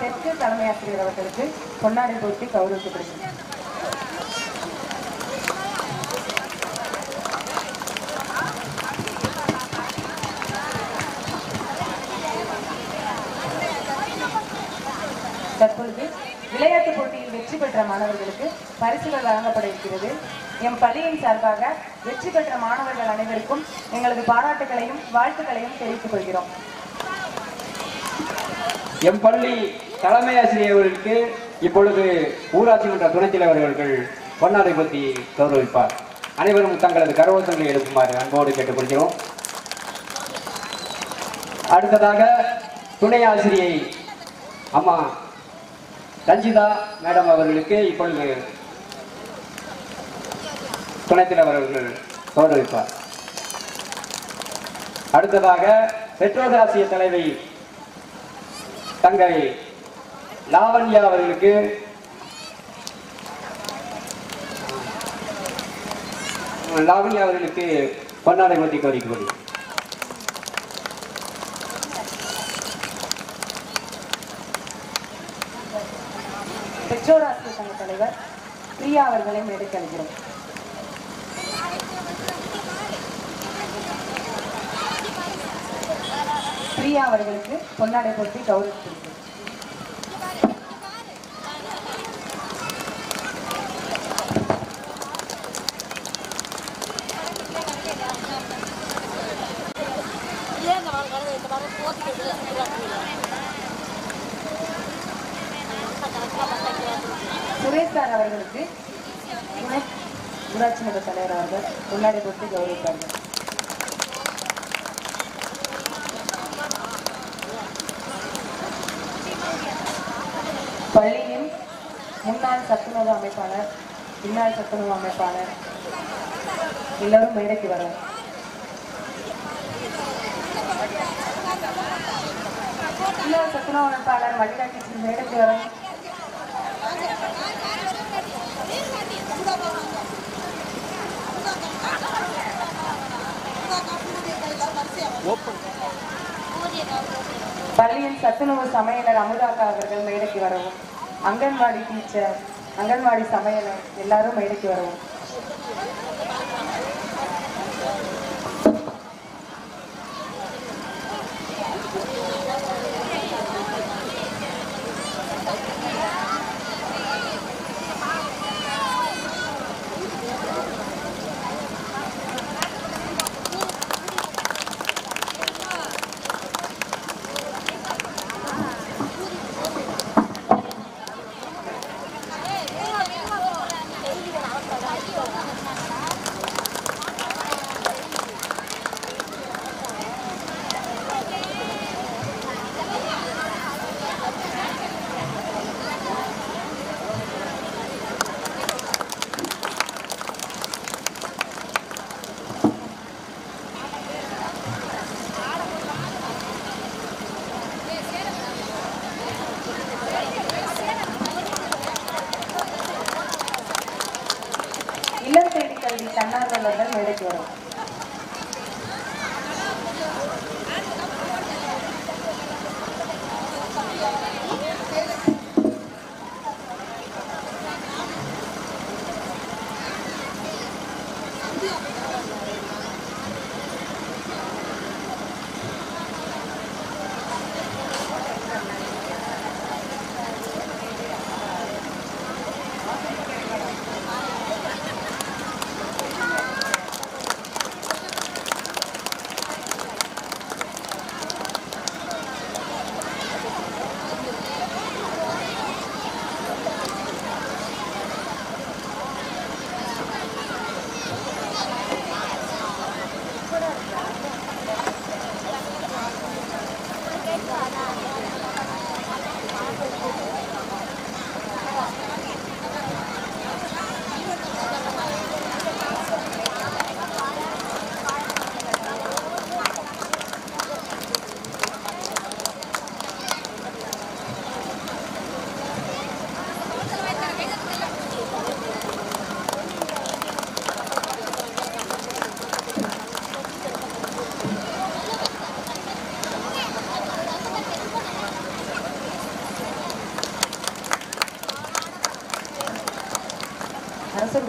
தெற்கு தலைமை ஆசிரியர் அவர்களுக்கு பொன்னாடை போட்டி கௌரவிக்கப்படுகிறது தற்பொழுது விளையாட்டுப் போட்டியில் வெற்றி பெற்ற மாணவர்களுக்கு பரிசுகள் வழங்கப்பட இருக்கிறது எம் பள்ளியின் சார்பாக வெற்றி பெற்ற மாணவர்கள் அனைவருக்கும் எங்களது பாராட்டுகளையும் வாழ்த்துக்களையும் தெரிவித்துக் கொள்கிறோம். எம் பள்ளி தலைமை ஆசிரியர் அவர்களுக்கு இப்பொழுது ஊராட்சி மன்ற துணைத் தலைவர் அவர்கள் பொன்னாடை பற்றி கௌரவிப்பார். அனைவரும் தங்களது கரவோசங்களை எழுப்புமாறு அன்போடு கேட்டுக்கொள்கிறோம். அடுத்ததாக துணை ஆசிரியை அம்மா ரஞ்சிதா மேடம் அவர்களுக்கு இப்பொழுது துணைத் தலைவர் அவர்கள் கௌரவிப்பார். அடுத்ததாக பெற்றோர் ஆசிய தலைவி தங்கை லாவண்யா அவர்களுக்கு லாவண்யா அவர்களுக்கு பொன்னாடை மத்தி கோரிக்கை பெற்றோர் ஆசிரியர் சங்க தலைவர் பிரியா அவர்களை மேடைக்கு அழைக்கிறோம். பிரியா அவர்களுக்கு பொன்னாடை போட்டி கௌரவித்து சுரேஷ்கார் அவர்களுக்கு ஊராட்சி மன்ற தலைவர் அவர்கள் பொன்னாடை கொடுத்து கௌரவித்தார்கள் பள்ளியின் முன்னாள் சத்துணவு அமைப்பாளர் இந்நாள் சத்துணவு அமைப்பாளர் எல்லாரும் மேடைக்கு வரோம் சத்துணவு வழிகாட்டி மேடைக்கு வரும் பள்ளியின் சத்துணவு சமையலர் அமுதாக்கா அவர்கள் மேடைக்கு வரவும். அங்கன்வாடி டீச்சர் அங்கன்வாடி சமையலர் எல்லாரும் மேடைக்கு வரவும்.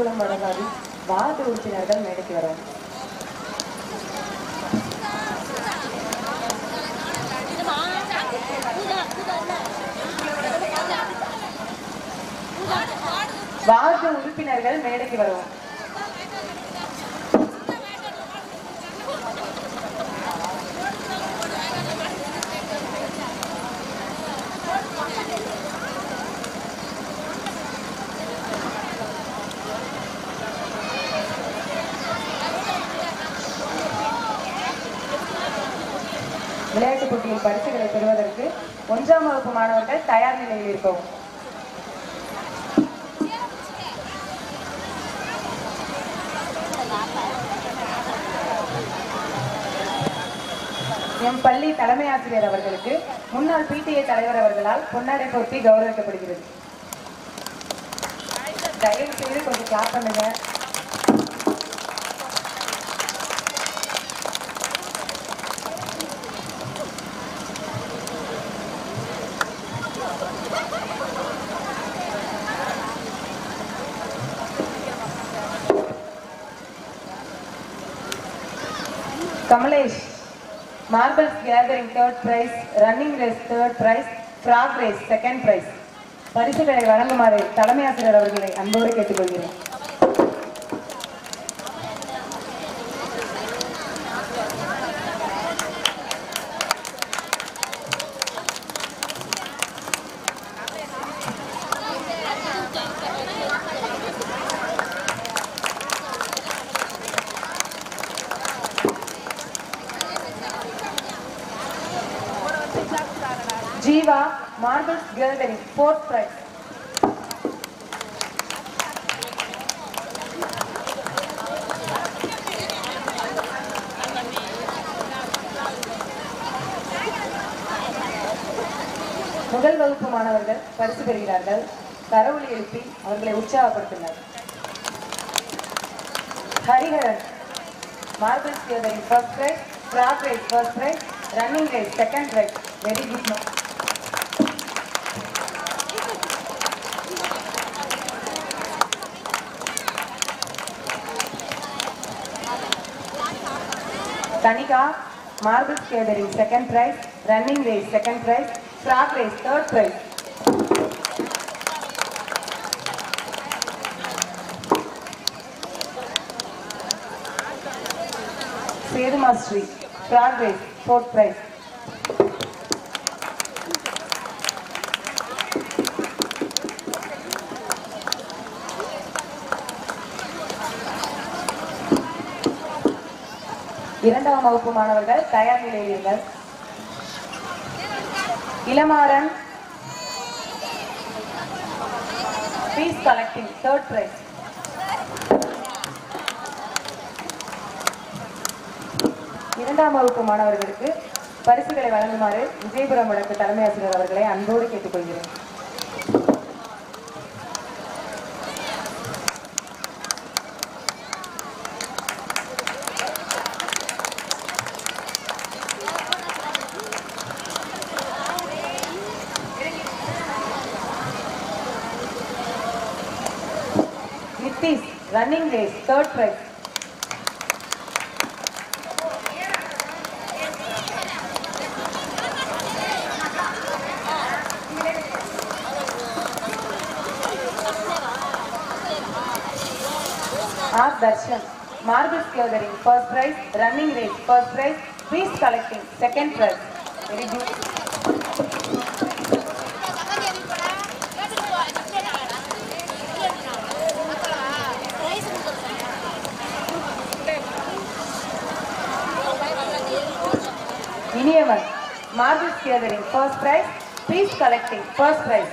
காஞ்சிபுரம் வடகாடி வார்டு உறுப்பினர்கள் மேடைக்கு வரும் வார்டு உறுப்பினர்கள் மேடைக்கு வரும் விளையாட்டுப் போட்டியில் பரிசுகளை பெறுவதற்கு ஒன்றாம் வகுப்பு மாணவர்கள் தயார் நிலையில் இருக்கவும் எம் பள்ளி தலைமை ஆசிரியர் அவர்களுக்கு. முன்னாள் பிடிஏ தலைவர் அவர்களால் பொன்னாடை போட்டி கௌரவிக்கப்படுகிறது. தயவு செய்து கொஞ்சம் கிளாப் பண்ணுங்க. Marbles gathering third prize running race third prize frog race second prize பரிசுகளை வழங்குமாறு தலைமை ஆசிரியர் அவர்களை அன்போடு கேட்டுக்கொள்கிறேன் Jeeva marbles gathering fourth prize முதல் வகுப்பு மாணவர்கள் பரிசு பெறுகிறார்கள் கரவொலி எழுப்பி அவர்களை உற்சாகப்படுத்தினர் Hariharan marbles gathering first prize frog race first prize running race second prize very good Thanika marbles gathering second prize running race second prize frog race third prize Padmashri Shri fourth prize இரண்டாம் வகுப்பு மாணவர்கள் தயார் நிலையில் Ilamaran fees collecting third prize இரண்டாம் வகுப்பு மாணவர்களுக்கு பரிசுகளை வழங்குமாறு விஜயபுரம் வழக்கு தலைமை ஆசிரியர் அவர்களை அன்போடு கேட்டுக்கொள்கிறேன். Nithish running race third prize R Darshan marbles gathering first prize running race first prize piece collecting second prize very good Iniyavan marbles gathering first prize piece collecting first prize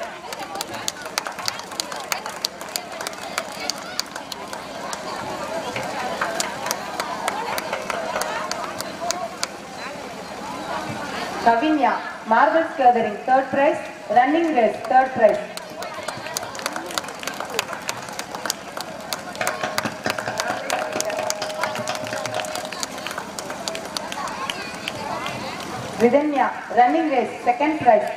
Kavinya marbles gathering third prize running race third prize Vidhanya running race second prize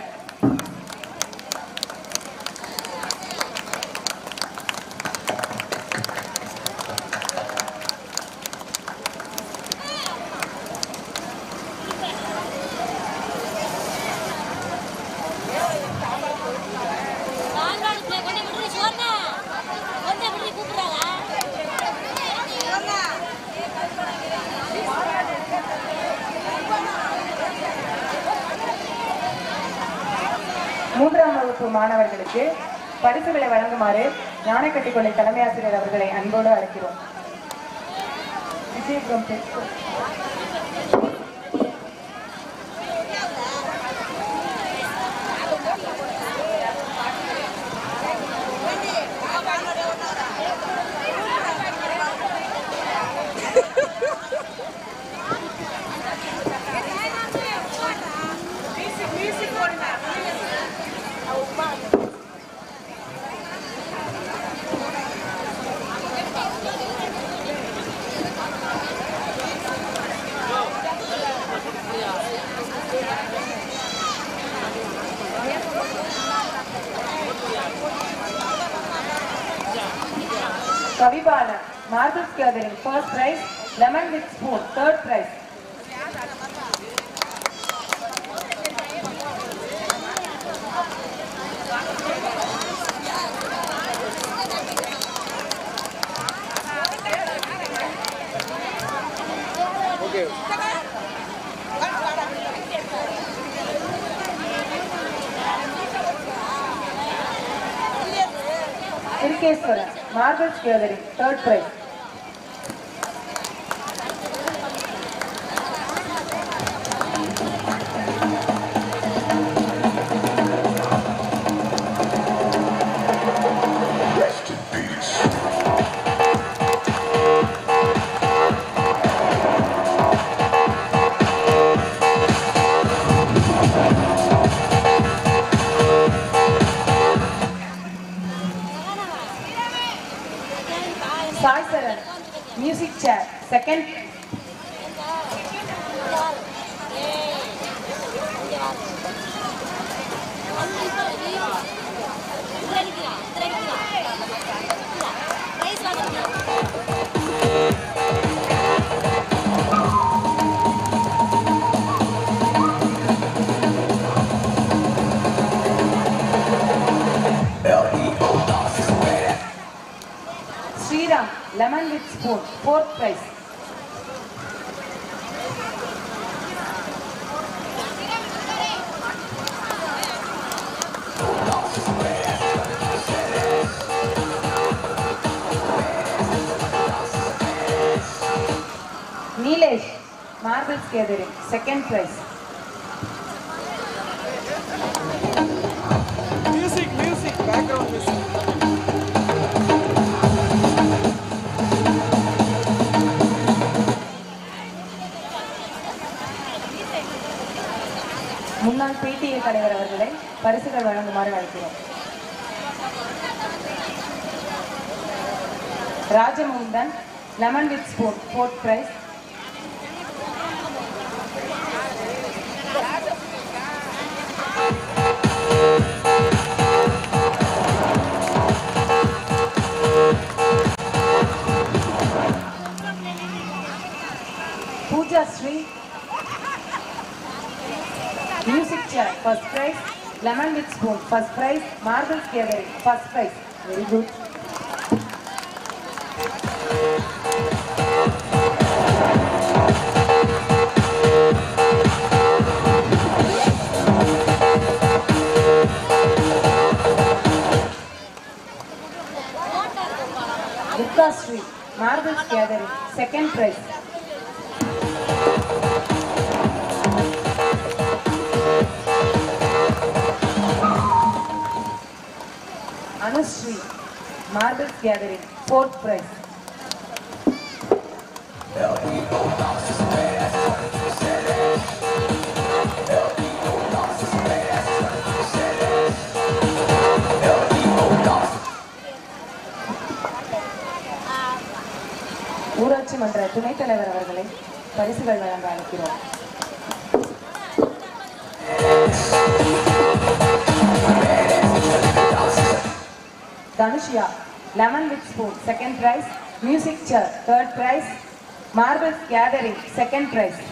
கூட்டிக் தலைமை ஆசிரியர் அவர்களை அன்போடு அழைக்கிறோம். விஜயபுரம் டெக்ஸ்கோ Lemon with spoon fourth prize. Pooja Sri. Music chair, first prize. Lemon with spoon, first prize. Marble gathering, first prize. second press.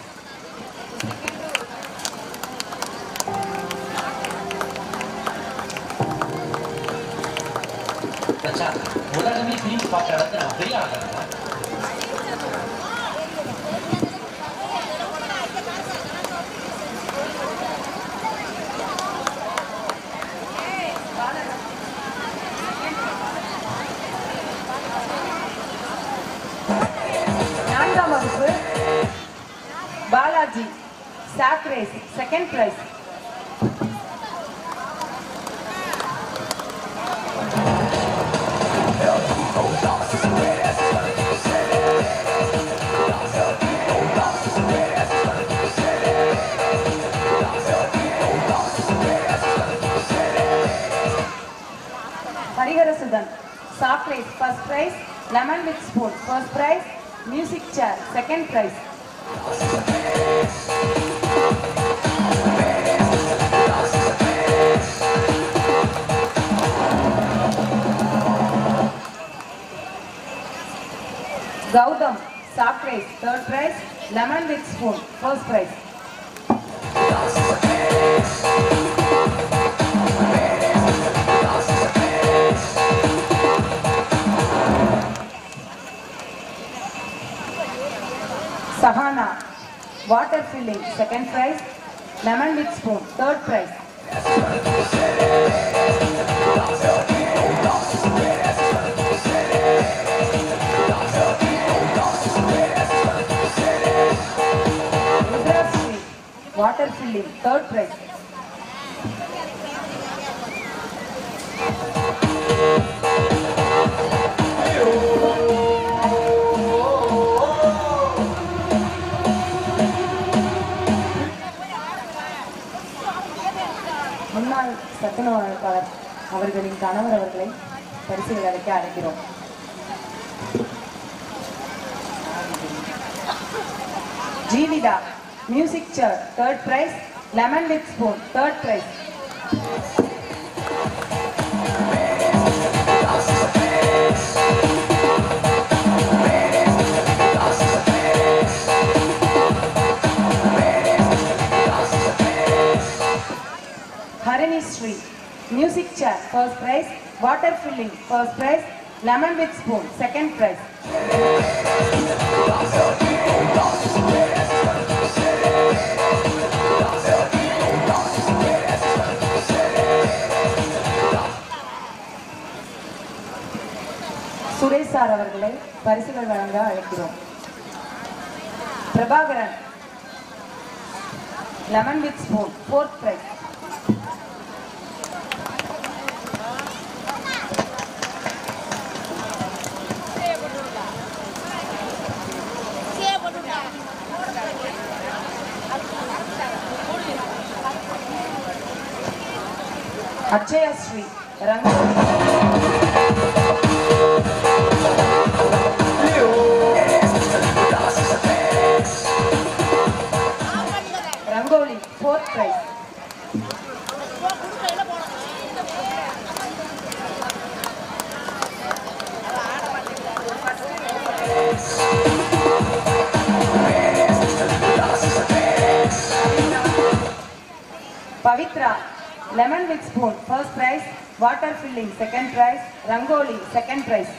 Water filling second prize rangoli second prize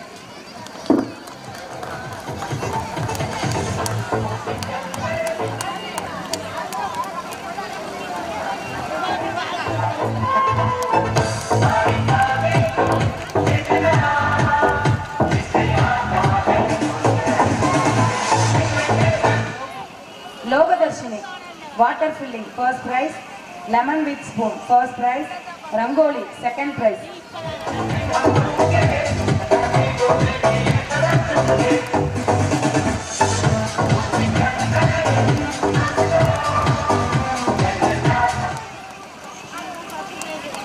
Lokadarshini water filling first prize lemon with spoon first prize rangoli second prize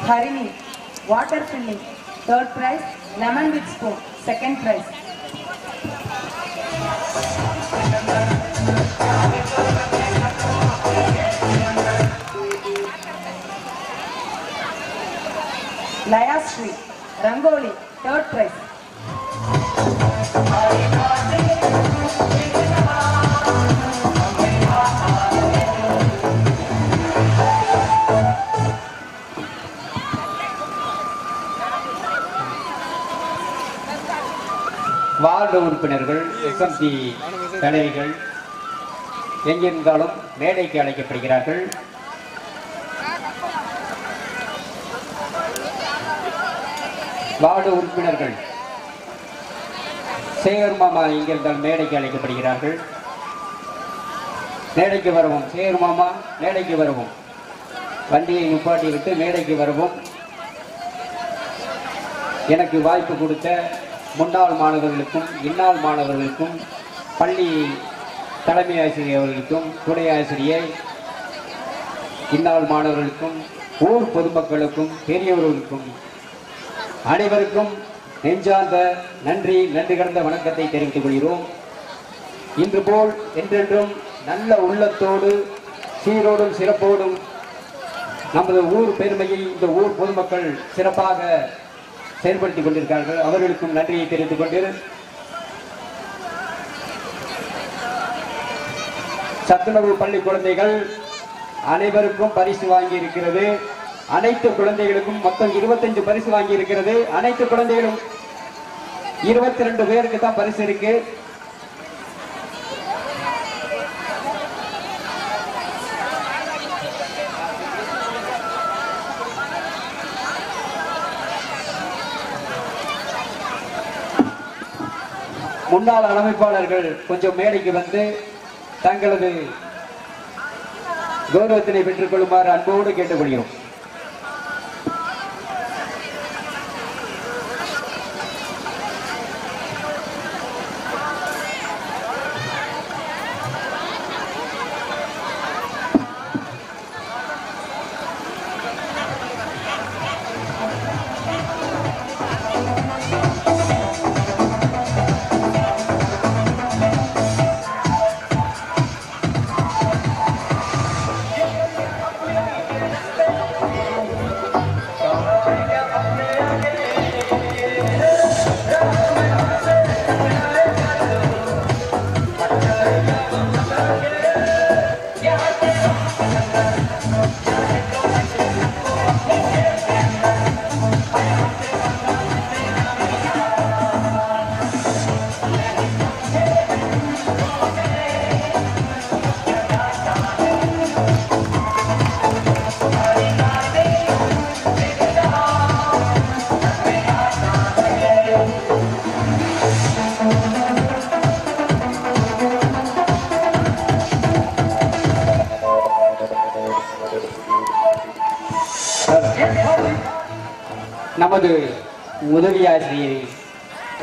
Harini water filling third prize lemon with spoon second prize Layasri rangoli third prize ward உறுப்பினர்கள் SMC தலைவிகள் எங்கிருந்தாலும் மேடைக்கு அழைக்கப்படுகிறார்கள். Ward உறுப்பினர்கள். சேகர் மாமா இங்கே இங்கிருந்தால் மேடைக்கு அழைக்கப்படுகிறார்கள். மேடைக்கு வருவோம். சேகர் மாமா மேடைக்கு வருவோம். வண்டியை நிப்பாட்டி விட்டு மேடைக்கு வருவோம். எனக்கு வாய்ப்பு கொடுத்த முன்னாள் மாணவர்களுக்கும் இன்னாள் மாணவர்களுக்கும் பள்ளி தலைமை ஆசிரியர் அவர்களுக்கும் துணை ஆசிரியர் இந்நாள் மாணவர்களுக்கும் ஊர் பொதுமக்களுக்கும் பெரியவர்களுக்கும் அனைவருக்கும் நெஞ்சார்ந்த நன்றி நன்றி கடந்த வணக்கத்தை தெரிவித்துக் கொள்கிறோம். இன்று போல் என்றென்றும் நல்ல உள்ளத்தோடு சீரோடும் சிறப்போடும் நமது ஊர் பெருமையை இந்த ஊர் பொதுமக்கள் சிறப்பாக செயல்படுத்திக் கொண்டிருக்கிறார்கள். அவர்களுக்கும் நன்றியை தெரிவித்துக் கொண்டு சத்துணவு பள்ளி குழந்தைகள் அனைவருக்கும் பரிசு வாங்கி இருக்கிறது அனைத்து குழந்தைகளுக்கும் மொத்தம் 25 பரிசு வாங்கி இருக்கிறது அனைத்து குழந்தைகளும் இருபத்தி ரெண்டு பேருக்கு தான் பரிசு இருக்கு. முன்னாள் அமைப்பாளர்கள் கொஞ்சம் மேடைக்கு வந்து தங்களது கௌரவத்தினை பெற்றுக் கொள்ளுமாறு அன்போடு கேட்டுக்கொள்கிறோம்.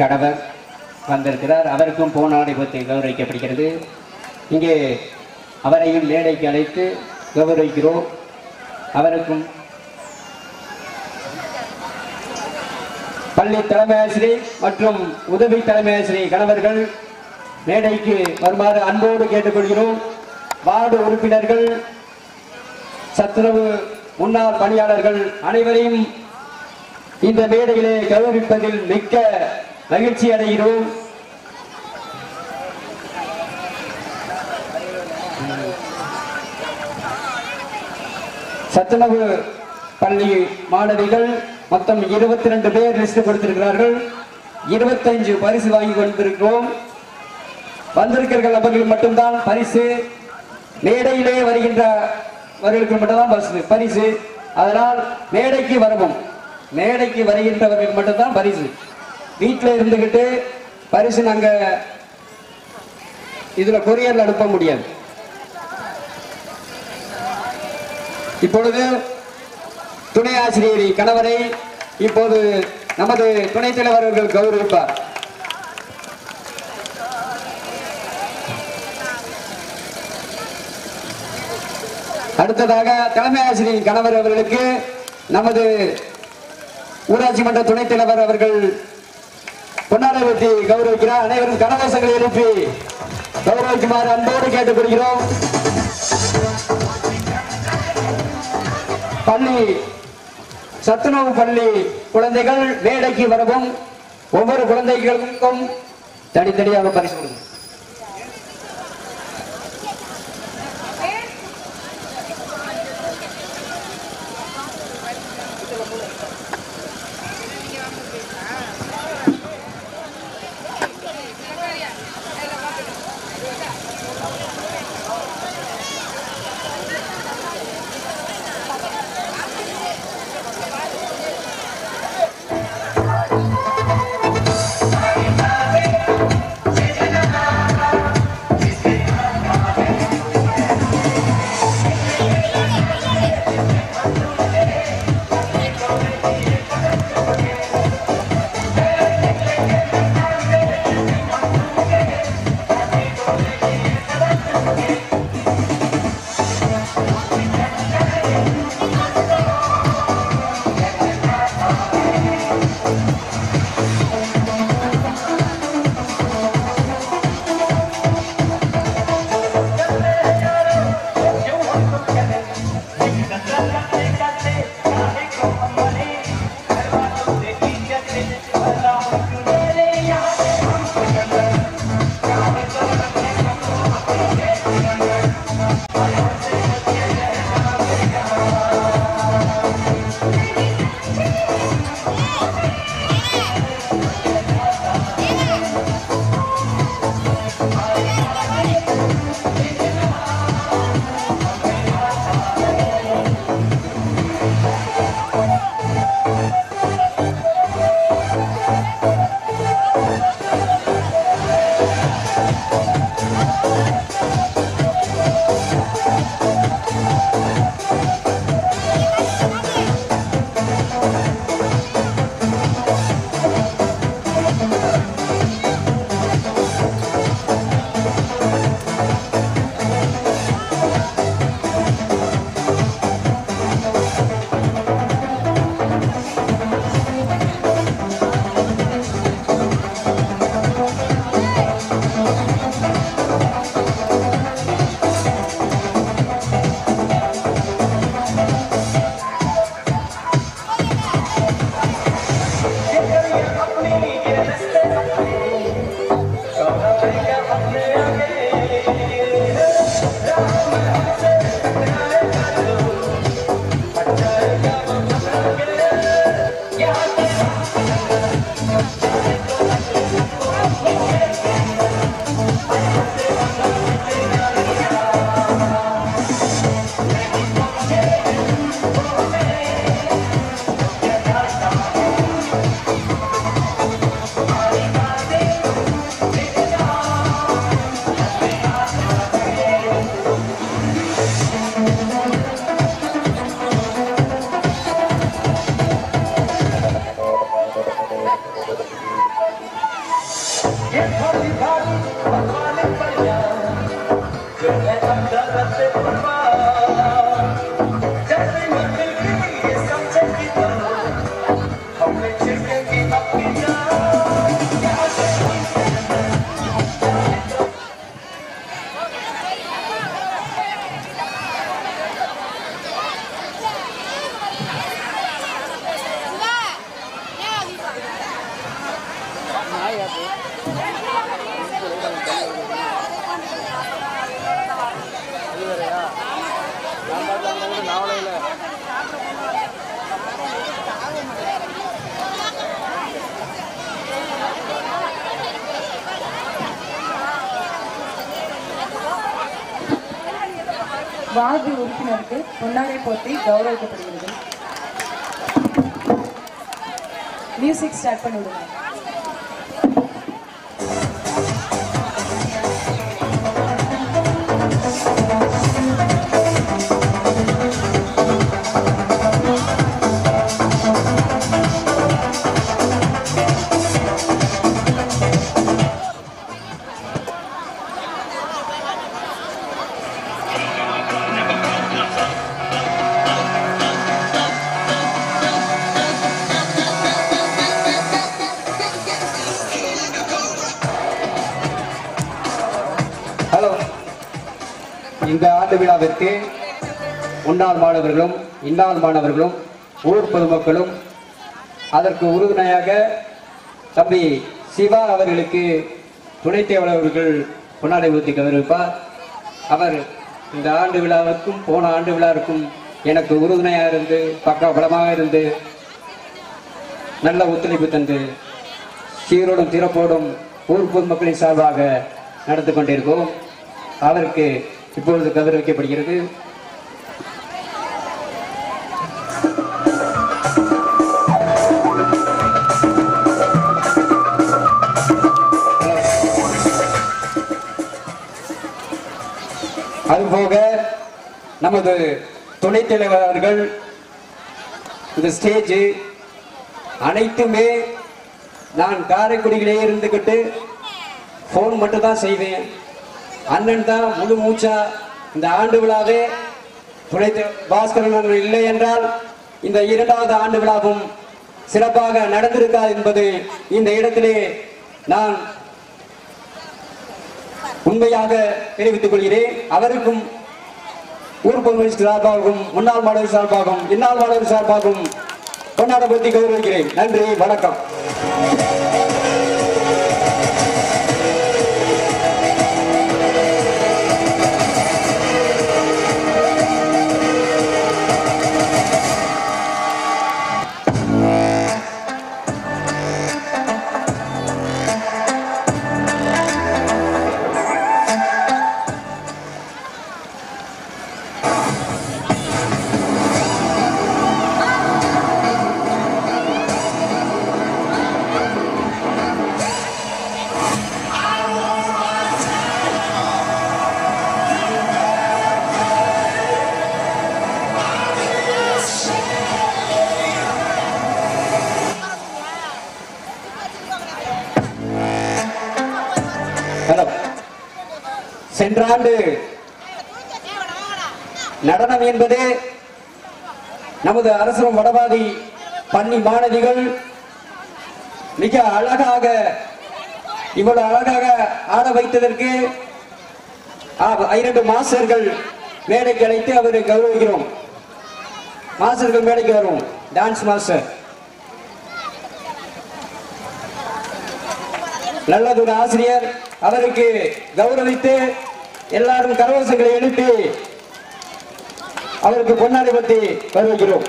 கணவர் வந்திருக்கிறார். அவருக்கும் போனாடை பற்றி கௌரவிக்கப்படுகிறது இங்கே அவரையும் மேடைக்கு அழைத்து கௌரவிக்கிறோம். அவருக்கும் பள்ளி தலைமை ஆசிரியர் மற்றும் உதவி தலைமை ஆசிரியர் கணவர்கள் மேடைக்கு வருமாறு அன்போடு கேட்டுக்கொள்கிறோம். வார்டு உறுப்பினர்கள் சத்துணவு முன்னாள் பணியாளர்கள் அனைவரையும் இந்த மேடையிலே கௌரவிப்பதில் மிக்க மகிழ்ச்சி அடைகிறோம். சத்துணவு பள்ளி மாணவிகள் மொத்தம் இருபத்தி ரெண்டு பேர் லிஸ்ட் கொடுத்திருக்கிறார்கள். இருபத்தஞ்சு பரிசு வாங்கி கொண்டிருக்கிறோம். வந்திருக்கிறார்கள் அவர்கள் மட்டும்தான் பரிசு. மேடையிலே வருகின்றவர்களுக்கு மட்டும்தான் பரிசு பரிசு. அதனால் மேடைக்கு வரவும். மேடைக்கு வருகின்றவர்களுக்கு மட்டும்தான் பரிசு. வீட்டில் இருந்துகிட்டு பரிசு நாங்க இதுல கொரியரில் அனுப்ப முடியாது. இப்பொழுது துணை ஆசிரியர் கணவரை இப்போது நமது துணைத் தலைவர் அவர்கள் கௌரவிப்பார். அடுத்ததாக தலைமை ஆசிரியர் கணவர் அவர்களுக்கு நமது ஊராட்சி மன்ற துணைத் தலைவர் அவர்கள் பொன்னாடை கௌரவிக்கிறார் அனைவரும் கனவாசங்களை எழுப்பி கௌரவிக்குமாறு அன்போடு கேட்டுக்கொள்கிறோம். பள்ளி சத்துணவு பள்ளி குழந்தைகள் மேடைக்கு வரவும். ஒவ்வொரு குழந்தைகளுக்கும் தனித்தனியாக பரிசு கொடுக்கும் கௌரவிக்கப்படுகிறது. மியூசிக் ஸ்டார்ட் பண்ணி விடுங்க முன்னாள் மாணவர்களும் இந்நாள் மாணவர்களும் ஊர் பொதுமக்களும் அதற்கு உறுதுணையாக தம்பி சிவா அவர்களுக்கு துணைத் தேவர் அவர்கள் பொன்னாடை ஊற்றி கவனிப்பார் அவர் இந்த ஆண்டு விழாவிற்கும் போன ஆண்டு விழாவிற்கும் எனக்கு உறுதுணையாக இருந்து பக்க பலமாக இருந்து நல்ல ஒத்துழைப்பு தந்து சீரோடும் திறப்போடும் ஊர் பொதுமக்களின் சார்பாக நடந்து கொண்டிருக்கோம் அதற்கு இப்பொழுது கதிர் வைக்கப்படுகிறது போக நமது துணைத் தலைவர்கள் இந்த ஸ்டேஜ் அனைத்துமே நான் காரைக்குடியிலே இருந்துக்கிட்டு ஃபோன் மட்டும் தான் செய்வேன். அண்ணன் தான் முழு மூச்சா இந்த ஆண்டு விழாவே துணை பாஸ்கரன் அவர்கள் இல்லை என்றால் இந்த இரண்டாவது ஆண்டு விழாவும் சிறப்பாக நடந்திருக்காது என்பது இந்த இடத்திலே நான் உண்மையாக தெரிவித்துக் கொள்கிறேன். அவருக்கும் ஊர் பொதுமக்கள் சார்பாகவும் முன்னாள் மாணவர் சார்பாகவும் இன்னாள் மாணவர் சார்பாகவும் கொண்டாடப்படுத்தி கௌரவிக்கிறேன். நன்றி வணக்கம். சென்ற ஆண்டு நடனம் என்பது நமது அரசும் வடபாதி பன்னி மாணவிகள் மிக அழகாக இவ்வளவு அழகாக ஆட வைத்ததற்கு இரண்டு மாஸ்டர்கள் மேடைக்கு அழைத்து அவரை கௌரவிக்கிறோம். மாஸ்டர்கள் மேடைக்கு வரும் டான்ஸ் மாஸ்டர் நல்லதொரு ஆசிரியர் அவருக்கு கௌரவித்து எல்லாரும் கரவசங்களை எழுப்பி அவருக்கு பொன்னாடி பற்றி வரவேற்கிறோம்.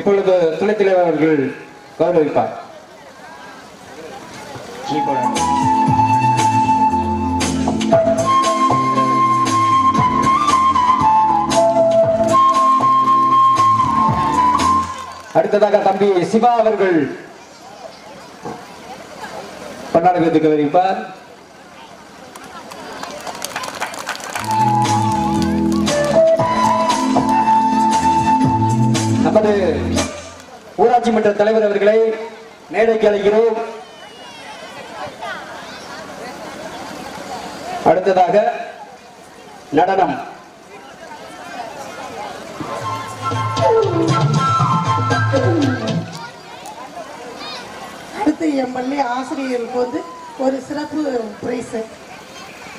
இப்பொழுது துணைத் தலைவர் அவர்கள் கௌரவிப்பார் அடுத்ததாக தம்பி சிவா அவர்கள். பன்னாடகத்துக்கு கௌரவிப்பார் நமது ஊராட்சி மன்ற தலைவர் அவர்களை மேடைக்கு அழைக்கிறோம். அடுத்ததாக நடனம். அடுத்து என் பள்ளி ஆசிரியர்களுக்கு வந்து ஒரு சிறப்பு ப்ரைஸு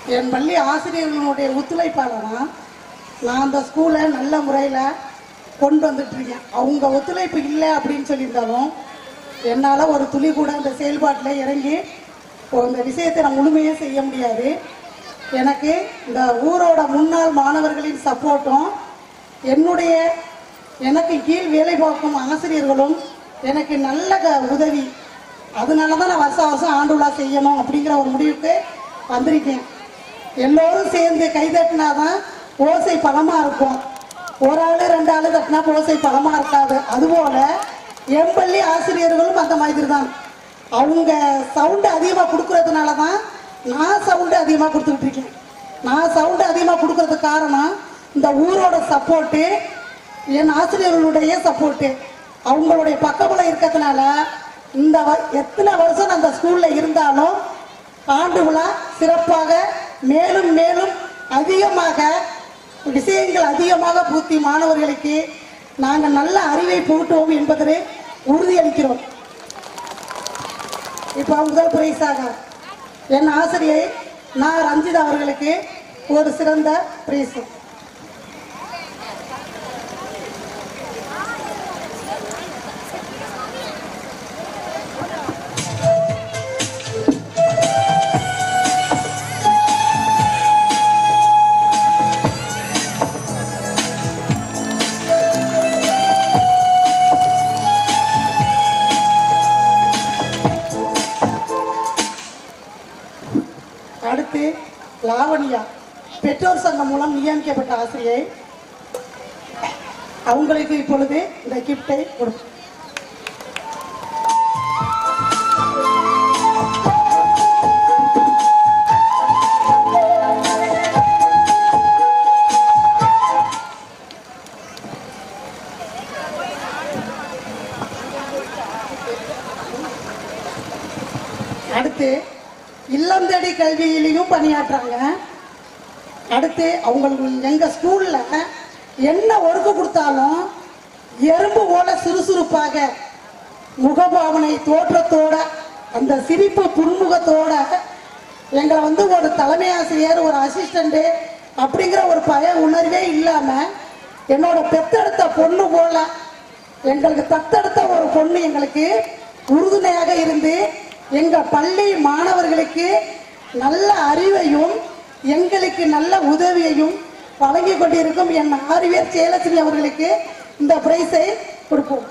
என் பள்ளி ஆசிரியர்களுடைய ஒத்துழைப்பால் நான் அந்த ஸ்கூலை நல்ல முறையில் கொண்டு வந்துட்டுருக்கேன் அவங்க ஒத்துழைப்பு இல்லை அப்படின்னு சொல்லியிருந்தாலும் என்னால் ஒரு துளி கூட அந்த செயல்பாட்டில் இறங்கி இந்த விஷயத்தை நான் முழுமையாக செய்ய முடியாது. எனக்கு இந்த ஊரோட முன்னாள் மாணவர்களின் சப்போர்ட்டும் என்னுடைய எனக்கு கீழ் வேலை பார்க்கும் ஆசிரியர்களும் எனக்கு நல்ல க- உதவி. அதனால தான் நான் வருஷம் வருஷம் ஆண்டு விழா செய்யணும் அப்படிங்கிற ஒரு முடிவுக்கு வந்திருக்கேன். எல்லோரும் சேர்ந்து கைதட்டினாதான் ஓசை பலமாக இருக்கும். ஒரு ஆள் ரெண்டு ஆள் தட்டினா ஓசை பலமாக இருக்காது. அதுபோல் எம்பள்ளி ஆசிரியர்களும் அந்த மாதிரி தான் அவங்க சவுண்டு அதிகமாக கொடுக்கறதுனால தான் நான் சவுண்டு அதிகமாக கொடுத்துக்கிட்டு இருக்கேன். நான் சவுண்டு அதிகமாக கொடுக்கறதுக்கு காரணம் இந்த ஊரோட சப்போர்ட்டு என் ஆசிரியர்களுடைய சப்போர்ட்டு அவங்களுடைய பக்கபலம் இருக்கிறதுனால இந்த வ- எத்தனை வருஷம் நான் அந்த ஸ்கூலில் இருந்தாலும் ஆண்டு விழா சிறப்பாக மேலும் மேலும் அதிகமாக விஷயங்கள் அதிகமாக பூர்த்தி மாணவர்களுக்கு நாங்கள் நல்ல அறிவை போட்டுவோம் என்பதை உறுதியளிக்கிறோம். இப்போ முதல் பிரைஸாக என் ஆசிரியை நான் ரஞ்சிதா அவர்களுக்கு ஒரு சிறந்த பிரைஸ். பெற்றோர் சங்கம் மூலம் நியமிக்கப்பட்ட ஆசிரியை. அவங்களுக்கு இப்பொழுது இந்த கிஃப்டை கொடுக்கும் அடுத்து இல்லம் தேடி கல்வியிலையும் பணியாற்றாங்க. அடுத்து அவங்களுக்கு எங்கள் ஸ்கூலில் என்ன ஒர்க்கு கொடுத்தாலும் எறும்பு போல சுறுசுறுப்பாக முகபாவனை தோற்றத்தோட அந்த சிரிப்பு புன்முகத்தோட எங்களை வந்து ஒரு தலைமை ஆசிரியர் ஒரு அசிஸ்டண்ட்டு அப்படிங்கிற ஒரு பய உணர்வே இல்லாமல் என்னோட பெத்தெடுத்த பொண்ணு போல எங்களுக்கு தத்தெடுத்த ஒரு பொண்ணு எங்களுக்கு உறுதுணையாக இருந்து எங்கள் பள்ளி மாணவர்களுக்கு நல்ல அறிவையும் எங்களுக்கு நல்ல உதவியையும் வழங்கி கொண்டிருக்கும் என் ஆரியர் சேலசினி அவர்களுக்கு இந்த பிரைஸை கொடுப்போம்.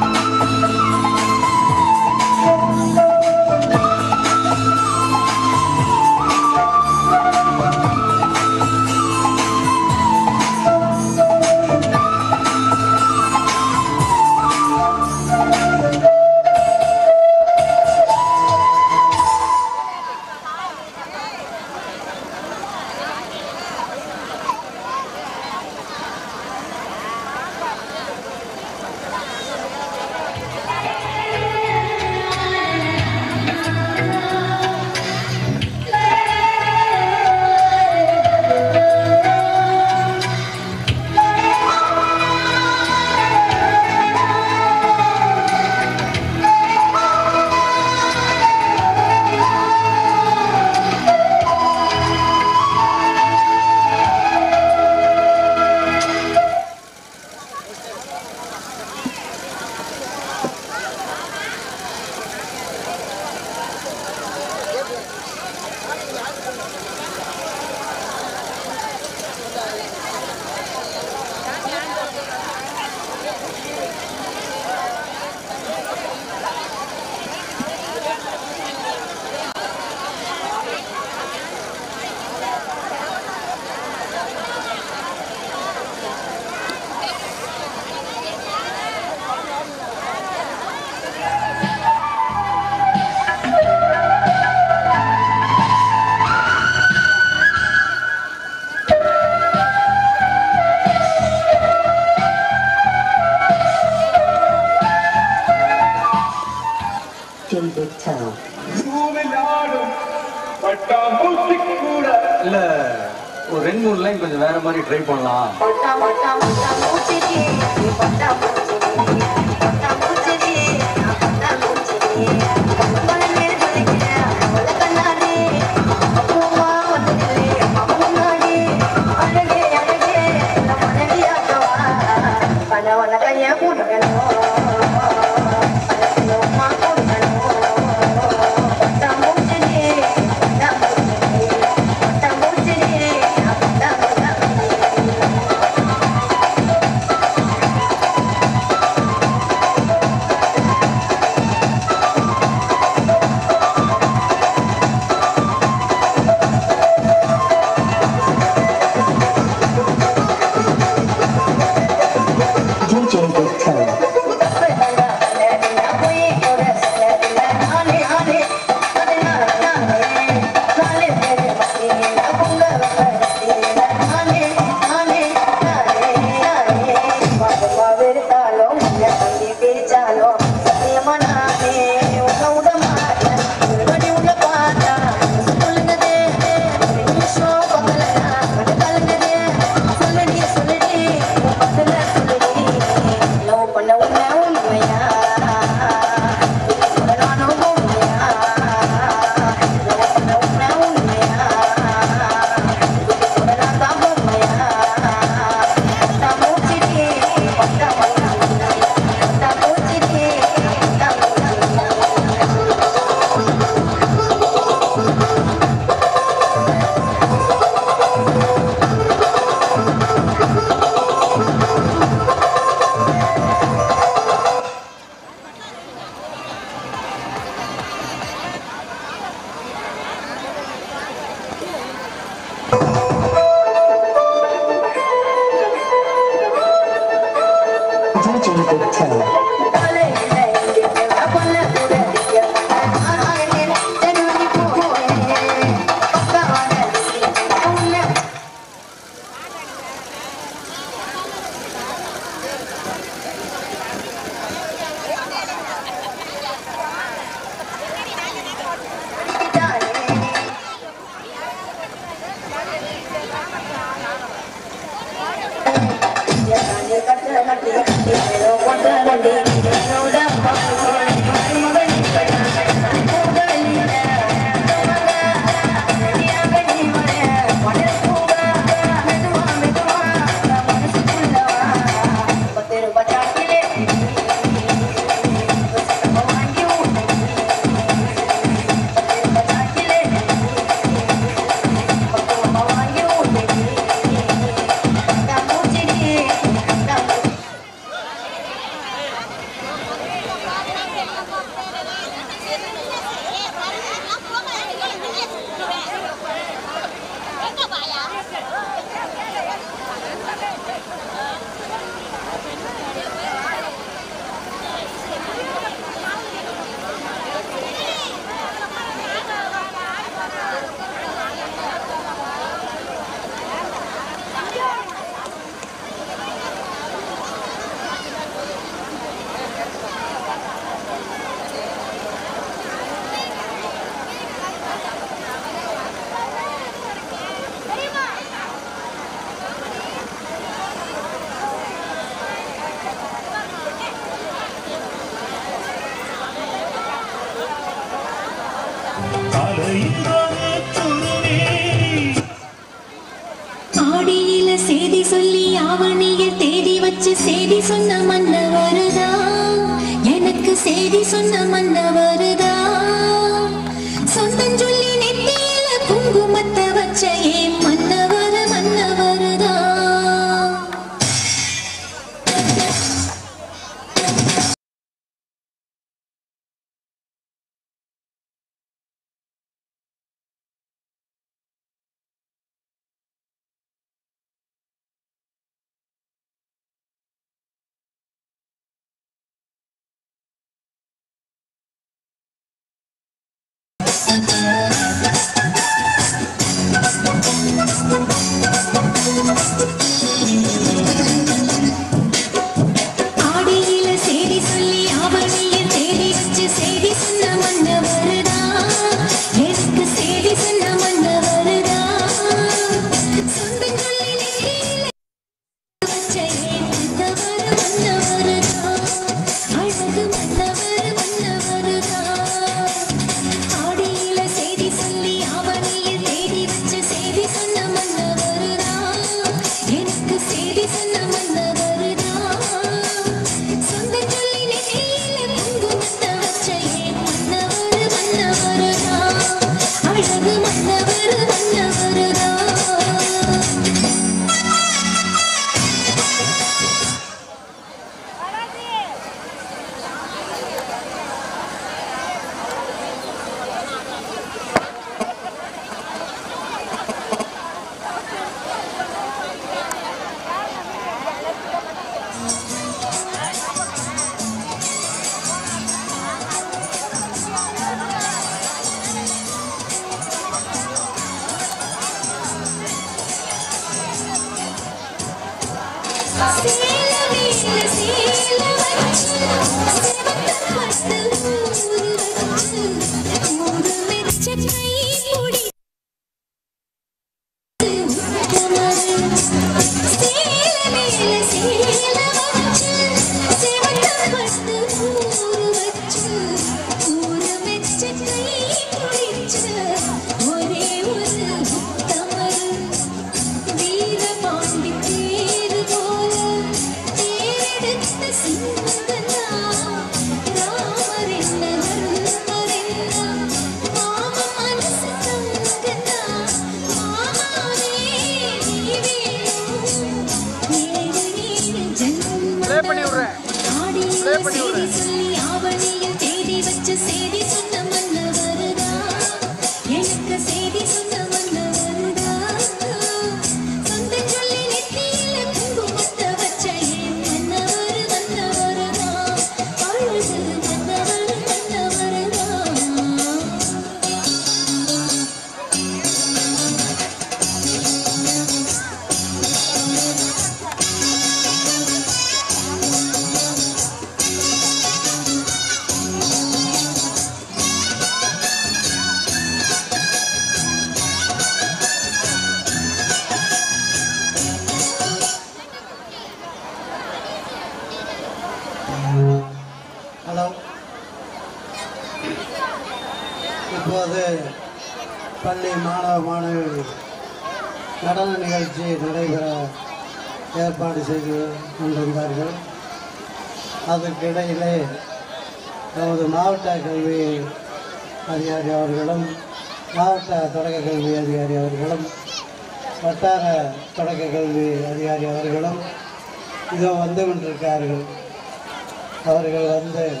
வந்து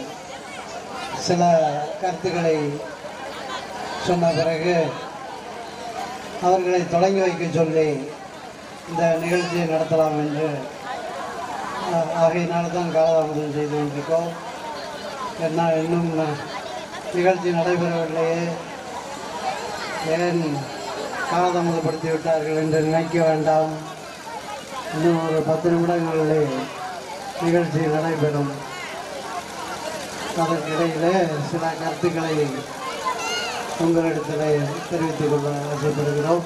சில கருத்துக்களை சொன்ன பிறகு அவர்களை தொடங்கி வைக்க சொல்லி இந்த நிகழ்ச்சியை நடத்தலாம் என்று ஆகையினால் தான் காலதாமதம் செய்து கொண்டிருக்கோம். என்ன இன்னும் ந- நிகழ்ச்சி நடைபெறவில்லையே. ஏன் காலதாமதப்படுத்தி விட்டார்கள் என்று நினைக்க வேண்டாம். இன்னும் ஒரு பத்து நிமிடங்களிலே நிகழ்ச்சி நடைபெறும். அதற்கிடையிலே சில கருத்துக்களை உங்களிடத்தில் தெரிவித்துக் கொள்ள ஆசைப்படுகிறோம்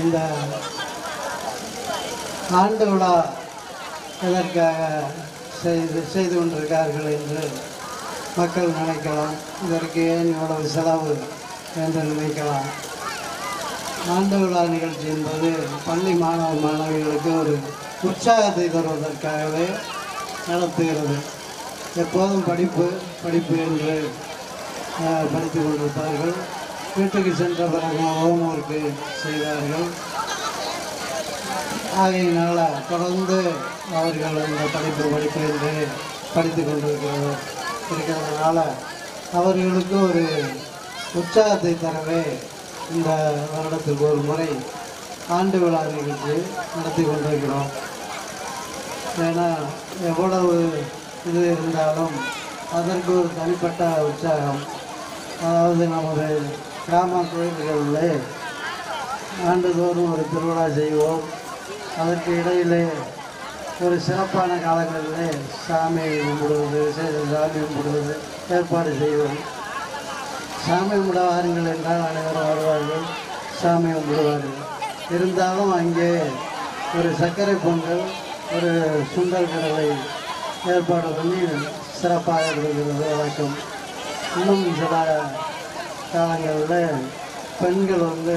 இந்த ஆண்டு விழா எதற்காக செய்து செய்து கொண்டிருக்கிறார்கள் என்று மக்கள் நினைக்கலாம். இதற்கு ஏன் இவ்வளவு செலவு என்று நினைக்கலாம். ஆண்டு விழா நிகழ்ச்சி என்பது பள்ளி மாணவ மாணவிகளுக்கு ஒரு உற்சாகத்தை தருவதற்காகவே நடத்துகிறது. எப்போதும் படிப்பு படிப்பு என்று படித்து படித்துக் கொண்டிருப்பார்கள். வீட்டுக்கு சென்ற பிறகு ஹோம் ஒர்க்கு செய்வார்கள் ஆகையினால் தொடர்ந்து அவர்கள் இந்த படிப்பு படிப்பு என்று படித்து கொண்டிருக்கிறது இருக்கிறதுனால அவர்களுக்கு ஒரு உற்சாகத்தை தரவே இந்த வருடத்துக்கு ஒரு முறை ஆண்டு விழா நிகழ்ச்சி நடத்தி கொண்டிருக்கிறோம். ஏன்னா எவ்வளவு இது இருந்தாலும் அதற்கு ஒரு தனிப்பட்ட உற்சாகம். அதாவது நமது கிராம கோயில்களில் ஆண்டுதோறும் ஒரு திருவிழா செய்வோம். அதற்கு இடையிலே ஒரு சிறப்பான காலங்களில் சாமி கும்பிடுவது விசேஷ சாமி கும்பிடுவது ஏற்பாடு செய்வோம். சாமி கும்பிடுவார்கள் என்றால் அனைவரும் வருவார்கள். சாமி கும்பிடுவார்கள். இருந்தாலும் அங்கே ஒரு சர்க்கரை பொங்கல் ஒரு சுண்டல் கடலை ஏற்பாடு பண்ணி சிறப்பாக கொடுக்கிறது வழக்கம் இன்னும் சில காலங்களில் பெண்கள் வந்து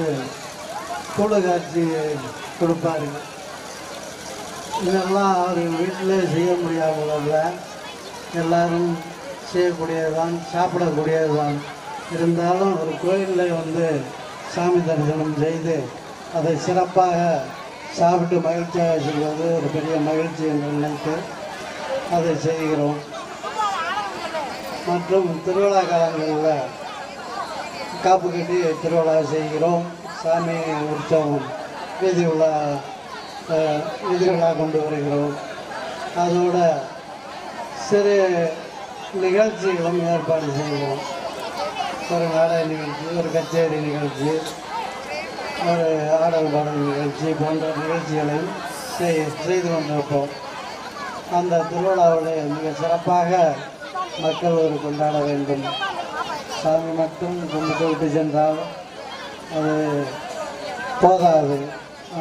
கூடுகாட்சி கொடுப்பார்கள். இதெல்லாம் அவர்கள் வீட்டிலே செய்ய முடியாமல் அல்ல எல்லாரும் செய்யக்கூடியதுதான் சாப்பிடக்கூடியதுதான். இருந்தாலும் ஒரு கோயிலில் வந்து சாமி தரிசனம் செய்து அதை சிறப்பாக சாப்பிட்டு மகிழ்ச்சியாக செய்வது ஒரு பெரிய மகிழ்ச்சி என்று நினைத்து அதை செய்கிறோம். மற்றும் திருவிழா காலங்களில் காப்பு கட்டி திருவிழா செய்கிறோம். சாமி உற்சவம் வீதி உலா அஹ், கொண்டு வருகிறோம். அதோட சிறு நிகழ்ச்சிகளும் ஏற்பாடு செய்கிறோம். ஒரு நாடக நிகழ்ச்சி ஒரு கச்சேரி நிகழ்ச்சி ஒரு ஆடல் பாடல் நிகழ்ச்சி போன்ற நிகழ்ச்சிகளையும் செய் செய்து கொண்டிருப்போம். அந்த திருவிழாவில் மிக சிறப்பாக மக்கள் ஒரு கொண்டாட வேண்டும். சாமி மட்டும் கொண்டு விட்டு சென்றால் அது போதாது.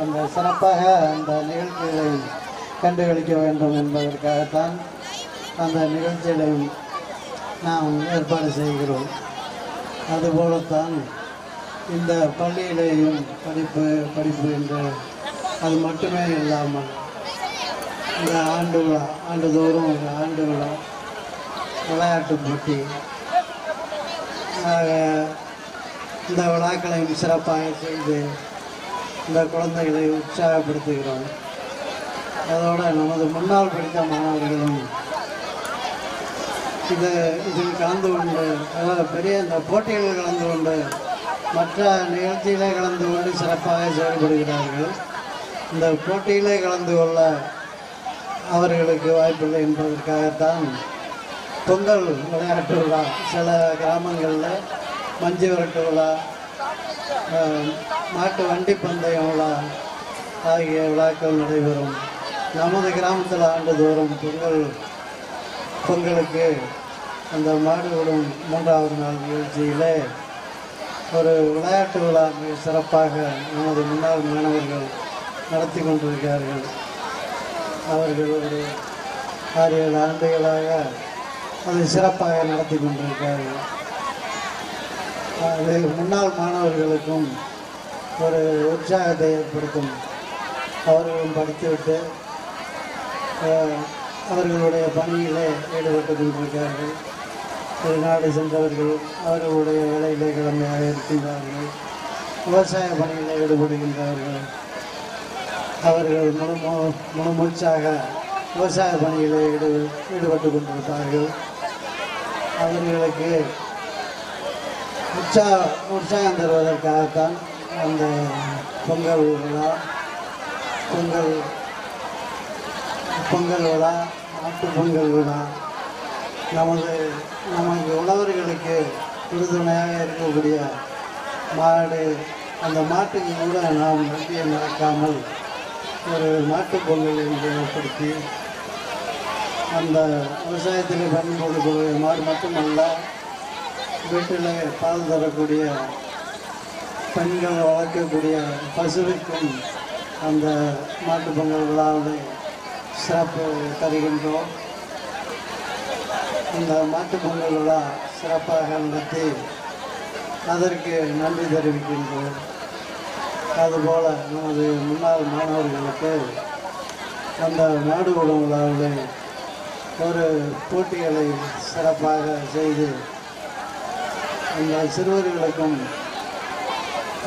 அந்த சிறப்பாக அந்த நிகழ்ச்சிகளை கண்டுகளிக்க வேண்டும் என்பதற்காகத்தான் அந்த நிகழ்ச்சிகளையும் நாம் ஏற்பாடு செய்கிறோம். அதுபோலத்தான் இந்த பள்ளியிலேயும் படிப்பு படிப்பு என்று அது மட்டுமே இல்லாமல் இந்த ஆண்டு விழா ஆண்டுதோறும் ஒரு ஆண்டு விழா விளையாட்டு போட்டி. இந்த விழாக்களையும் சிறப்பாக செய்து இந்த குழந்தைகளை உற்சாகப்படுத்துகிறோம். அதோடு நமது முன்னால் படித்த மாணவர்களும் இது இதில் கலந்து கொண்டு அதாவது பெரிய இந்த போட்டிகளில் கலந்து கொண்டு மற்ற நிகழ்ச்சியிலே கலந்து கொண்டு சிறப்பாக செயல்படுகிறார்கள். இந்த போட்டியிலே கலந்து கொள்ள அவர்களுக்கு வாய்ப்பில்லை என்பதற்காகத்தான் பொங்கல் விளையாட்டு விழா. சில கிராமங்களில் மஞ்சு விரட்டு விழா நாட்டு மாட்டு வண்டி பந்தயம் விழா ஆகிய விழாக்கள் நடைபெறும். நமது கிராமத்தில் ஆண்டுதோறும் பொங்கல் பொங்கலுக்கு அந்த மாடு விடும் மூன்றாவது நாள் நிகழ்ச்சியிலே ஒரு விளையாட்டு விழா மிக சிறப்பாக நமது முன்னாள் மாணவர்கள் நடத்தி கொண்டிருக்கிறார்கள். அவர்கள் ஒரு ஆறு ஏழு ஆண்டுகளாக அதை சிறப்பாக நடத்தி கொண்டிருக்கிறார்கள். அது முன்னாள் மாணவர்களுக்கும் ஒரு உற்சாகத்தை ஏற்படுத்தும். அவர்களும் படித்துவிட்டு அவர்களுடைய பணியிலே ஈடுபட்டு கொண்டிருக்கிறார்கள். வெளிநாடு சென்றவர்கள் அவர்களுடைய வேலையிலே கடமையாக இருக்கின்றார்கள். விவசாய பணியில் ஈடுபடுகின்றார்கள். அவர்கள் முழு மு- விவசாய பணியில் ஈடு ஈடுபட்டு கொண்டிருப்பார்கள். அவர்களுக்கு உற்சாக உற்சாகம் தருவதற்காகத்தான் அந்த பொங்கல் விழா பொங்கல் பொங்கல் விழா மாட்டு பொங்கல் விழா நமது நமக்கு உழவர்களுக்கு உறுதுணையாக இருக்கக்கூடிய மாடு அந்த மாட்டுக்கு கூட நாம் நன்றியை மறக்காமல் ஒரு மாட்டுப் பொங்கல் ஏற்படுத்தி அந்த விவசாயத்தில் பயன்படுத்தக்கூடிய மாடு மட்டுமல்ல வீட்டில் பால் தரக்கூடிய பெண்கள் வளர்க்கக்கூடிய பசுவிற்கும் அந்த மாட்டுப் பொங்கல் விழாவில் சிறப்பு தருகின்றோம். இந்த மாட்டுப் பொங்கல் விழா சிறப்பாக நடத்தி அதற்கு நன்றி தெரிவிக்கின்றோம். அதுபோல் நமது முன்னாள் மாணவர்களுக்கு அந்த நாடு விடும் ஒரு போட்டிகளை சிறப்பாக செய்து அந்த சிறுவர்களுக்கும்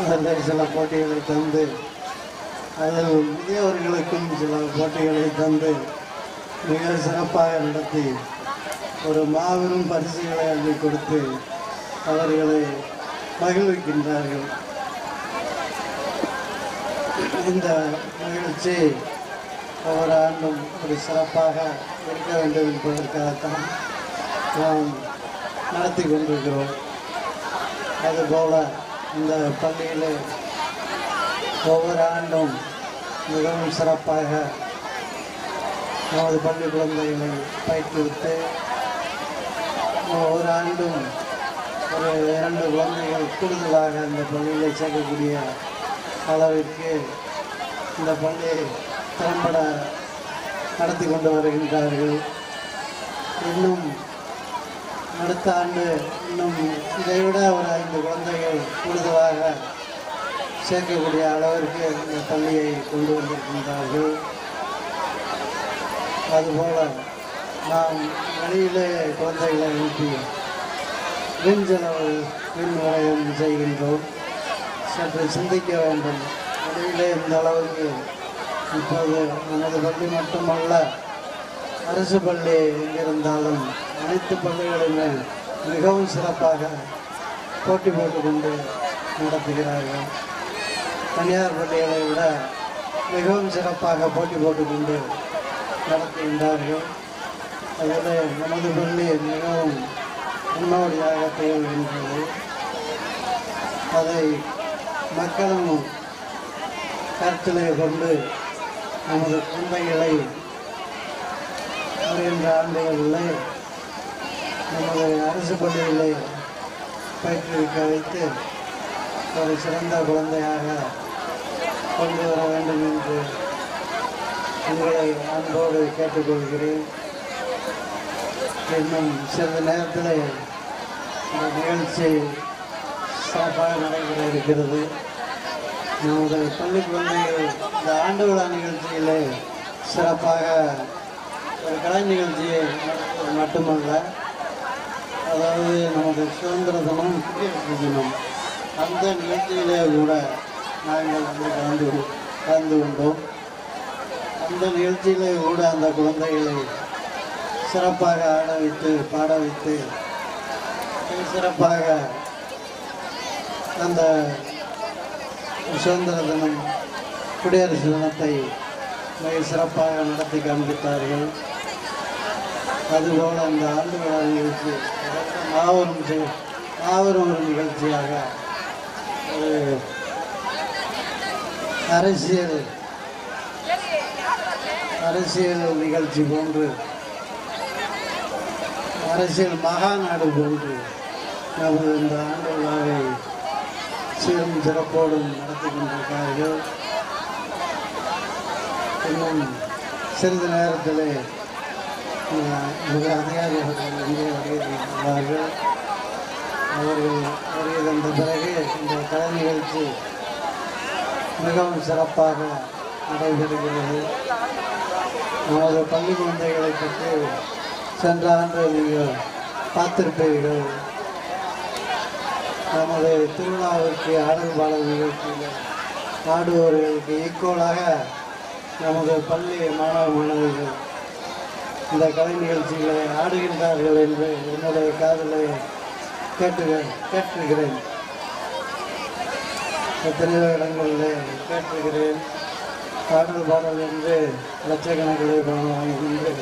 அதில் சில போட்டிகளை தந்து அதில் முதியவர்களுக்கும் சில போட்டிகளை தந்து மிக சிறப்பாக நடத்தி ஒரு மாபெரும் பரிசுகளை அள்ளி கொடுத்து அவர்களை மகிழ்விக்கின்றார்கள். இந்த நிகழ்ச்சி ஒவ்வொரு ஆண்டும் ஒரு சிறப்பாக இருக்க வேண்டும் என்பதற்காகத்தான் நாம் நடத்தி கொண்டிருக்கிறோம். அதுபோல இந்த பள்ளியில் ஒவ்வொரு ஆண்டும் மிகவும் சிறப்பாக நமது பள்ளி குழந்தைகளை பயிற்றுவித்து ஒவ்வொரு ஆண்டும் ஒரு இரண்டு குழந்தைகள் கூடுதலாக இந்த பள்ளியில் சேர்க்கக்கூடிய அளவிற்கு இந்த பள்ளியை திறம்பட நடத்தி கொண்டு வருகின்றார்கள். இன்னும் அடுத்த ஆண்டு இன்னும் இதைவிட ஒரு ஐந்து குழந்தைகள் கூடுதலாக சேர்க்கக்கூடிய அளவிற்கு இந்த பள்ளியை கொண்டு வந்திருக்கின்றார்கள். அதுபோல நாம் வெளியிலே குழந்தைகளை அனுப்பி வீண் செலவு வீண் செய்கின்றோம். சற்று சிந்திக்க வேண்டும். வெளியிலே இந்த அளவுக்கு இப்போது நமது பள்ளி மட்டுமல்ல அரசு பள்ளி எங்கிருந்தாலும் அனைத்து பள்ளிகளுமே மிகவும் சிறப்பாக போட்டி போட்டுக்கொண்டு நடத்துகிறார்கள். தனியார் பள்ளிகளை விட மிகவும் சிறப்பாக போட்டி போட்டுக்கொண்டு நடத்துகின்றார்கள். அதில் நமது பள்ளி மிகவும் முன்னோடியாக திகழ்கின்றது. அதை மக்களும் கருத்திலே கொண்டு நமது குழந்தைகளை வருகின்ற ஆண்டுகளிலே நமது அரசு பள்ளியிலே பயிற்றுவிக்க வைத்து ஒரு சிறந்த குழந்தையாக கொண்டு வர வேண்டும் என்று உங்களை அன்போடு கேட்டுக்கொள்கிறேன். இன்னும் சிறிது நேரத்தில் இந்த நிகழ்ச்சி சிறப்பாக நடைபெற இருக்கிறது. நமது பள்ளி குழந்தைகள் இந்த ஆண்டு விழா நிகழ்ச்சியில் சிறப்பாக ஒரு கலை நிகழ்ச்சியை மட்டுமல்ல. அதாவது நமது சுதந்திர தினம் குடியரசு தினம். அந்த நிகழ்ச்சியிலே கூட நாங்கள் வந்து கலந்து கலந்து கொண்டோம். அந்த நிகழ்ச்சியிலே கூட அந்த குழந்தைகளை சிறப்பாக ஆட வைத்து பாட வைத்து மிக சிறப்பாக அந்த சுதந்திர தினம் குடியரசு தினத்தை மிக சிறப்பாக நடத்தி காண்பித்தார்கள். அதுபோல் அந்த ஆண்டு விழா நிகழ்ச்சி மாபெரும் மாபெரும் ஒரு நிகழ்ச்சியாக ஒரு அரசியல் அரசியல் நிகழ்ச்சி போன்று அரசியல் மகாநாடு போன்று நமது இந்த ஆண்டு விழாவை சீரும் சிறப்போடும் நடத்தி கொண்டிருக்கிறார்கள். இன்னும் சிறிது நேரத்தில் மிக அதிகாரிகள் இங்கே வருகிறார்கள். அவர்கள் வருகை தந்த பிறகு இந்த கலை நிகழ்ச்சி மிகவும் சிறப்பாக நடைபெறுகிறது. நமது பள்ளி குழந்தைகளை பற்றி சென்ற ஆண்டு நீங்கள் பார்த்திருப்பீர்கள். நமது திருவிழாவிற்கு ஆடல் பாடல் நிகழ்ச்சியில் ஆடுபவர்களுக்கு ஈக்குவலாக நமது பள்ளி மாணவ மாணவிகள் இந்த கலை நிகழ்ச்சிகளை ஆடுகின்றார்கள் என்று என்னுடைய காதலை கேட்டு கேட்டிருக்கிறேன் எத்தனையோ இடங்களில் கேட்டிருக்கிறேன் பாடல் பாடல் என்று லட்சக்கணக்கில் பணம் வாங்கிக்கொண்டு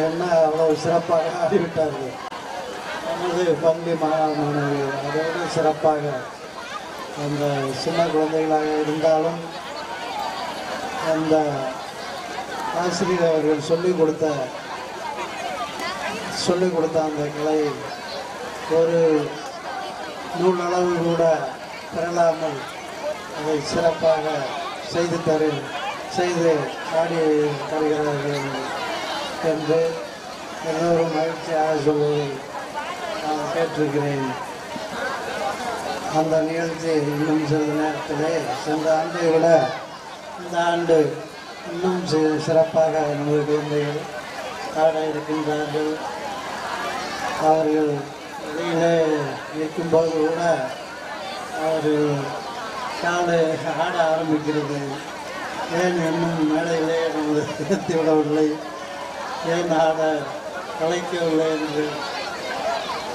என்ன அவ்வளவு சிறப்பாக ஆடிவிட்டார்கள் நமது பள்ளி மாணவ மாணவிகள் அதோடு சிறப்பாக அந்த சின்ன குழந்தைகளாக இருந்தாலும் அந்த ஆசிரியர் அவர்கள் சொல்லிக் கொடுத்த சொல்லிக் கொடுத்த அந்த கலை ஒரு நூலளவு கூட பெறலாமல் அதை சிறப்பாக செய்து தரு செய்து ஆடி தருகிறார்கள் என்று எல்லோரும் மகிழ்ச்சியாக சொல்வதை நான் கேட்டிருக்கிறேன். அந்த நிகழ்ச்சி இன்னும் சிறிது நேரத்திலே சென்ற ஆண்டை விட இந்த ஆண்டு இன்னும் சி- சிறப்பாக நமது குழந்தைகள் ஆட இருக்கின்றார்கள். அவர்கள் வெளியிலே இருக்கும்போது கூட அவர்கள் காலை ஆட ஆரம்பிக்கிறது. ஏன் இன்னும் மேடையிலே நமது நிறுத்தி விடவில்லை ஏன் ஆட கலைக்கவில்லை என்று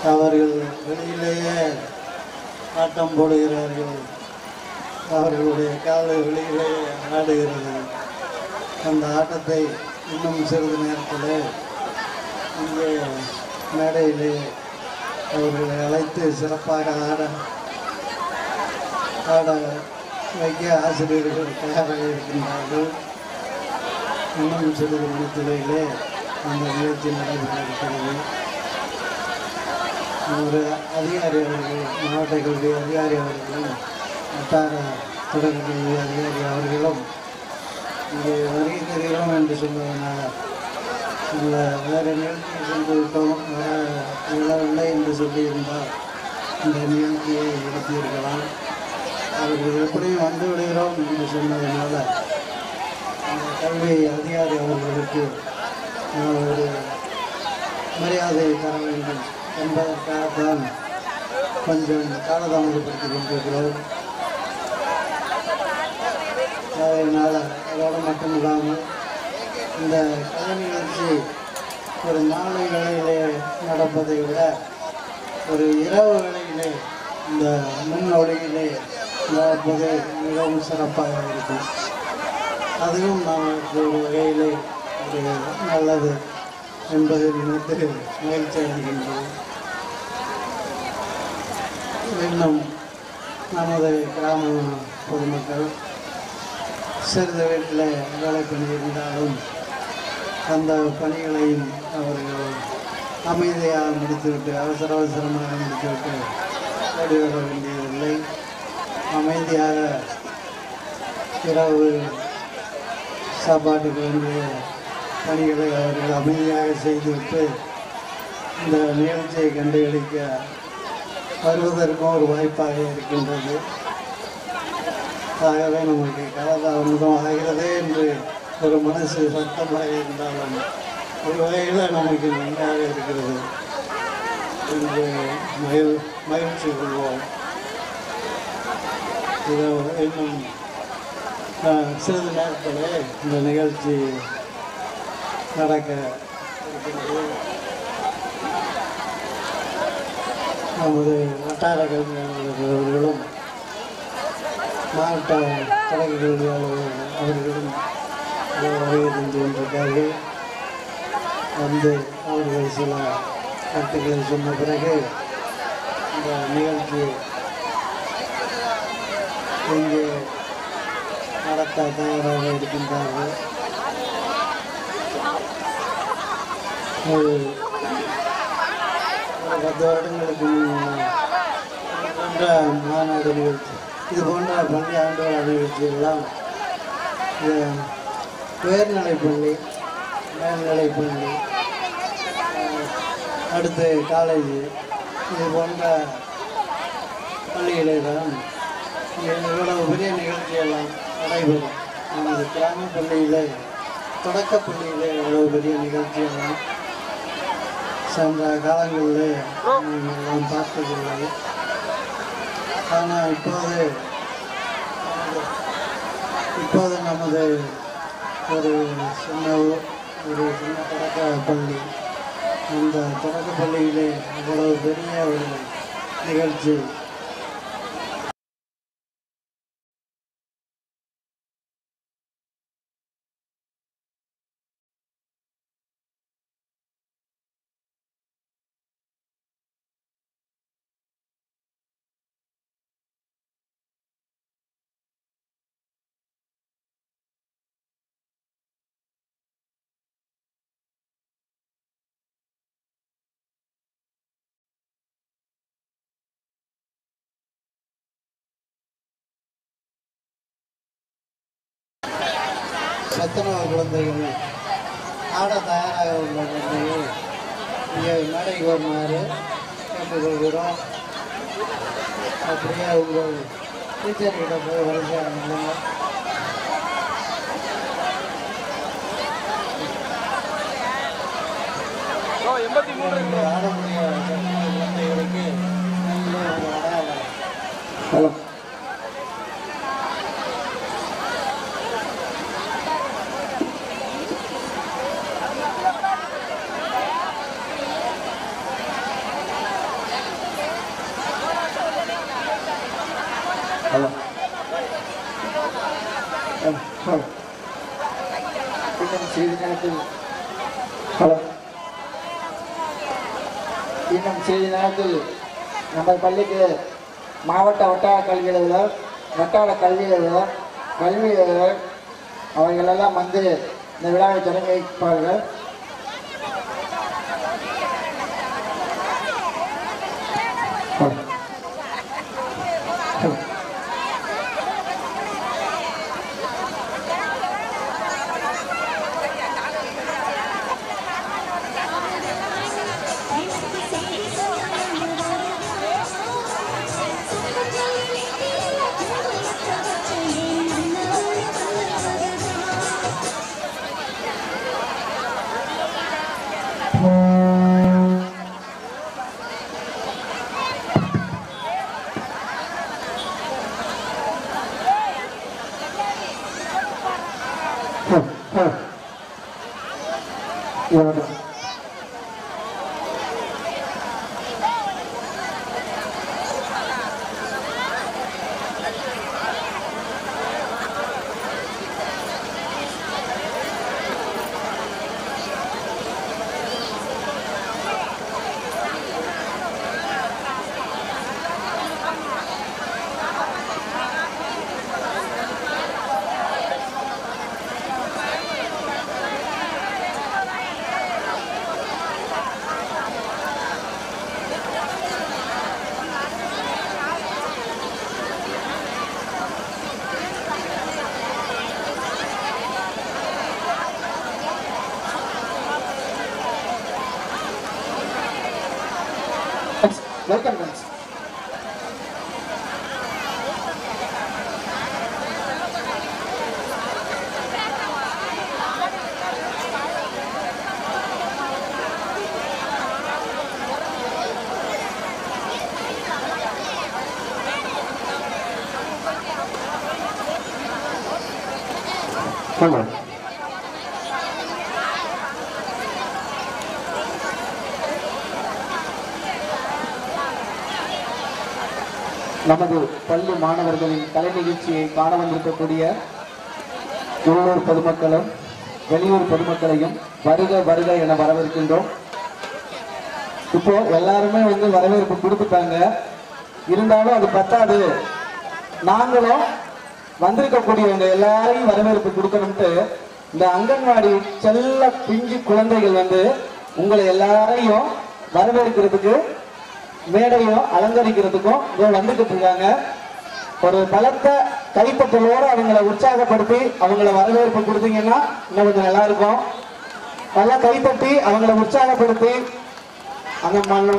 அவர்கள் வெளியிலேயே ஆட்டம் போடுகிறார்கள். அவர்களுடைய காலை வெளியிலேயே ஆடுகிறது. அந்த ஆட்டத்தை இன்னும் சிறிது நேரத்தில் இங்கே மேடையிலே அவர்களை அழைத்து சிறப்பாக ஆட ஆட வைக்க ஆசிரியர்கள் தயாராக இருக்கின்றார்கள். இன்னும் சிறிது மணித்துறையிலே அந்த நிகழ்ச்சி நடைபெற இருக்கிறது. ஒரு அதிகாரி அவர்கள் மாவட்ட கல்வி அதிகாரி அவர்களும் வட்டார தொடர் கல்வி அதிகாரி அவர்களும் இங்கே வருகை தருகிறோம் என்று சொல்வதனால் இந்த வேறு நிகழ்ச்சியை சென்று விட்டோம் வர இயலவில்லை என்று சொல்லியிருந்தால் இந்த நிகழ்ச்சியை நடத்தியிருக்கலாம். அவர்கள் எப்படியும் வந்து விடுகிறோம் என்று சொன்னதனால கல்வி அதிகாரி அவர்களுக்கு நான் ஒரு மரியாதை தர வேண்டும். என்பதற்காகத்தான் கொஞ்சம் காலதாமதப்படுத்திக் கொண்டிருக்கிறோம் அதனால் அதோடு மட்டும் இல்லாமல் இந்த கலை நிகழ்ச்சி ஒரு மாலை வேளையிலே நடப்பதை விட ஒரு இரவு வேளையிலே இந்த மின் நடப்பது மிகவும் சிறப்பாக இருக்கும். அதுவும் நமக்கு ஒரு வகையிலே ஒரு நல்லது. என்பதை நினைத்து மகிழ்ச்சி அடைகின்றோம். இன்னும் நமது கிராம பொதுமக்கள் சிறிது வீட்டில் வேலை பண்ணியிருந்தாலும் அந்த பணிகளையும் அவர்கள் அமைதியாக முடித்துவிட்டு அவசர அவசரமாக முடித்துவிட்டு ஓடிவர வேண்டியதில்லை. அமைதியாக இரவு சாப்பாட்டுக்கு வேண்டிய பணிகளை அவர்கள் அமைதியாக செய்துவிட்டு இந்த நிகழ்ச்சியை கண்டுபிடிக்க வருவதற்கும் ஒரு வாய்ப்பாக இருக்கின்றது. ஆகவே நமக்கு கலதாமதம் ஆகிறது என்று ஒரு மனசு சத்தமாக இருந்தாலும் ஒரு வகையில் நமக்கு நன்றாக இருக்கிறது என்று மகிழ் மகிழ்ச்சி கொள்வோம். இதோ இன்னும் சிறிது நேரத்தில் இந்த நிகழ்ச்சி நடக்க நமது வட்டார கல்வியாளர்களும் மாவட்ட தொடக்க கல்வியாளர்கள் அவர்களும் வருகை தந்து கொண்டிருக்கார்கள் வந்து அவர்கள் சில கருத்துக்களை சொன்ன பிறகு இந்த நிகழ்ச்சி இங்கே நடத்த தயாராக இருக்கின்றார்கள். ஒரு பத்து வருடங்களுக்கு மாநாடு நிகழ்ச்சி இது போன்ற பள்ளி ஆண்டோர் நிகழ்ச்சி உயர்நிலை பள்ளி மேல்நிலைப் பள்ளி அடுத்து காலேஜ் இது போன்ற பள்ளிகளே தான் இவ்வளவு பெரிய நிகழ்ச்சியெல்லாம் நடைபெறும். நமது கிராம பள்ளியிலே தொடக்க பள்ளியிலே இவ்வளவு பெரிய நிகழ்ச்சியெல்லாம் சென்ற காலங்களில் நாம் பார்த்ததில்லை. ஆனால் இப்போது இப்போது நமது ஒரு சின்ன ஒரு சின்ன தொடக்க பள்ளி. அந்த தொடக்க பள்ளியிலே இவ்வளவு பெரிய ஒரு நிகழ்ச்சி சத்துணவு குழந்தைகள் ஆட தயாராக உள்ள குழந்தைகள் இங்கே மேடைக்கு வருமாறு கேட்டுக்கொள்கிறோம். அப்படியே உங்கள் டீச்சர்கிட்ட போய் வரிசையாக நில்லுங்க எண்பத்தி மூணு ஆடக்கூடிய குழந்தைகளுக்கு நீங்களே ஒரு அடையாளம் ஹலோ ஹலோ இன்னும் சிறிது நேரத்தில் ஹலோ சிறிது நம்ம பள்ளிக்கு மாவட்ட வட்டார கல்வி அலுவலர் வட்டார கல்வி அலுவலர் கல்வி அலுவலர் அவர்களெல்லாம் வந்து இந்த விழாவை தொடங்கி வைப்பார்கள். பள்ளி மாணவர்களின் கலை நிகழ்ச்சியை காண வந்திருக்கக்கூடிய உள்ளூர் பொதுமக்களும் வெளியூர் பொதுமக்களையும் வருக வருக என வரவேற்கின்றோம். இப்போ எல்லாருமே வந்து வரவேற்பு கொடுத்துட்டாங்க. இருந்தாலும் அது பத்தாது. நாங்களும் வந்திருக்கக்கூடியவங்க எல்லாரையும் வரவேற்பு கொடுக்கணும்ட்டு இந்த அங்கன்வாடி செல்ல பிஞ்சு குழந்தைகள் வந்து உங்களை எல்லாரையும் வரவேற்கிறதுக்கு மேடையும் அலங்கரிக்கிறதுக்கும் இதோ வந்துகிட்டு இருக்காங்க. ஒரு பலத்த கைப்பற்றலோடு அவங்கள உற்சாகப்படுத்தி அவங்கள வரவேற்பு கொடுத்தீங்கன்னா இன்னும் கொஞ்சம் நல்லா இருக்கும் நல்லா கைத்தட்டி அவங்கள உற்சாகப்படுத்தி அந்த மண்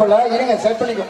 இன்னும் இருங்க செட் பண்ணிக்கோ.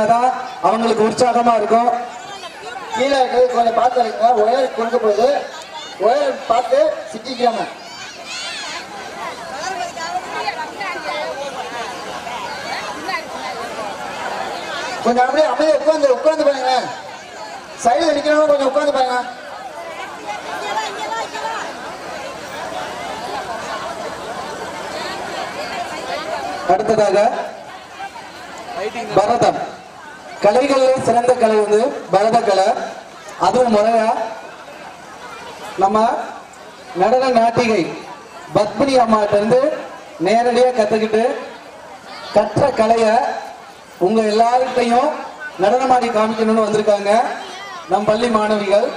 அப்படின்னாதான் அவங்களுக்கு உற்சாகமா இருக்கும். கீழே இருக்கிறது கொஞ்சம் பார்த்து வைக்கணும் ஒயர் கொடுக்க போகுது ஒயர் பார்த்து சிக்கிக்கிறாங்க கொஞ்சம் அப்படியே அப்படியே உட்காந்து உட்காந்து பாருங்க. சைடில் நிற்கிறவங்க கொஞ்சம் உட்காந்து பாருங்க. அடுத்ததாக பரதம். கலைகளில் சிறந்த கலை வந்து பரத கலை. அதுவும் முறையா நம்ம நடன நாட்டிகை பத்மினி அம்மாட்ட இருந்து நேரடியாக கற்றுக்கிட்டு கற்ற கலையை உங்கள் எல்லார்கிட்டையும் நடனமாடி காமிக்கணும்னு வந்திருக்காங்க. நம் பள்ளி மாணவிகள்.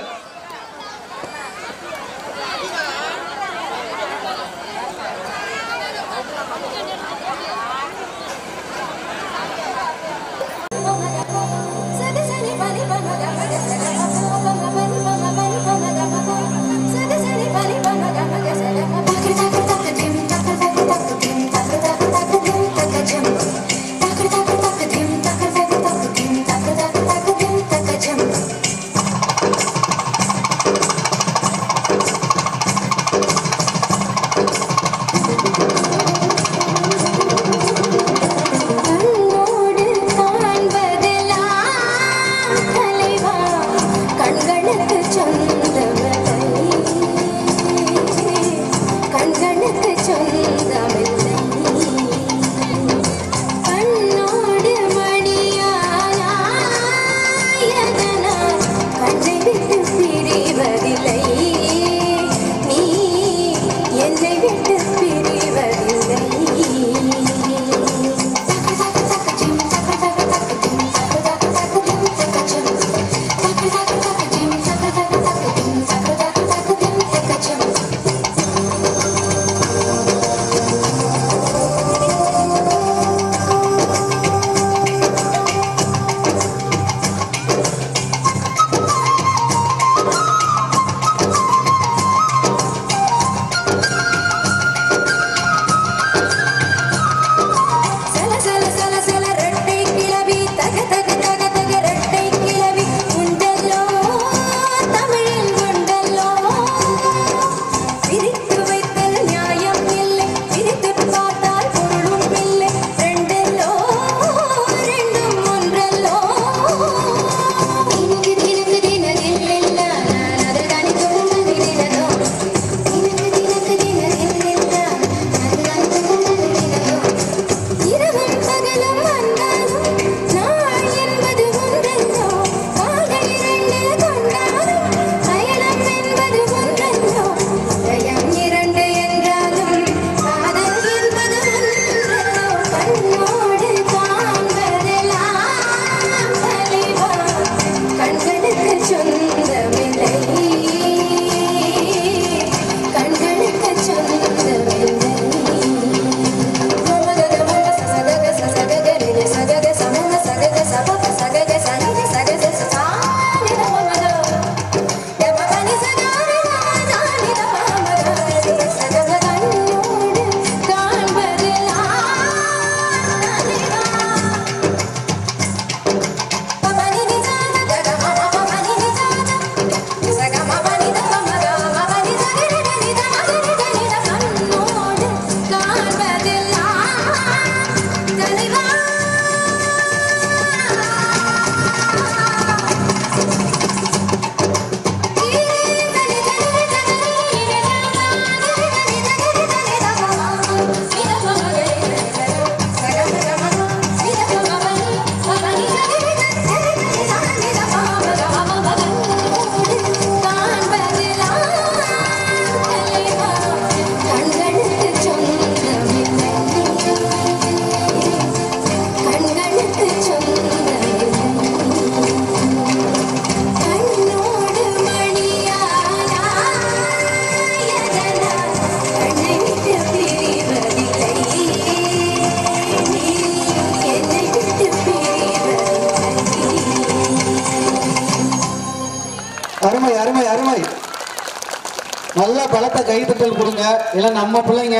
இல்லை நம்ம பிள்ளைங்க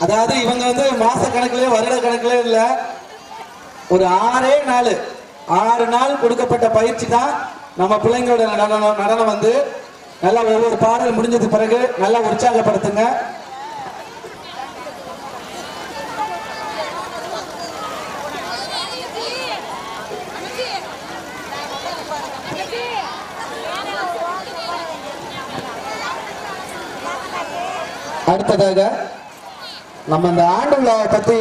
அதாவது இவங்க வந்து மாச கணக்குலயோ வருட கணக்குலயோ இல்லை ஒரு ஆறே நாள் ஆறு நாள் கொடுக்கப்பட்ட பயிற்சி தான் நம்ம பிள்ளைங்களோட நடனம் நடனம் வந்து. நல்லா ஒவ்வொரு பாடல் முடிஞ்சது பிறகு நல்லா உற்சாகப்படுத்துங்க அடுத்ததாக நம்ம இந்த ஆண்டு விழாவை பத்தி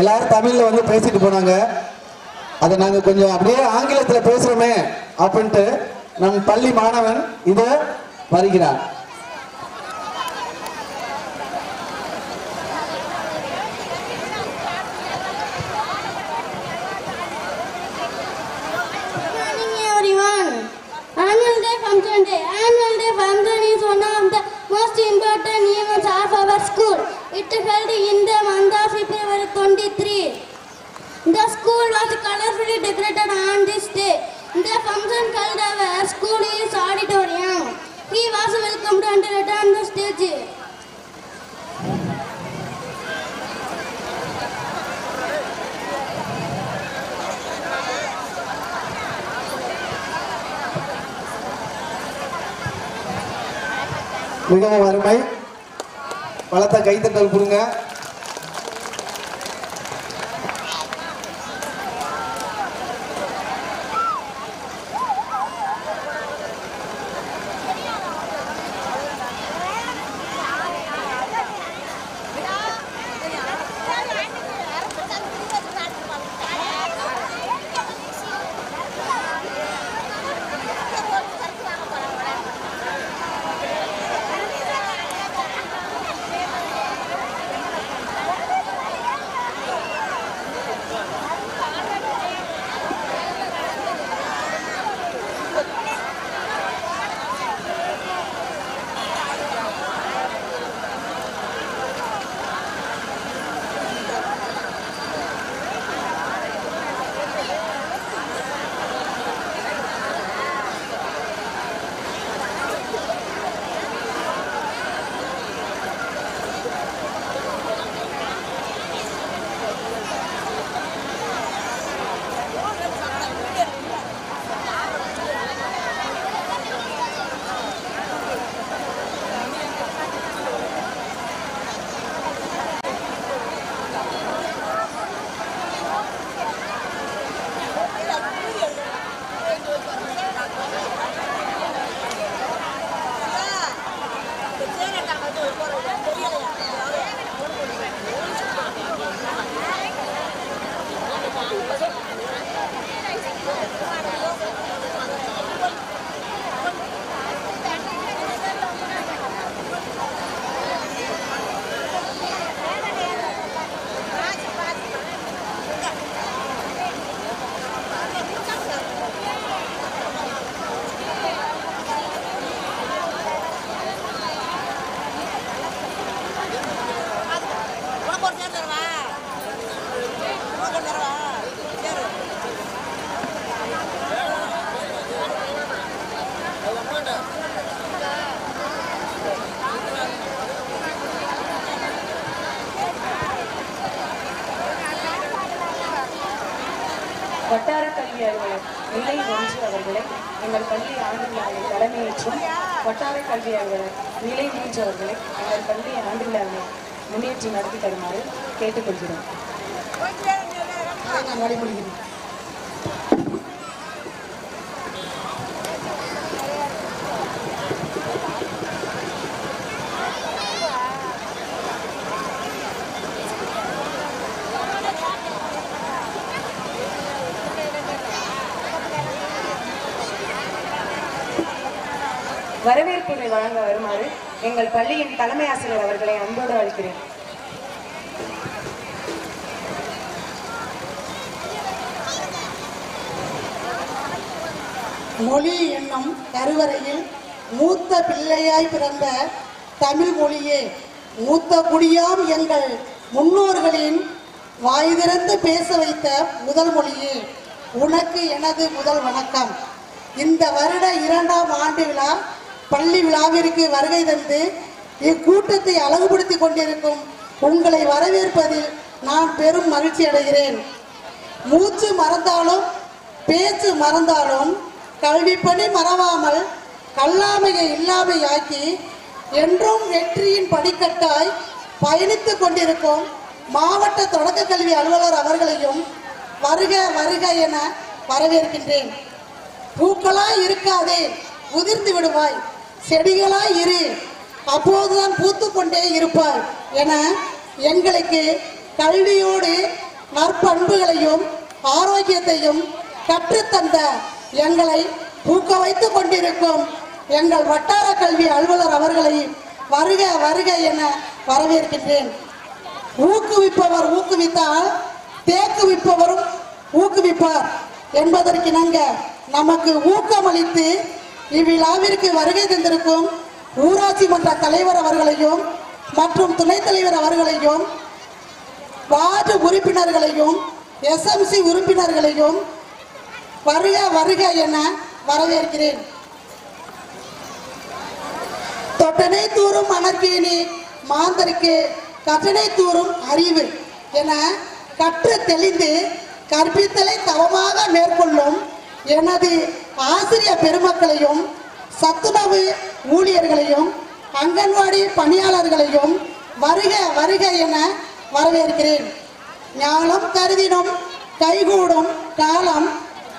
எல்லாரும் தமிழ்ல வந்து பேசிட்டு போனாங்க. அதை நாங்கள் கொஞ்சம் அப்படியே ஆங்கிலத்தில் பேசுகிறோமே அப்படின்ட்டு நம் பள்ளி மாணவன் இதை வருகிறான். பள்ளியின் தலைமை ஆசிரியர் அவர்களை அன்போடு அழைக்கிறேன். மொழி என்னும் கருவறையில் மூத்த பிள்ளையாய் பிறந்த தமிழ் மொழியே மூத்த குடியாம் எங்கள் முன்னோர்களின் வாய்திறந்து பேச வைத்த முதல் மொழியே உனக்கு எனது முதல் வணக்கம். இந்த வருட இரண்டாம் ஆண்டு விழா பள்ளி விழாவிற்கு வருகை தந்து இக்கூட்டத்தை அழகுபடுத்தி கொண்டிருக்கும் உங்களை வரவேற்பதில் நான் பெரும் மகிழ்ச்சி அடைகிறேன். மூச்சு மறந்தாலும் பேச்சு மறந்தாலும் கல்வி பணி மறவாமல் கல்லாமையை இல்லாமையாக்கி என்றும் வெற்றியின் படிக்கட்டாய் பயணித்துக் கொண்டிருக்கும் மாவட்ட தொடக்க கல்வி அலுவலர் அவர்களையும் வருக வருக என வரவேற்கின்றேன். பூக்களாய் இருக்காதே உதிர்ந்து விடுவாய் செடிகளாய் இரு. அப்போதுதான் பூத்து கொண்டே இருப்பார். என எங்களுக்கு கல்வியோடு நற்பண்புகளையும் ஆரோக்கியத்தையும் கற்றுத்தந்த எங்களை ஊக்க வைத்துக் கொண்டிருக்கும் எங்கள் வட்டார கல்வி அலுவலர் அவர்களை வருக வருக என வரவேற்கின்றேன். ஊக்குவிப்பவர் ஊக்குவித்தால் தேக்குவிப்பவரும் ஊக்குவிப்பார் என்பதற்கிணங்க நமக்கு ஊக்கமளித்து இவ்விழாவிற்கு வருகை தந்திருக்கும் ஊராட்சி மன்ற தலைவர் அவர்களையும் மற்றும் துணைத் தலைவர் அவர்களையும் வார்டு உறுப்பினர்களையும் எஸ்எம்சி உறுப்பினர்களையும் வருக வருக என வரவேற்கிறேன். தொட்டனை தூரும் அனர்கேணி மாந்தருக்கு கட்டணை தூரும் அறிவு என கற்று தெளிந்து கற்பித்தலை தவமாக மேற்கொள்ளும் எனது ஆசிரியர் பெருமக்களையும் சத்துணவு ஊழியர்களையும் அங்கன்வாடி பணியாளர்களையும் வருக வருக என வரவேற்கிறேன். ஞானம் கருதினும் கைகூடும் காலம்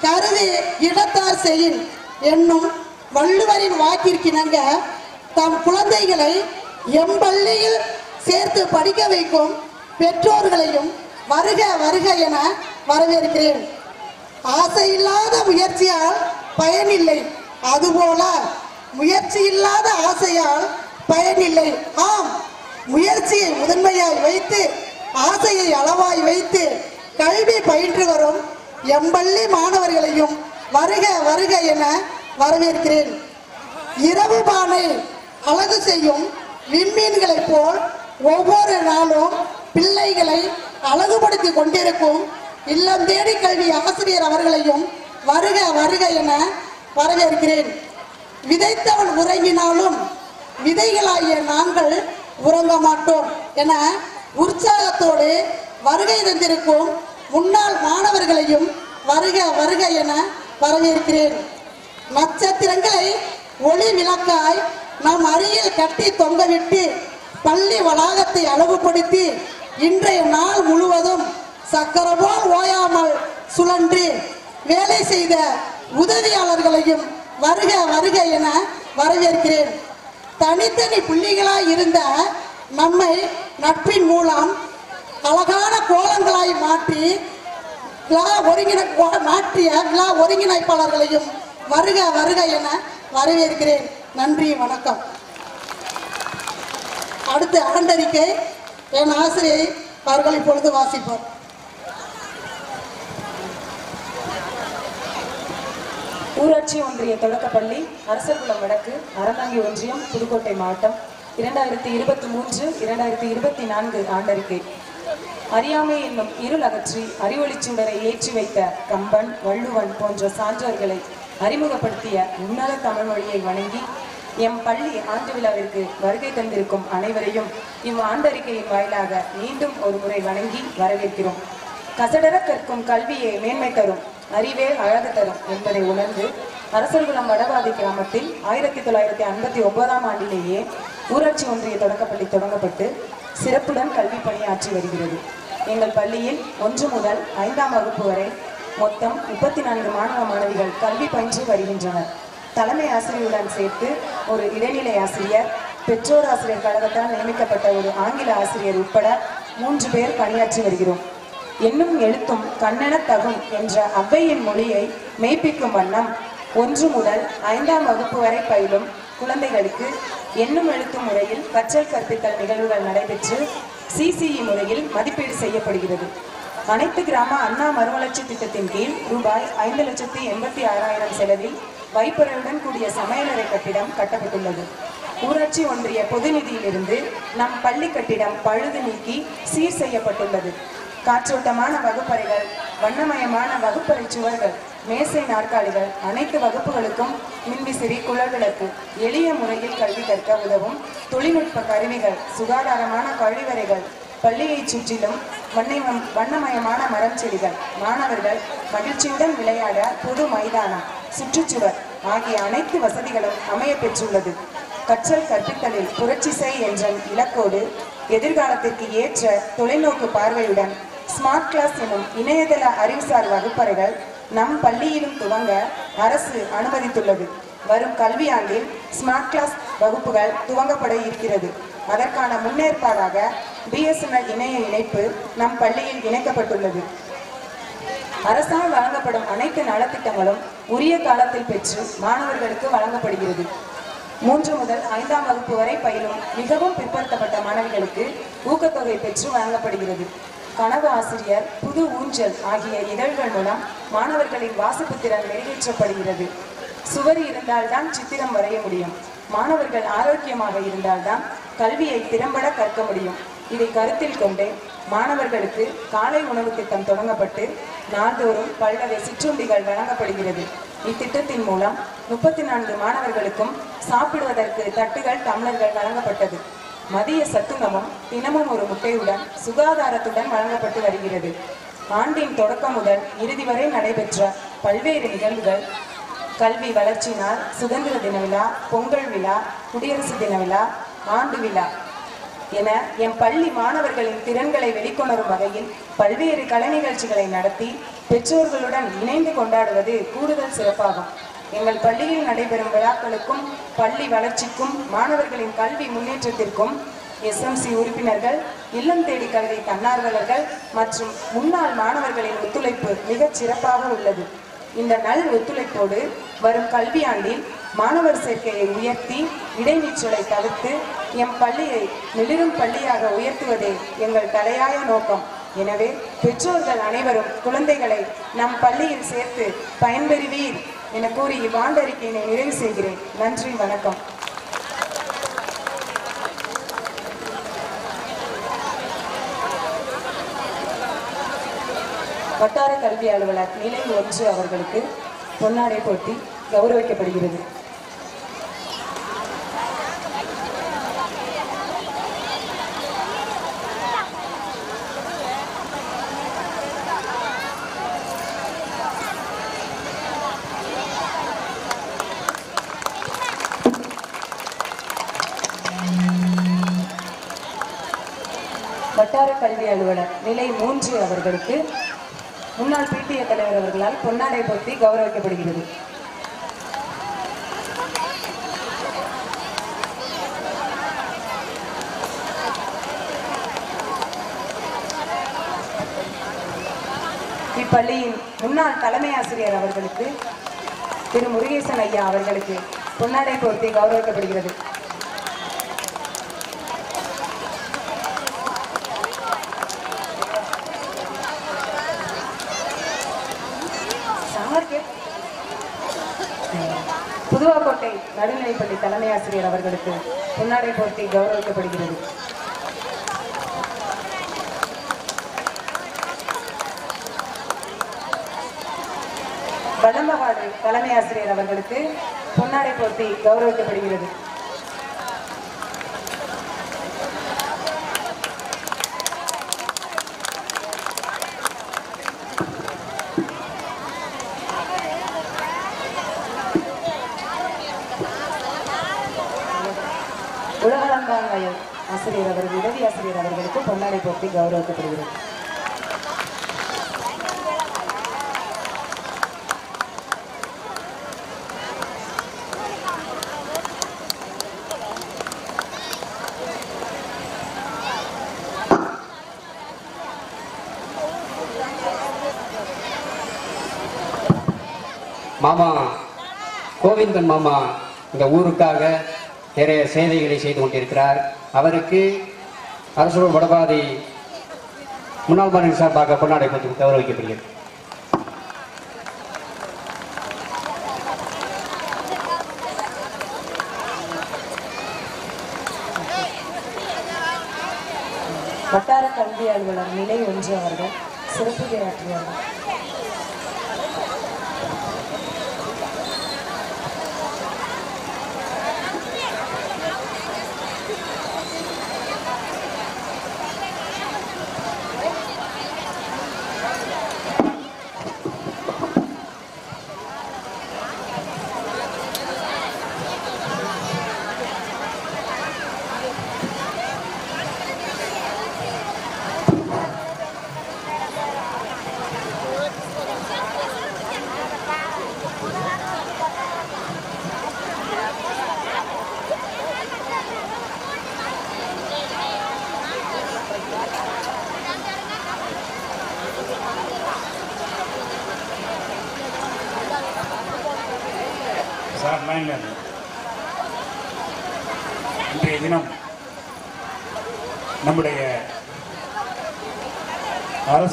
கருதி இடத்தார் செய்யின் என்னும் வள்ளுவரின் வாக்கிற்கிணங்க தம் குழந்தைகளை எம்பள்ளியில் சேர்த்து படிக்க வைக்கும் பெற்றோர்களையும் வருக வருக என வரவேற்கிறேன். ஆசையில்லாத முயற்சியால் பயனில்லை. அதுபோல முயற்சி இல்லாத ஆசையால் பயனில்லை. ஆம் முயற்சியை முதன்மையாய் வைத்து ஆசையை அளவாய் வைத்து கல்வி பயின்று வரும் எம்பள்ளி மாணவர்களையும் வருக வருக என வரவேற்கிறேன். இரவு பானை அழகு செய்யும் விண்மீன்களைப் போல் ஒவ்வொரு நாளும் பிள்ளைகளை அழகுபடுத்தி கொண்டிருக்கும் இல்லம் தேடி கல்வி ஆசிரியர் அவர்களையும் வருக வருக என வரவேற்கிறேன். விதைத்தவன் உறங்கினாலும் விதைகளாகிய நாங்கள் உறங்க மாட்டோம் என உற்சாகத்தோடு வருகை தந்திருக்கும் முன்னாள் மாணவர்களையும் வருக வருக என வரவேற்கிறேன். நட்சத்திரங்களை ஒளி விளக்காய் நம் அருகில் கட்டி தொங்கவிட்டு பள்ளி வளாகத்தை அளவுபடுத்தி இன்றைய நாள் முழுவதும் சக்கரபோல் ஓயாமல் சுழன்று வேலை செய்த உதவியாளர்களையும் வருக வருக என வரவேற்கிறேன். தனித்தனி புள்ளிகளாய் இருந்த நம்மை நட்பின் மூலம் அழகான கோலங்களாய் மாற்றி விழா ஒருங்கிணை மாற்றிய விழா ஒருங்கிணைப்பாளர்களையும் வருக வருக என வரவேற்கிறேன். நன்றி வணக்கம். அடுத்து ஆண்டறிக்கை என் ஆசிரியை அவர்கள் இப்பொழுது வாசிப்பார் ஊராட்சி ஒன்றிய தொடக்கப்பள்ளி அரசகுளம் வடக்கு அறந்தாங்கி ஒன்றியம் புதுக்கோட்டை மாவட்டம் இரண்டாயிரத்தி இருபத்தி மூன்று இரண்டாயிரத்தி இருபத்தி நான்கு ஆண்டறிக்கை. அறியாமை என்னும் இருள் அகற்றி அறிவொளிச் சுடரை ஏற்றி வைத்த கம்பன் வள்ளுவன் போன்ற சான்றோர்களை அறிமுகப்படுத்திய உன்னத தமிழ் மொழியை வணங்கி எம் பள்ளி ஆண்டு விழாவிற்கு வருகை தந்திருக்கும் அனைவரையும் இவ் ஆண்டறிக்கையின் வாயிலாக மீண்டும் ஒரு முறை வணங்கி வரவேற்கிறோம். கசடர கற்கும் கல்வியை மேன்மை தரும். அறிவே அழகு தரும் என்பதை உணர்ந்து அரசர்குளம் வடவாதி கிராமத்தில் ஆயிரத்தி தொள்ளாயிரத்தி ஐம்பத்தி ஒன்பதாம் ஆண்டிலேயே ஊராட்சி ஒன்றிய தொடக்கப்பள்ளி தொடங்கப்பட்டு சிறப்புடன் கல்வி பணியாற்றி வருகிறது. எங்கள் பள்ளியில் ஒன்று முதல் ஐந்தாம் வகுப்பு வரை மொத்தம் முப்பத்தி நான்கு மாணவ மாணவிகள் கல்வி பயின்று வருகின்றனர். தலைமை ஆசிரியருடன் சேர்த்து ஒரு இடைநிலை ஆசிரியர் பெற்றோர் ஆசிரியர் கழகத்தால் நியமிக்கப்பட்ட ஒரு ஆங்கில ஆசிரியர் உட்பட மூன்று பேர் பணியாற்றி வருகிறோம். என்னும் எழுத்தும் கண்ணென தகும் என்ற அவ்வையின் மொழியை மெய்ப்பிக்கும் வண்ணம் ஒன்று முதல் ஐந்தாம் வகுப்பு வரை பயிலும் குழந்தைகளுக்கு என்னும் எழுத்தும் முறையில் கற்றல் கற்பித்தல் நிகழ்வுகள் நடைபெற்று சிசிஇ முறையில் மதிப்பீடு செய்யப்படுகிறது. அனைத்து கிராம அண்ணா மறுமலர்ச்சி திட்டத்தின் கீழ் ரூபாய் ஐந்து லட்சத்தி எண்பத்தி ஆறாயிரம் செலவில் வைப்புறையுடன் கூடிய சமையலறை கட்டிடம் கட்டப்பட்டுள்ளது. ஊராட்சி ஒன்றிய பொது நிதியிலிருந்து நம் பள்ளி கட்டிடம் பழுது நீக்கி சீர் செய்யப்பட்டுள்ளது. காற்றோட்டமான வகுப்பறைகள் வண்ணமயமான வகுப்பறை சுவர்கள் மேசை நாற்காலிகள் அனைத்து வகுப்புகளுக்கும் மின்விசிறி குளவிளக்கு எளிய முறையில் கல்வி கற்க உதவும் தொழில்நுட்ப கருவிகள் சுகாதாரமான கழிவறைகள் பள்ளியைச் சுற்றிலும் வண்ணமயம் வண்ணமயமான மரம் செடிகள் மாணவர்கள் மகிழ்ச்சியுடன் விளையாட புது மைதானம் சுற்றுச்சுவர் ஆகிய அனைத்து வசதிகளும் அமைய பெற்றுள்ளது. கற்றல் கற்பித்தலில் புரட்சி செய் என்ற இலக்கோடு எதிர்காலத்திற்கு ஏற்ற தொலைநோக்கு பார்வையுடன் ஸ்மார்ட் கிளாஸ் எனும் இணையதள அறிவுசார் வகுப்பறைகள் நம் பள்ளியிலும் துவங்க அரசு அனுமதித்துள்ளது. வரும் கல்வியாண்டில் ஸ்மார்ட் கிளாஸ் வகுப்புகள் துவங்கப்பட இருக்கிறது. அதற்கான முன்னேற்பாடாக பிஎஸ்என்எல் இணைய இணைப்பு நம் பள்ளியில் இணைக்கப்பட்டுள்ளது. அரசால் வழங்கப்படும் அனைத்து நலத்திட்டங்களும் உரிய காலத்தில் பெற்று மாணவர்களுக்கு வழங்கப்படுகிறது. மூன்று முதல் ஐந்தாம் வகுப்பு வரை பயிலும் மிகவும் பிற்படுத்தப்பட்ட மாணவிகளுக்கு ஊக்கத்தொகை பெற்று வழங்கப்படுகிறது. கனவு ஆசிரியர் புது ஊஞ்சல் ஆகிய இதழ்கள் மூலம் மாணவர்களின் வாசிப்பு திறன் மெருகேற்றப்படுகிறது சுவர் இருந்தால்தான் சித்திரம் வரைய முடியும். மாணவர்கள் ஆரோக்கியமாக இருந்தால்தான் கல்வியை திறம்பட கற்க முடியும். இதை கருத்தில் கொண்டு மாணவர்களுக்கு காலை உணவு திட்டம் தொடங்கப்பட்டு நாள்தோறும் பல்வகை சிற்றுண்டிகள் வழங்கப்படுகிறது. இத்திட்டத்தின் மூலம் முப்பத்தி நான்கு மாணவர்களுக்கும் சாப்பிடுவதற்கு தட்டுகள் டம்ளர்கள் வழங்கப்பட்டது. மதிய சத்துணவும் தினமும் ஒரு முட்டையுடன் சுகாதாரத்துடன் வழங்கப்பட்டு வருகிறது. ஆண்டின் தொடக்கம் முதல் இறுதி வரை நடைபெற்ற பல்வேறு நிகழ்வுகள் கல்வி வளர்ச்சி நாள் சுதந்திர தின விழா பொங்கல் விழா குடியரசு தின விழா ஆண்டு விழா என என் பள்ளி மாணவர்களின் திறன்களை வெளிக்கொணரும் வகையில் பல்வேறு கலை நிகழ்ச்சிகளை நடத்தி பெற்றோர்களுடன் இணைந்து கொண்டாடுவது கூடுதல் சிறப்பாகும். எங்கள் பள்ளியில் நடைபெறும் விழாக்களுக்கும் பள்ளி வளர்ச்சிக்கும் மாணவர்களின் கல்வி முன்னேற்றத்திற்கும் எஸ்எம்சி உறுப்பினர்கள் இல்லம் தேடி கல்வி தன்னார்வலர்கள் மற்றும் முன்னாள் மாணவர்களின் ஒத்துழைப்பு மிகச் சிறப்பாக உள்ளது. இந்த நல் ஒத்துழைப்போடு வரும் கல்வியாண்டில் மாணவர் சேர்க்கையை உயர்த்தி இடைநிற்றலை தவிர்த்து எம் பள்ளியை நெளிரும் பள்ளியாக உயர்த்துவதே எங்கள் தலையாய நோக்கம். எனவே பெற்றோர்கள் அனைவரும் குழந்தைகளை நம் பள்ளியில் சேர்த்து பயன்பெறுவீர். என கூறி இவ்வாண்டறிக்கையினை நிறைவு செய்கிறேன். நன்றி வணக்கம். வட்டார கல்வி அலுவலர் நிலை ஒன்று அவர்களுக்கு பொன்னாடை போட்டி கௌரவிக்கப்படுகிறது. கல்வி அலுவலர் நிலை மூன்று அவர்களுக்கு முன்னாள் பிடிஏ தலைவர் அவர்களால் பொன்னாடை போர்த்தி கௌரவிக்கப்படுகிறது. இப்பள்ளியின் முன்னாள் தலைமை ஆசிரியர் அவர்களுக்கு திரு முருகேசன் ஐயா அவர்களுக்கு பொன்னாடை போர்த்தி கௌரவிக்கப்படுகிறது சார் கே- புதுவாக்கோட்டை நடுநிலைப்பள்ளி ஆசிரியர் அவர்களுக்கு பொன்னாடை போர்த்தி கௌரவிக்கப்படுகிறது. வல்லம்பகாடு தலைமை ஆசிரியர் அவர்களுக்கு பொன்னாடை போர்த்தி கௌரவிக்கப்படுகிறது உலகளந்தாங்கயல் ஆசிரியர் அவர்கள் உதவி ஆசிரியர் அவர்களுக்கு பொன்னாடை போர்த்தி கௌரவிக்கப்படுகிறது. மாமா கோவிந்தன் மாமா இந்த ஊருக்காக நிறைய சேவைகளை செய்து கொண்டிருக்கிறார். அவருக்கு அரசு வடபாதி முன்னாள் மாநில சார்பாக பொன்னாடை பற்றி கௌரவிக்கப்படுகிறது வட்டார கல்வி அலுவலர் நிலை ஒன்று அவர்கள் சிறப்புரையாற்றினார்கள்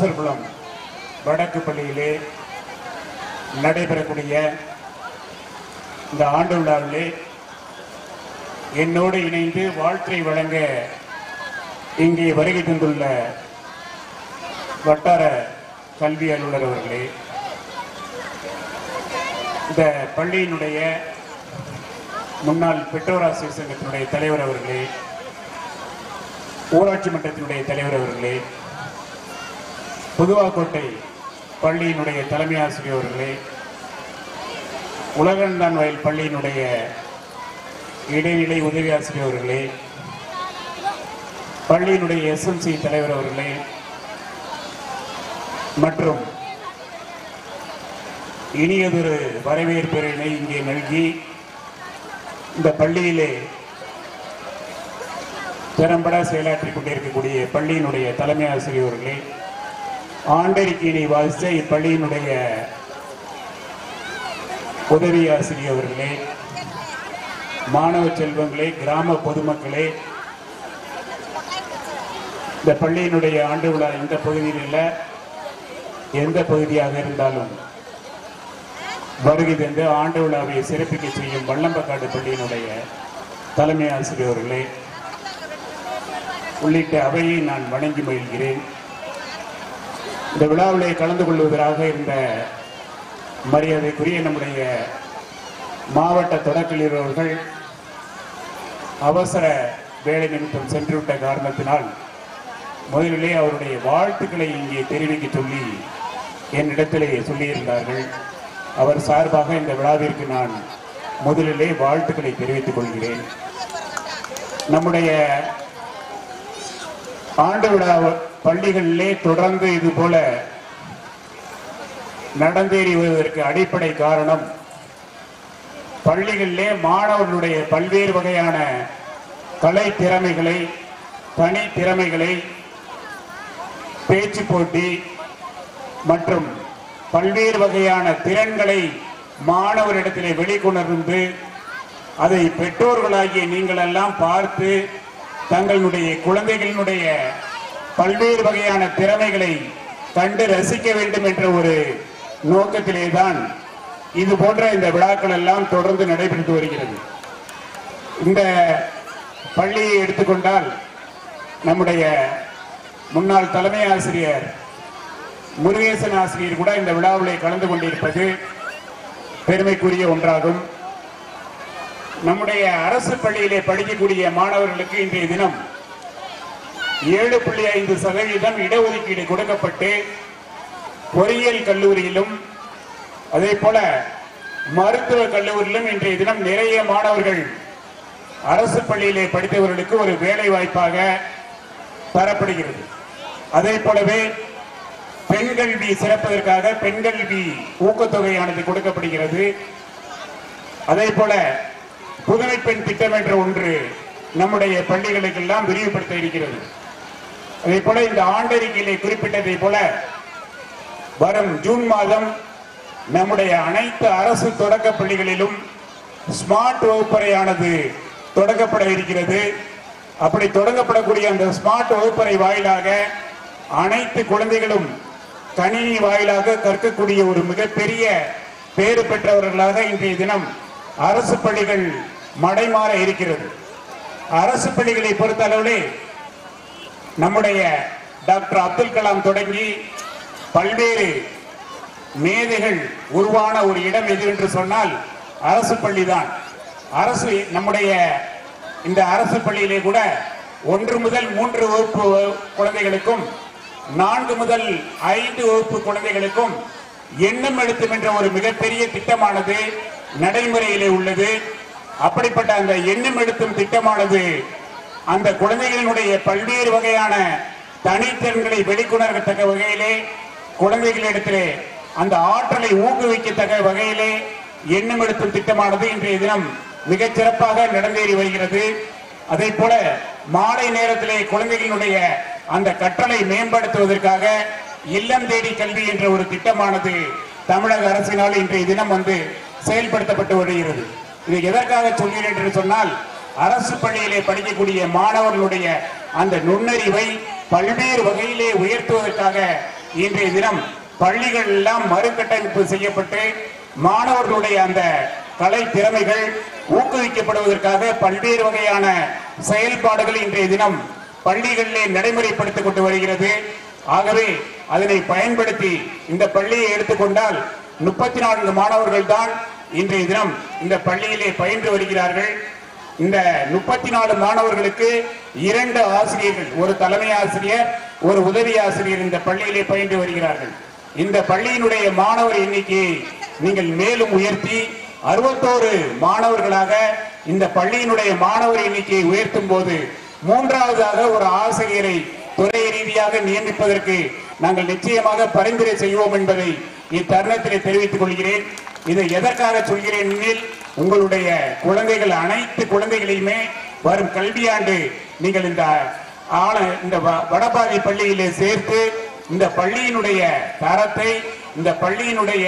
அரசர் வடக்கு பள்ளியிலே நடைபெறக்கூடிய இந்த ஆண்டு விழாவிலே என்னோடு இணைந்து வாழ்த்தை வழங்க இங்கே வருகை தந்துள்ள வட்டார கல்வி அலுவலர் அவர்களே இந்த பள்ளியினுடைய முன்னாள் பெற்றோராசிரியர் சங்கத்தினுடைய தலைவர் அவர்களே ஊராட்சி மன்றத்தினுடைய தலைவர் அவர்களே புதுவாக்கோட்டை பள்ளியினுடைய தலைமை ஆசிரியர் அவர்களே உலகந்தான் வயல் பள்ளியினுடைய இடைநிலை உதவி ஆசிரியர் அவர்களே பள்ளியினுடைய எஸ்எம்சி தலைவர் அவர்களே மற்றும் இனியதொரு வரவேற்பினை இங்கே நல்கி இந்த பள்ளியிலே திறம்பட செயலாற்றிக் கொண்டிருக்கக்கூடிய பள்ளியினுடைய தலைமை ஆசிரியர் அவர்களே ஆண்டறிக்கையினை வாசித்த இப்பள்ளியினுடைய உதவி ஆசிரியர் அவர்களே மாணவ செல்வங்களே கிராம பொதுமக்களே இந்த பள்ளியினுடைய ஆண்டு விழா இந்த பகுதியில் இல்லை எந்த பகுதியாக இருந்தாலும் வருகை தந்து ஆண்டு விழாவை சிறப்பிக்க செய்யும் வல்லம்பக்காடு பள்ளியினுடைய தலைமை ஆசிரியர்களே உள்ளிட்ட அவையை நான் வணங்கி மகிழ்கிறேன். இந்த விழாவிலே கலந்து கொள்வதற்காக இருந்த மரியாதைக்குரிய நம்முடைய மாவட்ட தொடக்கலீரர்கள் அவசர வேலை நிமித்தம் சென்றுவிட்ட காரணத்தினால் முதலிலே அவருடைய வாழ்த்துக்களை இங்கே தெரிவிக்க சொல்லி என்னிடத்திலே சொல்லியிருந்தார்கள். அவர் சார்பாக இந்த விழாவிற்கு நான் முதலிலே வாழ்த்துக்களை தெரிவித்துக் கொள்கிறேன். நம்முடைய ஆண்டு விழா பள்ளிகளிலே தொடர்ந்து இது போல நடந்தேறி வருவதற்கு அடிப்படை காரணம் பள்ளிகளிலே மாணவர்களுடைய பல்வேறு வகையான கலை திறமைகளை தனி திறமைகளை பேச்சு போட்டி மற்றும் பல்வேறு வகையான திறன்களை மாணவரிடத்திலே வெளிக்கொணர்ந்து அதை பெற்றோர்களாகிய நீங்கள் எல்லாம் பார்த்து தங்களுடைய குழந்தைகளினுடைய பல்வேறு வகையான திறமைகளை கண்டு ரசிக்க வேண்டும் என்ற ஒரு நோக்கத்திலே தான் இது போன்ற இந்த விழாக்கள் எல்லாம் தொடர்ந்து நடைபெற்று வருகிறது. இந்த பள்ளியை எடுத்துக்கொண்டால் நம்முடைய முன்னாள் தலைமை ஆசிரியர் முருகேசன் ஆசிரியர் கூட இந்த விழாவிலே கலந்து கொண்டிருப்பது பெருமைக்குரிய ஒன்றாகும். நம்முடைய அரசு பள்ளியிலே படிக்கக்கூடிய மாணவர்களுக்கு இன்றைய தினம் ஏழு புள்ளி ஐந்து சதவீதம் இடஒதுக்கீடு கொடுக்கப்பட்டு பொறியியல் கல்லூரியிலும் அதே போல மருத்துவ கல்லூரியிலும் இன்றைய தினம் நிறைய மாணவர்கள் அரசு பள்ளியிலே படித்தவர்களுக்கு ஒரு வேலை வாய்ப்பாக தரப்படுகிறது. அதே போலவே பெண் கல்வி சிறப்பதற்காக பெண் கல்வி ஊக்கத்தொகையானது கொடுக்கப்படுகிறது. அதே போல புதுமை பெண் திட்டம் என்ற ஒன்று நம்முடைய பள்ளிகளுக்கெல்லாம் விரிவுபடுத்த இருக்கிறது. அதே போல இந்த ஆண்டறிக்கையிலே குறிப்பிட்டதை போல வரும் ஜூன் மாதம் நம்முடைய அனைத்து அரசு தொடக்க பள்ளிகளிலும் ஸ்மார்ட் வகுப்பறையானது தொடங்கப்பட இருக்கிறது. அப்படி தொடங்கப்படக்கூடிய அந்த ஸ்மார்ட் வகுப்பறை வாயிலாக அனைத்து குழந்தைகளும் கணினி வாயிலாக கற்கக்கூடிய ஒரு மிகப்பெரிய பேறு பெற்றவர்களாக இன்றைய தினம் அரசு பள்ளிகள் மடைமாற இருக்கிறது. அரசு பள்ளிகளை பொறுத்த அளவிலே நம்முடைய டாக்டர் அப்துல் கலாம் தொடங்கி பல்வேறு மேதைகள் உருவான ஒரு இடம் எது என்று சொன்னால் அரசு பள்ளிதான். அரசு நம்முடைய இந்த அரசு பள்ளியிலே கூட ஒன்று முதல் மூன்று வகுப்பு குழந்தைகளுக்கும் நான்கு முதல் ஐந்து வகுப்பு குழந்தைகளுக்கும் எண்ணம் எழுத்தும் என்ற ஒரு மிகப்பெரிய திட்டமானது நடைமுறையிலே உள்ளது. அப்படிப்பட்ட அந்த எண்ணம் எழுத்தும் திட்டமானது அந்த குழந்தைகளினுடைய பல்வேறு வகையான தனித்திறன்களை வெளிக்கொணர்கத்தக்க வகையிலே குழந்தைகளிடத்திலே அந்த ஆற்றலை ஊக்குவிக்கத்தக்க வகையிலே எண்ணம் எடுத்தும் திட்டமானது இன்றைய தினம் மிகச் சிறப்பாக நடந்தேறி வருகிறது. அதே போல மாலை நேரத்திலே குழந்தைகளுடைய அந்த கற்றலை மேம்படுத்துவதற்காக இல்லம் தேடி கல்வி என்ற ஒரு திட்டமானது தமிழக அரசினால் இன்றைய தினம் வந்து செயல்படுத்தப்பட்டு வருகிறது. இது எதற்காக சொல்கிறேன் என்று சொன்னால் அரசு பள்ளியிலே படிக்கக்கூடிய மாணவர்களுடைய அந்த நுண்ணறிவை பல்வேறு வகையிலே உயர்த்துவதற்காக இன்றைய தினம் பள்ளிகள் எல்லாம் மறுகட்டமைப்பு செய்யப்பட்டு மாணவர்களுடைய அந்த கலை திறமைகள் ஊக்குவிக்கப்படுவதற்காக பல்வேறு வகையான செயல்பாடுகள் இன்றைய தினம் பள்ளிகளிலே நடைமுறைப்படுத்தப்பட்டு வருகிறது. ஆகவே அதனை பயன்படுத்தி இந்த பள்ளியை எடுத்துக்கொண்டால் முப்பத்தி நான்கு மாணவர்கள் தான் இன்றைய தினம் இந்த பள்ளியிலே பயின்று வருகிறார்கள். இந்த முப்பத்தி நாலு மாணவர்களுக்கு இரண்டு ஆசிரியர்கள் ஒரு தலைமை ஆசிரியர் ஒரு உதவி ஆசிரியர் இந்த பள்ளியிலே பயின்று வருகிறார்கள். இந்த பள்ளியினுடைய மாணவர் எண்ணிக்கையை நீங்கள் மேலும் உயர்த்தி அறுபத்தோரு மாணவர்களாக இந்த பள்ளியினுடைய மாணவர் எண்ணிக்கையை உயர்த்தும் போது மூன்றாவதாக ஒரு ஆசிரியரை துறை ரீதியாக நியமிப்பதற்கு நாங்கள் நிச்சயமாக பரிந்துரை செய்வோம் என்பதை இத்தருணத்திலே தெரிவித்துக் கொள்கிறேன். இதை எதற்காக சொல்கிறேன் எனில் உங்களுடைய குழந்தைகள் அனைத்து குழந்தைகளையுமே வரும் கல்வியாண்டு நீங்கள் இந்த ஆன இந்த வ- வடபாதி பள்ளியிலே சேர்த்து இந்த பள்ளியினுடைய தரத்தை இந்த பள்ளியினுடைய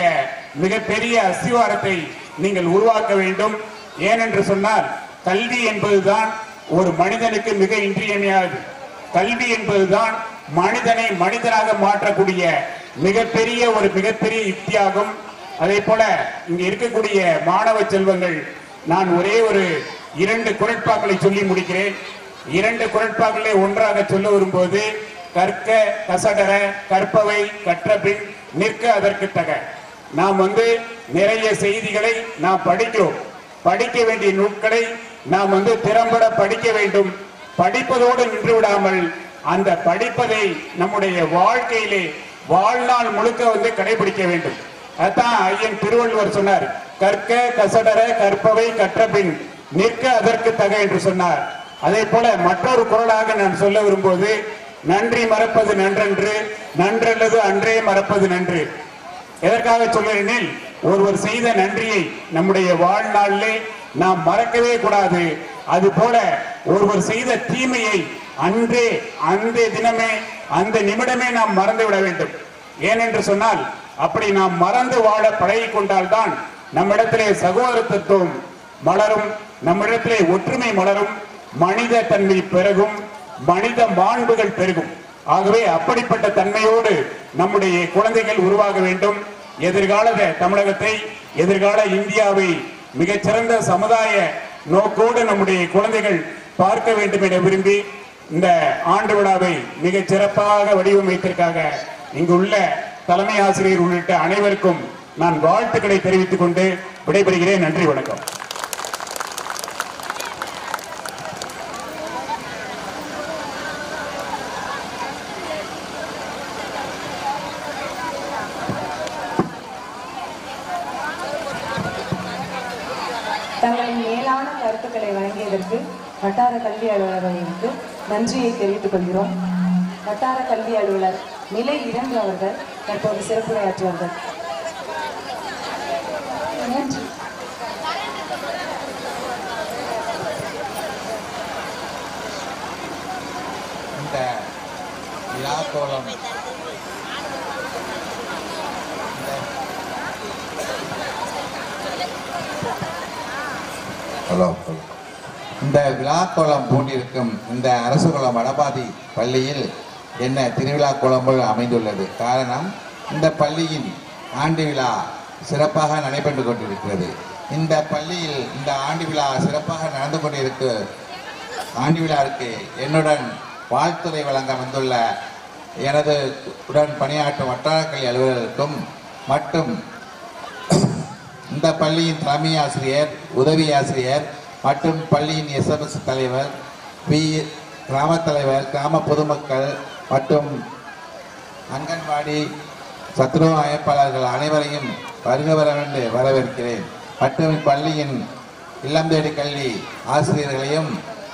மிகப்பெரிய அஸ்திவாரத்தை நீங்கள் உருவாக்க வேண்டும். ஏனென்று சொன்னால் கல்வி என்பதுதான் ஒரு மனிதனுக்கு மிக இன்றியமையாது கல்வி என்பதுதான் மனிதனை மனிதனாக மாற்றக்கூடிய மிகப்பெரிய ஒரு மிகப்பெரிய யுக்தியாகும். அதே போல இங்க இருக்கக்கூடிய மாணவ செல்வங்கள் நான் ஒரே ஒரு இரண்டு குரட்பாக்களை சொல்லி முடிக்கிறேன். இரண்டு குரட்பாக்களை ஒன்றாக சொல்ல வரும்போது கற்க கசடர கற்பவை கற்றபின் நிற்க அதற்கு தக. நாம் வந்து நிறைய செய்திகளை நாம் படிக்கிறோம். படிக்க வேண்டிய நூட்களை நாம் வந்து திறம்பட படிக்க வேண்டும். படிப்பதோடு நின்று விடாமல் அந்த படிப்பதை நம்முடைய வாழ்க்கையிலே வாழ்நாள் முழுக்க வந்து கடைபிடிக்க வேண்டும். அதான் ஐயன் திருவள்ளுவர் சொன்னார் கற்க கசடர கற்பவை கற்றபின் நிற்க அதற்கு தக என்று சொன்னார். அதே போல மற்றொரு குரலாக நான் சொல்ல விரும்புவது நன்றி மறப்பது நன்றன்று நன்றல்லது அன்றே மறப்பது நன்று எதற்காக சொல்கிறேனில் ஒருவர் செய்த நன்றியை நம்முடைய வாழ்நாளிலே நாம் மறக்கவே கூடாது. அது போல ஒருவர் செய்த தீமையை அன்றே அன்றைய தினமே அந்த நிமிடமே நாம் மறந்து விட வேண்டும். ஏனென்று சொன்னால் அப்படி நாம் மறந்து வாழ பழகி கொண்டால்தான் நம்மிடத்திலே சகோதரத்துவம் மலரும் நம்மிடத்திலே ஒற்றுமை மலரும் மனித தன்மை பெருகும் மனித மாண்புகள் பெருகும். ஆகவே அப்படிப்பட்ட தன்மையோடு நம்முடைய குழந்தைகள் உருவாக வேண்டும். எதிர்கால தமிழகத்தை எதிர்கால இந்தியாவை மிகச்சிறந்த சமுதாய நோக்கோடு நம்முடைய குழந்தைகள் பார்க்க வேண்டும் என விரும்பி இந்த ஆண்டு விழாவை மிக சிறப்பாக வடிவமைத்திற்காக இங்குள்ள தலைமை ஆசிரியர் உள்ளிட்ட அனைவருக்கும் நான் வாழ்த்துக்களை தெரிவித்துக் கொண்டு விடைபெறுகிறேன். நன்றி வணக்கம். தங்களின் மேலான கருத்துக்களை வழங்கியதற்கு வட்டார கல்வி அலுவலர்களுக்கு நன்றியை தெரிவித்துக் கொள்கிறோம். வட்டார கல்வி அலுவலர் நிலை இரண்டு அவர்கள் தற்போது சிறப்புரையாற்றுவார்கள். நன்றி. இந்த விழாக்கோலம் ஹலோ இந்த விழாக்கோளம் பூண்டிருக்கும் இந்த அரசு குளம் வடபாதி பள்ளியில் என்ன திருவிழா கோலங்கள் அமைந்துள்ளது. காரணம் இந்த பள்ளியின் ஆண்டு விழா சிறப்பாக நடைபெற்று கொண்டிருக்கிறது. இந்த பள்ளியில் இந்த ஆண்டு விழா சிறப்பாக நடந்து கொண்டிருக்க. ஆண்டு விழாவிற்கு என்னுடன் வாழ்த்துறை வழங்க வந்துள்ள எனது உடன் பணியாற்றும் வட்டாரக்கல்வி அலுவலருக்கும் மற்றும் இந்த பள்ளியின் தலைமை ஆசிரியர் உதவி ஆசிரியர் மற்றும் பள்ளியின் எஸ்எம்எஸ் தலைவர் பி. கிராம தலைவர் கிராம பொதுமக்கள் மற்றும் அங்கன்வாடி சத்ருவ அமைப்பாளர்கள் அனைவரையும் வருக வரவென்று வரவேற்கிறேன். மற்றும் இப்பள்ளியின் இல்லம் தேடி கல்வி ஆசிரியர்களையும்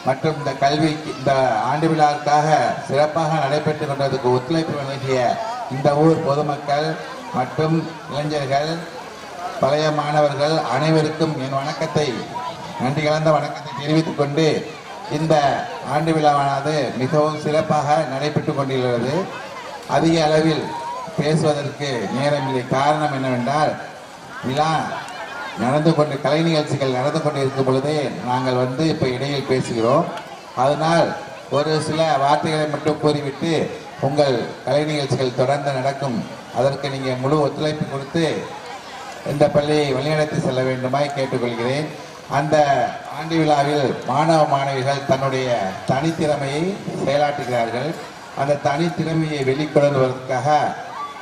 மற்றும் இந்த கல்வி இந்த ஆண்டு விழாவுக்காக சிறப்பாக நடைபெற்று கொண்டதுக்கு ஒத்துழைப்பு வழங்கிய இந்த ஊர் பொதுமக்கள் மற்றும் இளைஞர்கள் பழைய மாணவர்கள் அனைவருக்கும் என் வணக்கத்தை நன்றி கலந்த வணக்கத்தை தெரிவித்துக் கொண்டு இந்த ஆண்டு விழாவானது மிகவும் சிறப்பாக நடைபெற்று கொண்டிருக்கிறது. அதிக அளவில் பேசுவதற்கு நேரமில்லை. காரணம் என்னவென்றால் விழா நடந்து கொண்டு கலை நிகழ்ச்சிகள் நடந்து கொண்டு இருக்கும் பொழுதே நாங்கள் வந்து இப்போ இடையில் பேசுகிறோம். அதனால் ஒரு சில வார்த்தைகளை மட்டும் கூறிவிட்டு உங்கள் கலை நிகழ்ச்சிகள் தொடர்ந்து நடக்கும். அதற்கு நீங்கள் முழு ஒத்துழைப்பு கொடுத்து இந்த பள்ளியை வழிநடத்தி செல்ல வேண்டுமாய் கேட்டுக்கொள்கிறேன். அந்த ஆண்டு விழாவில் மாணவ மாணவிகள் தன்னுடைய தனித்திறமையை செயலாற்றுகிறார்கள். அந்த தனித்திறமையை வெளிக்கொணர்வதற்காக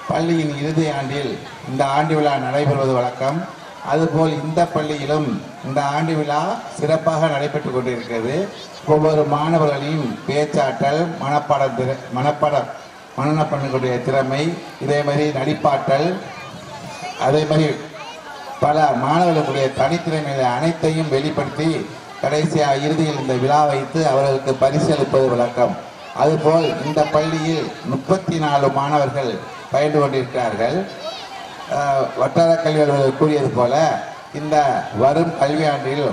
பள்ளியின் இறுதி ஆண்டில் இந்த ஆண்டு விழா நடைபெறுவது வழக்கம். அதுபோல் இந்த பள்ளியிலும் இந்த ஆண்டு விழா சிறப்பாக நடைபெற்று கொண்டிருக்கிறது. ஒவ்வொரு மாணவர்களின் பேச்சாற்றல் மனப்பாட திற மனப்பாடம் பண்ணக்கூடிய திறமை இதே மாதிரி நடிப்பாற்றல் அதே மாதிரி பல மாணவர்களுடைய தனித்திறமைகளை அனைத்தையும் வெளிப்படுத்தி கடைசியாக இறுதியில் இந்த விழா வைத்து அவர்களுக்கு பரிசு அளிப்பது வழக்கம். அதுபோல் இந்த பள்ளியில் முப்பத்தி நாலு மாணவர்கள் பயின்று கொண்டிருக்கிறார்கள். வட்டார கல்வி அலுவலர் கூறியது போல இந்த வரும் கல்வியாண்டில்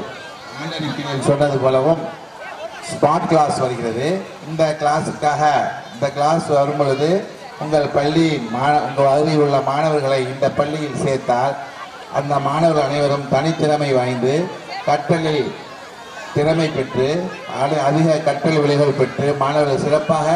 ஆண்டனிப்பினில் சொன்னது போலவும் ஸ்மார்ட் கிளாஸ் வருகிறது. இந்த கிளாஸுக்காக இந்த கிளாஸ் வரும் பொழுது உங்கள் பள்ளி மா உங்கள் அருகில் உள்ள மாணவர்களை இந்த பள்ளியில் சேர்த்தால் அந்த மாணவர்கள் அனைவரும் தனித்திறமை வாய்ந்து கற்றலில் திறமை பெற்று அதி- அதிக கற்றல் விலைகள் பெற்று மாணவர்கள் சிறப்பாக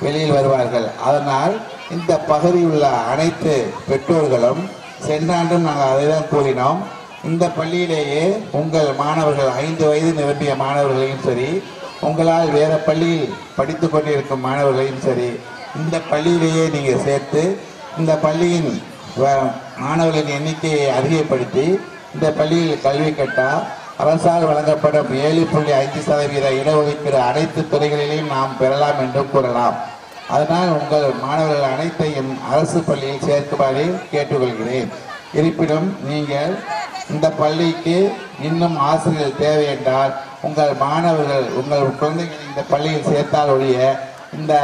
வெளியில் வருவார்கள். அதனால் இந்த பகுதியில் உள்ள அனைத்து பெற்றோர்களும் சென்ற ஆண்டும் நாங்கள் அதை தான் கூறினோம். இந்த பள்ளியிலேயே உங்கள் மாணவர்கள் ஐந்து வயது நிரம்பிய மாணவர்களையும் சரி உங்களால் வேறு பள்ளியில் படித்து கொண்டிருக்கும் மாணவர்களையும் சரி இந்த பள்ளியிலேயே நீங்கள் சேர்த்து இந்த பள்ளியின் மாணவர்களின் எண்ணிக்கையை அதிகப்படுத்தி இந்த பள்ளியில் கல்வி கட்டா அரசால் வழங்கப்படும் ஏழு புள்ளி ஐந்து சதவீத இடஒதுக்கீடு அனைத்து துறைகளிலையும் நாம் பெறலாம் என்று கூறலாம். அதனால் உங்கள் மாணவர்கள் அனைத்தையும் அரசு பள்ளியில் சேர்க்குமாறு கேட்டுக்கொள்கிறேன். இருப்பினும் நீங்கள் இந்த பள்ளிக்கு இன்னும் ஆசிரியர் தேவை என்றால் உங்கள் மாணவர்கள் உங்கள் குழந்தைகளை இந்த பள்ளியில் சேர்த்தால் ஒழிய இந்த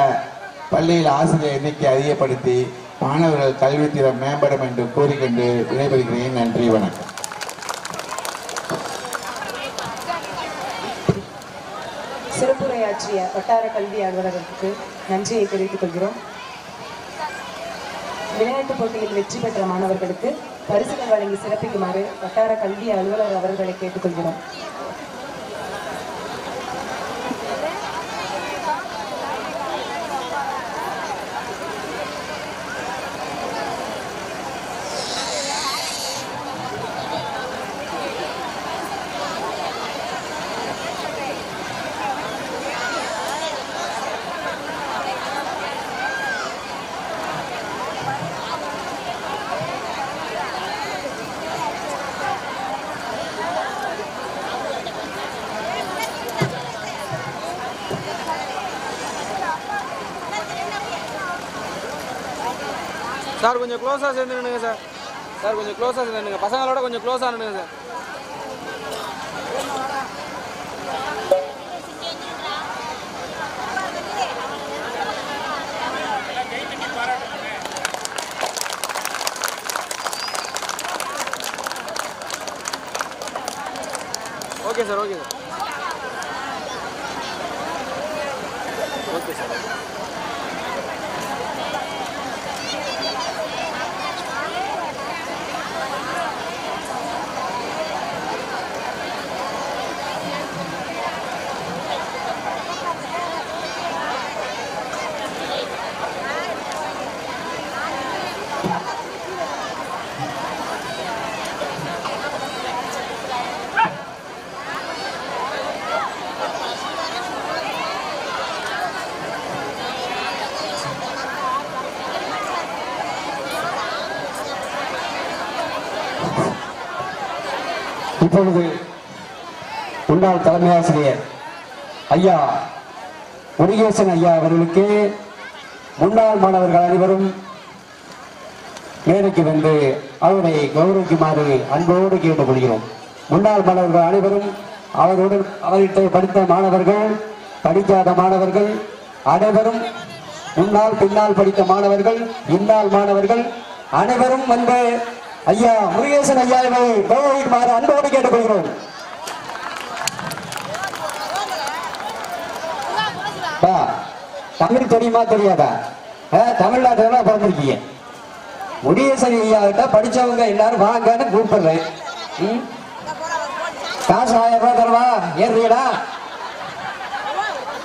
பள்ளியில் ஆசிரியர் எண்ணிக்கை அதிகப்படுத்தி மாணவர்கள் கல்வித்திறம் மேம்படும் என்று கூறிக்கொண்டு விடைபெறுகிறேன். நன்றி வணக்கம். சிறப்புரையாற்றிய வட்டார கல்வி அலுவலகத்துக்கு நன்றியை தெரிவித்துக் கொள்கிறோம். விளையாட்டுப் போட்டியில் வெற்றி பெற்ற மாணவர்களுக்கு பரிசுகள் வழங்கி சிறப்பிக்குமாறு வட்டார கல்வி அலுவலர் அவர்களை கேட்டுக்கொள்கிறோம் சார் கொஞ்சம் க்ளோஸாக சேர்ந்துருங்க சார் சார் கொஞ்சம் க்ளோஸாக சேர்ந்துங்க பசங்களோட கொஞ்சம் க்ளோஸாக நின்னுங்க sir okay sir okay sir okay sir இப்பொழுது முன்னாள் தலைமை ஆசிரியர் ஐயா முருகேசன் ஐயா அவர்களுக்கு முன்னாள் மாணவர்கள் அனைவரும் மேடைக்கு வந்து அவரை கௌரவிக்குமாறு அன்போடு கேட்டுக்கொள்கிறோம். முன்னாள் மாணவர்கள் அனைவரும் அவருடன் அவர்கிட்ட படித்த மாணவர்கள் படிக்காத மாணவர்கள் அனைவரும் முன்னால் பின்னால் படித்த மாணவர்கள் இன்னால் மாணவர்கள் அனைவரும் வந்து ஐயா முருகேசன் ஐயா ஐயாவை கௌரவிக்குமாறு அன்போடு கேட்டுக்கொள்கிறோம். பா, தமிழ் தெரியுமா தெரியாதா? ஆ, தமிழ்நாட்டுல தான் பிறந்திருக்கீங்க. முடியேசன் ஐயா கிட்ட படிச்சவங்க எல்லாரும் வாங்கன்னு கூப்பிடுறேன். ம்? காசு ஆயிரம் ரூபாய் தரவா? ஏறுறீடா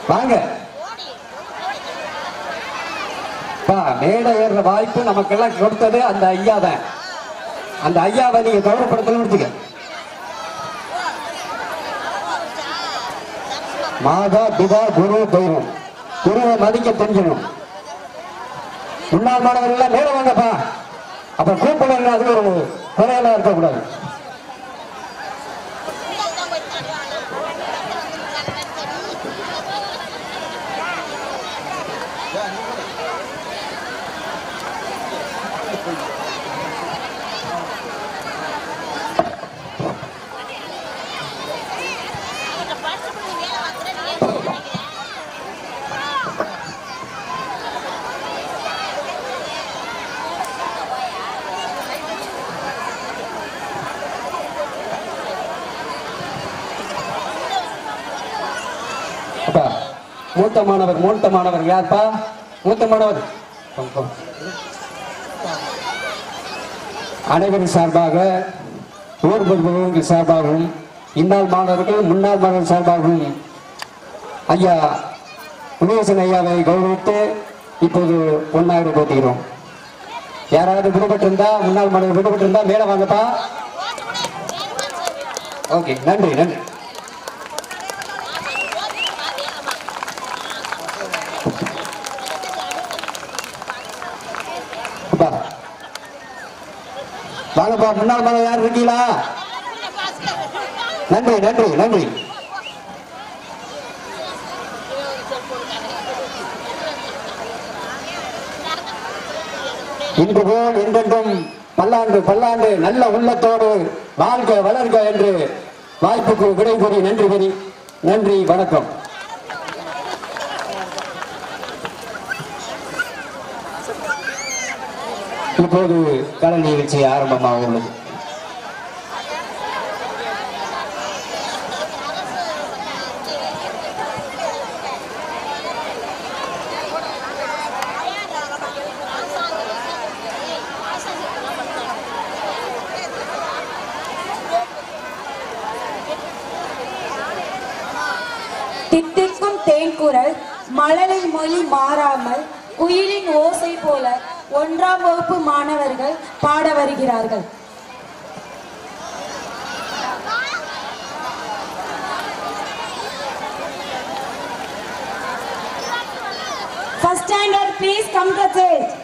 வாங்க. பா மேடை ஏறுற வாய்ப்பு நமக்கெல்லாம் கொடுத்தது அந்த ஐயா தான். அந்த ஐயாவை நீங்க கௌரவப்படுத்தணும் வச்சுக்க மாதா பிதா குரு தெய்வம். குருவை மதிக்க தெரிஞ்சணும் முன்னாள் மாணவர்கள் எல்லாம் மேல வாங்கப்பா. அப்ப கூப்பிடுங்க அது ஒரு குறையெல்லாம் இருக்கக்கூடாது அப்பா மூத்த மாணவர் மூத்த மாணவர் யார்ப்பா? மூத்த மாணவர். அனைவரின் சார்பாக ஊர் பொதுமக்கள் சார்பாகவும் இந்நாள் மாணவர்கள் முன்னாள் மாணவர் சார்பாகவும் ஐயா முனியரசன் ஐயாவை கௌரவித்து இப்போது ஒன்றாயிரம் போட்டுகிறோம் யாராவது விடுபட்டிருந்தா முன்னாள் மாணவர் விடுபட்டிருந்தா மேல வாங்கப்பா. ஓகே நன்றி நன்றி. வாங்கப்பா முன்னாள் மேல யார் இருக்கீங்களா? நன்றி நன்றி நன்றி. இன்று போல் என்றென்றும் பல்லாண்டு பல்லாண்டு நல்ல உள்ளத்தோடு வாழ்க வளர்க என்று வாய்ப்புக்கு விடை கூறி நன்றி கூறி நன்றி வணக்கம். இப்போது கலை நிகழ்ச்சி ஆரம்பமாக உள்ளது தித்திக்கும் தேன்குரல் மழலை மொழி மாறாமல் குயிலின் ஓசை போல ஒன்றாம் வகுப்பு மாணவர்கள் பாட வருகிறார்கள் First standard, please come to stage.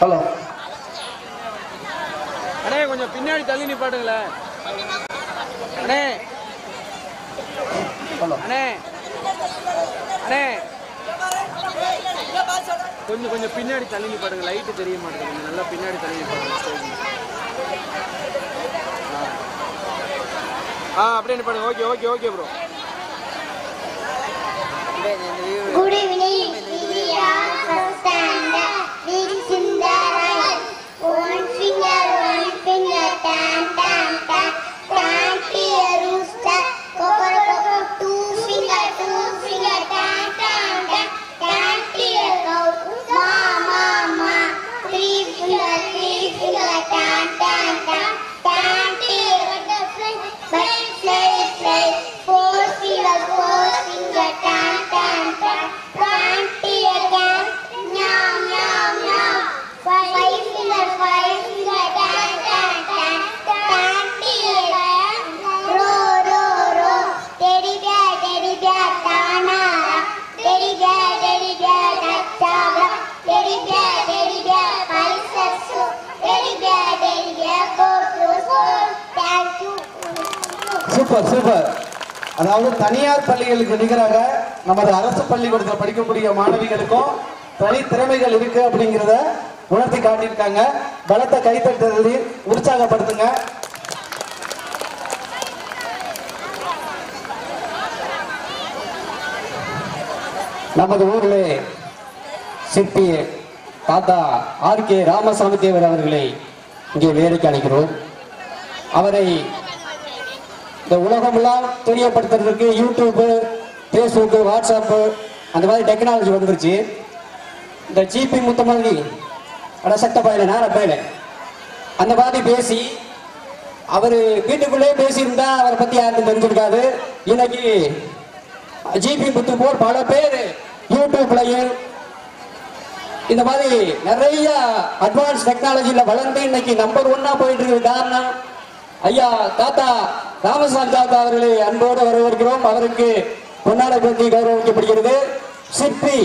Hello அண்ணே கொஞ்சம் பின்னாடி தள்ளி நிப்பாட்டுங்களேன் அண்ணே. அண்ணே. அண்ணே. கொஞ்சம் கொஞ்சம் பின்னாடி தள்ளி நிப்பாடுங்க லைட்டு தெரிய மாட்டேங்குது. நல்லா பின்னாடி தள்ளி நிப்பாடுங்க ஆ. அப்படியே நிப்பாடுங்க okay okay okay bro Good super super அதாவது தனியார் பள்ளிகளுக்கு நிகராக நமது அரசு பள்ளிக்கூடத்தில் படிக்கக்கூடிய மாணவிகளுக்கும் தனி திறமைகள் இருக்கு அப்படிங்கிறத உணர்த்தி காட்டியிருக்காங்க. பலத்த கைத்தட்டலில் உற்சாகப்படுத்துங்க. நமது ஊரிலே சிற்பி தாத்தா ஆர் கே ராமசாமி தேவர் அவர்களை இங்கே வேலைக்கு அழைக்கிறோம் அவரை இந்த உலகமெல்லாம் தெரியப்படுத்துறதுக்கு யூடியூப்பு ஃபேஸ்புக்கு வாட்ஸ்அப்பு அந்த மாதிரி டெக்னாலஜி வந்துருச்சு. இந்த ஜிபி முத்தமல்லி அட சட்ட பயில நேர பயில. அந்த மாதிரி பேசி அவர் வீட்டுக்குள்ளே பேசியிருந்தா அவரை பற்றி யாருக்கும் தெரிஞ்சிருக்காது. இன்னைக்கு ஜிபி முத்து போல் பல பேர் யூடியூப்லையும் இந்த மாதிரி நிறைய அட்வான்ஸ் டெக்னாலஜியில் வளர்ந்து இன்னைக்கு நம்பர் ஒன்னா போயிட்டு இருக்கு காரணம் ஐயா தாத்தா ராமசாமி தாத்தா அவர்களை அன்போடு வரவேற்கிறோம். அவருக்கு பொன்னாட பற்றி கௌரவிக்கப்படுகிறது. சிற்பி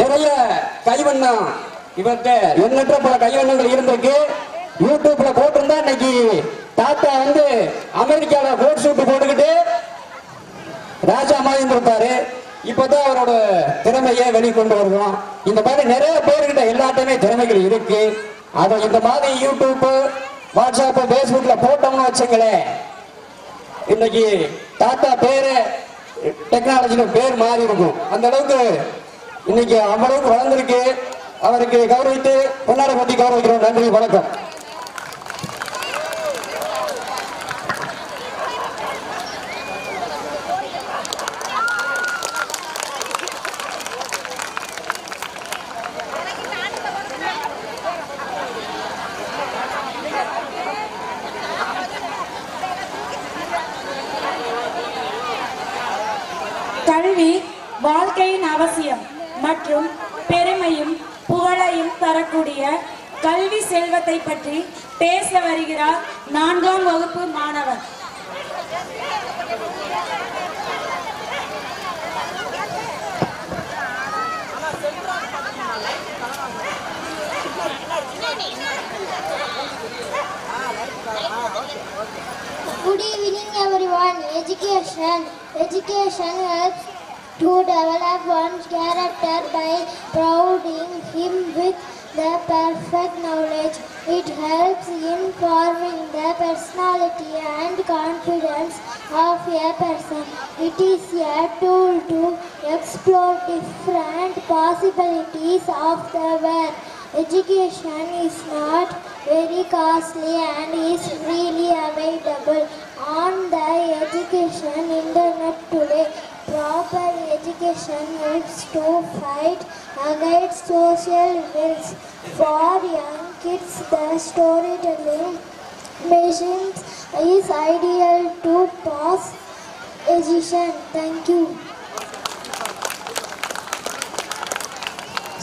நிறைய கைவண்ணம் இவர்கிட்ட எண்ணற்ற பல கைவண்ணங்கள் இருந்திருக்கு. யூடியூப்ல போட்டிருந்தா இன்னைக்கு தாத்தா வந்து அமெரிக்கால கோட் சூட் போட்டுக்கிட்டு ராஜா மாதிரி இருப்பாரு. இப்பதான் அவரோட திறமையை வெளிக்கொண்டு வருகிறோம். இந்த மாதிரி நிறைய பேர்கிட்ட எல்லாத்தையுமே திறமைகள் இருக்கு. அதை இந்த மாதிரி யூடியூப் வாட்ஸ்அப் பேஸ்புக்ல போட்டோம்னு வச்சுங்களேன். இன்னைக்கு தாத்தா பேரு டெக்னாலஜில பேர் மாறி இருக்கும் அந்த அளவுக்கு இன்னைக்கு அவ்வளவுக்கு வளர்ந்திருக்கு. அவருக்கு கௌரவித்து பொன்னாடை பற்றி கௌரவிக்கிறோம். நன்றி வணக்கம் கல்வி வாழ்க்கையின் அவசியம் மற்றும் பெருமையும் புகழையும் தரக்கூடிய கல்வி பற்றி பேச வருகிறார் நான்காம் வகுப்பு மாணவர் Good evening, everyone. Education. Education helps to develop one's character by providing him with the perfect knowledge. It helps in forming the personality and confidence of a person. It is a tool to explore different possibilities of the world. Education is not very costly and is freely available on the education internet today. Proper education helps to fight against social ills. For young kids, the storytelling machines is ideal to pass education. Thank you.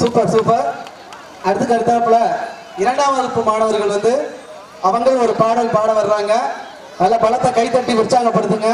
Super super அடுத்துக்கு அடுத்தாப்புல இரண்டாம் வகுப்பு மாணவர்கள் வந்து அவங்க ஒரு பாடல் பாட வர்றாங்க அதில் பலத்தை கைத்தட்டி உற்சாகப்படுத்துங்க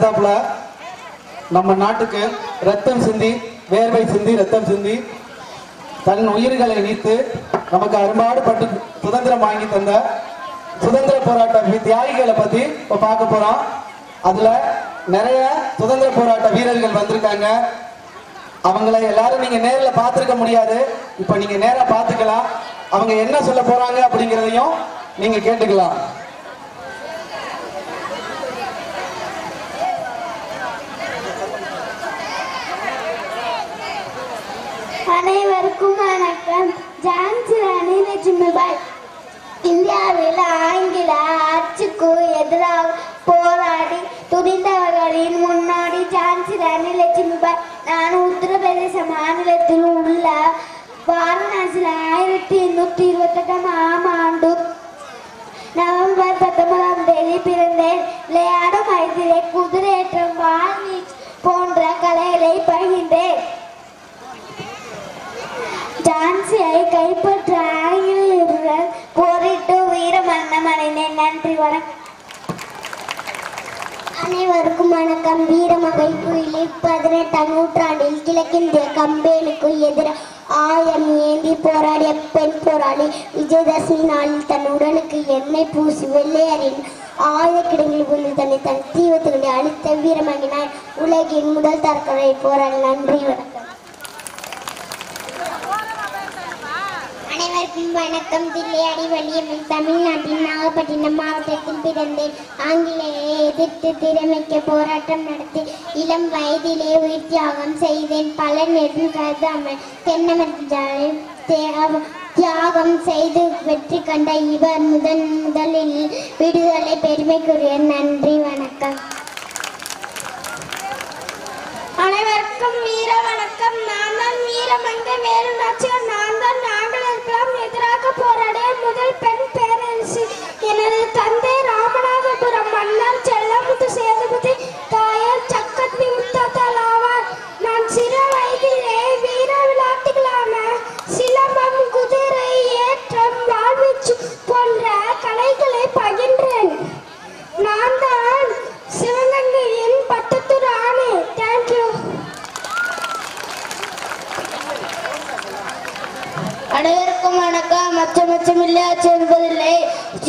அடுத்தாப்புல நம்ம நாட்டுக்கு ரத்தம் சிந்தி வேர்வை சிந்தி ரத்தம் சிந்தி தன் உயிர்களை நீத்து நமக்கு அரும்பாடுபட்டு சுதந்திரம் வாங்கி தந்த சுதந்திர போராட்ட வி- தியாகிகளை பத்தி இப்ப பார்க்க போறோம். அதுல நிறைய சுதந்திர போராட்ட வீரர்கள் வந்திருக்காங்க. அவங்கள எல்லாரும் நீங்க நேரில் பார்த்துருக்க முடியாது. இப்ப நீங்க நேரா பார்த்துக்கலாம். அவங்க என்ன சொல்ல போறாங்க அப்படிங்கிறதையும் நீங்க கேட்டுக்கலாம். ஜான்சியை கைப்பற்ற ஆங்கிலேயருடன் போரிட்டு வீரமரணம் அடைந்தேன். நன்றி வணக்கம். அனைவருக்கும் வணக்கம். வீரமகை குயிலி பதினெட்டாம் நூற்றாண்டில் கிழக்கிந்திய கம்பெனிக்கு எதிராக ஆயம் ஏந்தி போராடிய பெண் போராளி விஜயதசமி நாளில் தன் உடலுக்கு எண்ணெய் பூசி வெள்ளையரின் ஆயுத கிடங்கில் விழுந்து தன்னை தன் தீவத்துகளை அழித்த வீரமகினார் உலகின் முதல் தற்கொலை போராளி. நன்றி வணக்கம். அனைவருக்கும் வணக்கம். தில்லையாடி வள்ளியம்மன் தமிழ்நாட்டின் நாகப்பட்டினம் மாவட்டத்தில் பிறந்தேன் ஆங்கிலேயே எதிர்த்து திறமைக்க போராட்டம் நடத்தி இளம் வயதிலே உயிர் தியாகம் செய்தேன். பல நெடும் கருதாமல் தென்னமர்ந்தாலே தியாகம் செய்து வெற்றி கண்ட இவர் முதன் முதலில் விடுதலை பெருமைக்குரிய நன்றி வணக்கம். அனைவருக்கும் வீர வணக்கம். நான் தான் வீரமங்க வேலு நாச்சியார் நான் தான் ஆங்கிலேயர்களும் எதிராக போராடிய முதல் பெண் பேரரசி. எனது தந்தை ராமநாதபுரம் மன்னர் செல்லமுத்து சேதுபதி தாயார் சக்கரத்தி முத்தாத்தால் ஆவார். நான் சிறு வயதிலே வீர விளையாட்டுகளான சிலம்பம் குதிரை ஏற்றம் வாழ்வீச்சு போன்ற கலைகளை பகின்றேன் நான் தான் சிவகங்கையின் பட்டத்து ராணி தேங்க்யூ அனைவருக்கும் வணக்கம். மச்சம் மச்சம் இல்லையாச்சு என்பதில்லை.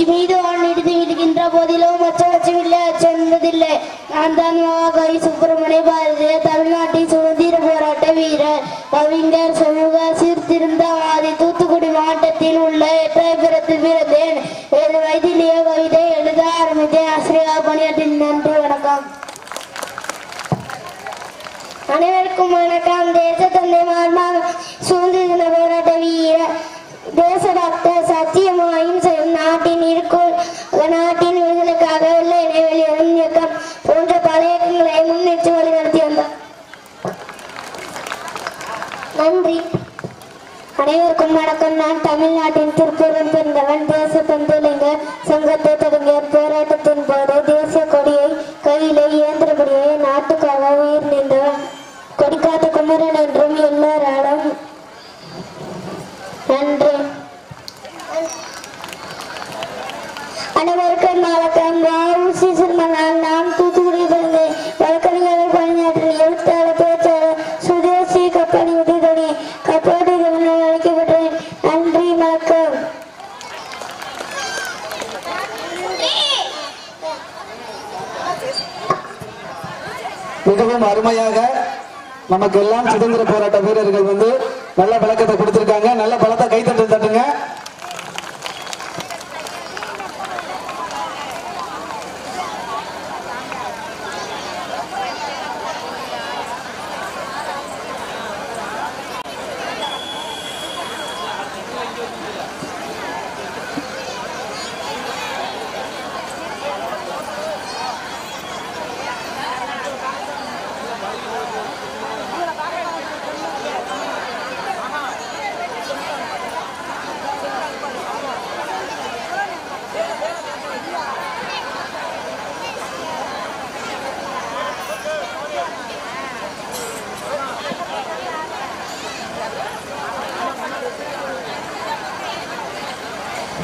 மீது ஆண் இடித்து விடுகின்ற போதிலும் மச்சம் மச்சம் இல்லையாச்சு என்பதில்லை. நான் தான் மகாகவி சுப்பிரமணிய பாரதி தமிழ்நாட்டின் சுதந்திர போராட்ட வீரர் கவிஞர் சமூக சீர்திருந்தவாதி தூத்துக்குடி மாவட்டத்தில் உள்ள எட்டாயிரத்தில் பிறந்தேன். ஏழு வயதிலேயே கவிதை எழுத ஆரம்பித்தேன். ஆசிரியர் பணியாற்றின் நன்றி வணக்கம். அனைவருக்கும் வணக்கம். தேச தந்தை மகாத்மா சுதந்திர தின போராட்ட வீர தேச டாக்டர் நாட்டின் இருக்கும் நாட்டின் விடுதலுக்காக உள்ள இடைவெளியும் இயக்கம் போன்ற பல இயக்கங்களை முன்னெடுத்து வழிநடத்தி வந்தார். நன்றி. அனைவருக்கும் வணக்கம். நான் தமிழ்நாட்டின் திருப்பூரில் பிறந்தவன் தேச பந்துலிங்க சங்கத்தை தொடங்கிய போராட்டத்தின் போது தேசிய கொடியை கையிலே இயந்திரபடியே நாட்டுக்காக உயிர் நின்றவன் கொடிக்காத்த குமரன் என்றும் என்மார் ஆழம் நன்றி. அனைவருக்கும் வணக்கம். வாசி சிறுமனால் நாம் தூத்துக்குடி பிறந்து வழக்கறிஞர்கள் பணியாற்றி எழுத்தாளர் பேச்சாளர் சுதேசி கப்பணி உதவி கப்போட்டி முன்னால் அழைக்கப்பட்டேன். நன்றி வணக்கம். மிகவும் அருமையாக நமக்கு எல்லாம் சுதந்திர போராட்ட வீரர்கள் வந்து நல்ல பழக்கத்தை கொடுத்திருக்காங்க. நல்ல பலத்தை கைத்தட்டு தட்டு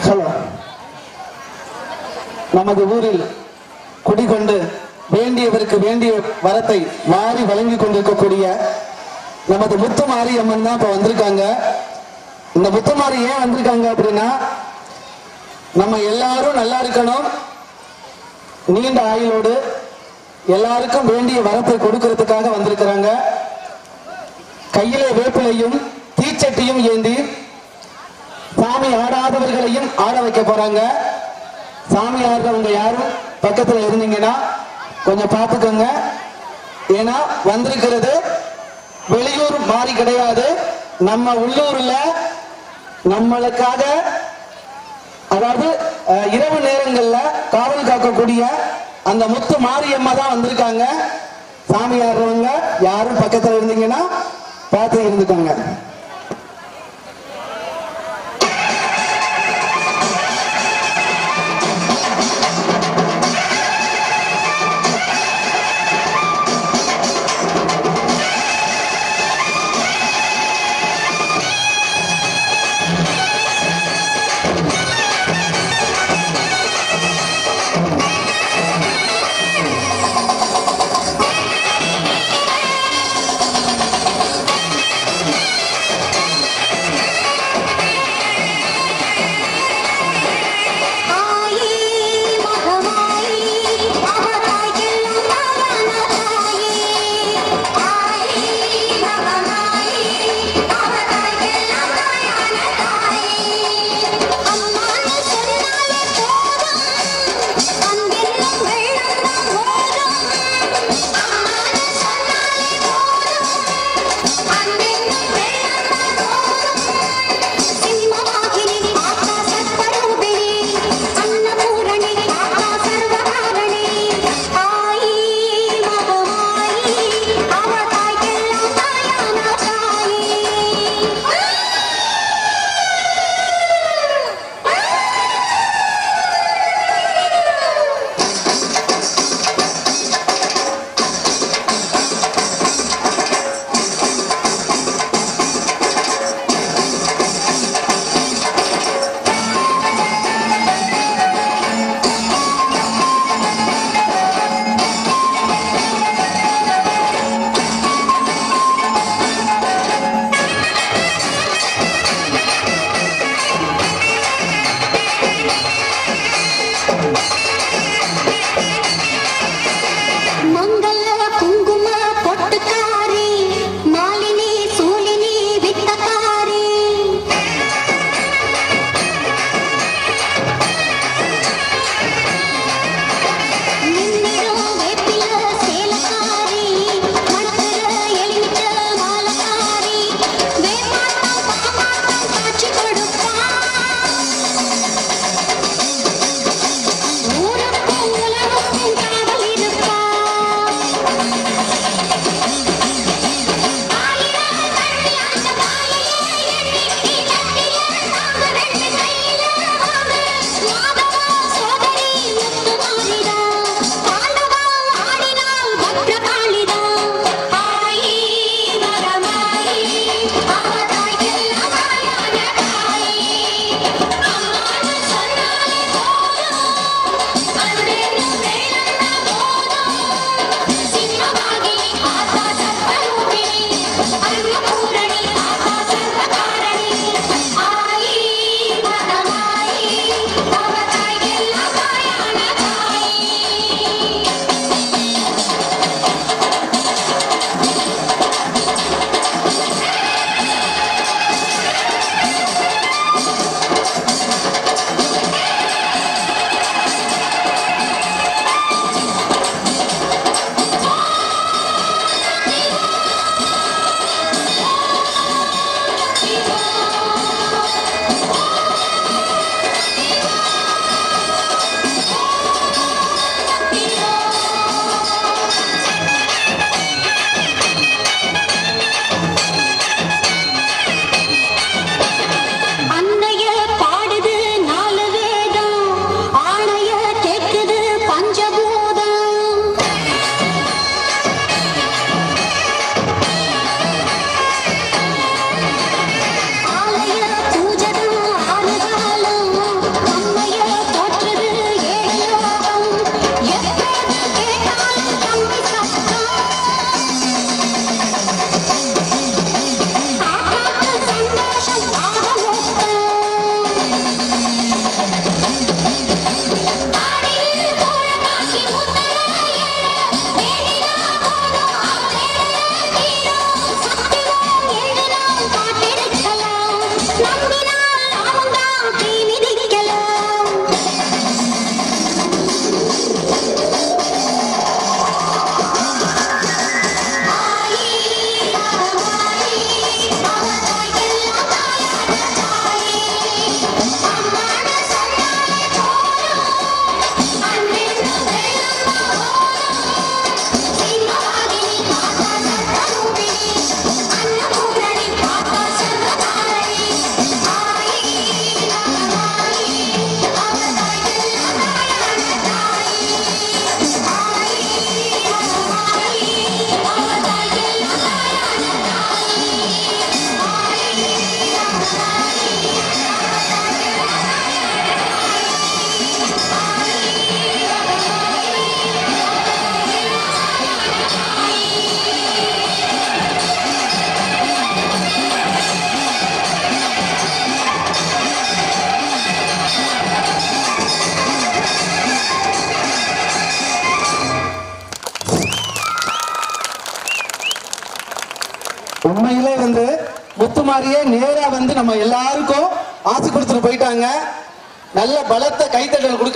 ஹலோ நமது ஊரில் குடிகொண்டு வேண்டியவருக்கு வேண்டிய வரத்தை வாரி வழங்கி கொண்டிருக்கக்கூடிய நமது முத்துமாரி அம்மன் தான் இப்ப வந்திருக்காங்க. இந்த முத்துமாரி ஏன் வந்திருக்காங்க அப்படின்னா நம்ம எல்லாரும் நல்லா இருக்கணும். நீண்ட ஆயுளோடு எல்லாருக்கும் வேண்டிய வரத்தை கொடுக்கறதுக்காக வந்திருக்கிறாங்க. கையிலே வேப்பிலையும் தீச்சட்டியும் ஏந்தி சாமி ஆடாதவர்களையும் ஆட வைக்க போறாங்க. சாமி ஆடுறவங்க யாரும் பக்கத்துல இருந்தீங்கன்னா கொஞ்சம் பார்த்துக்கோங்க. ஏன்னா வந்திருக்கிறது வெளியூர் மாறி கிடையாது. நம்ம உள்ளூர்ல நம்மளுக்காக அதாவது இரவு நேரங்கள்ல காவல் காக்கக்கூடிய அந்த முத்து மாரியம்மா தான் வந்திருக்காங்க. சாமி ஆடுறவங்க யாரும் பக்கத்துல இருந்தீங்கன்னா பார்த்து இருந்துக்கோங்க.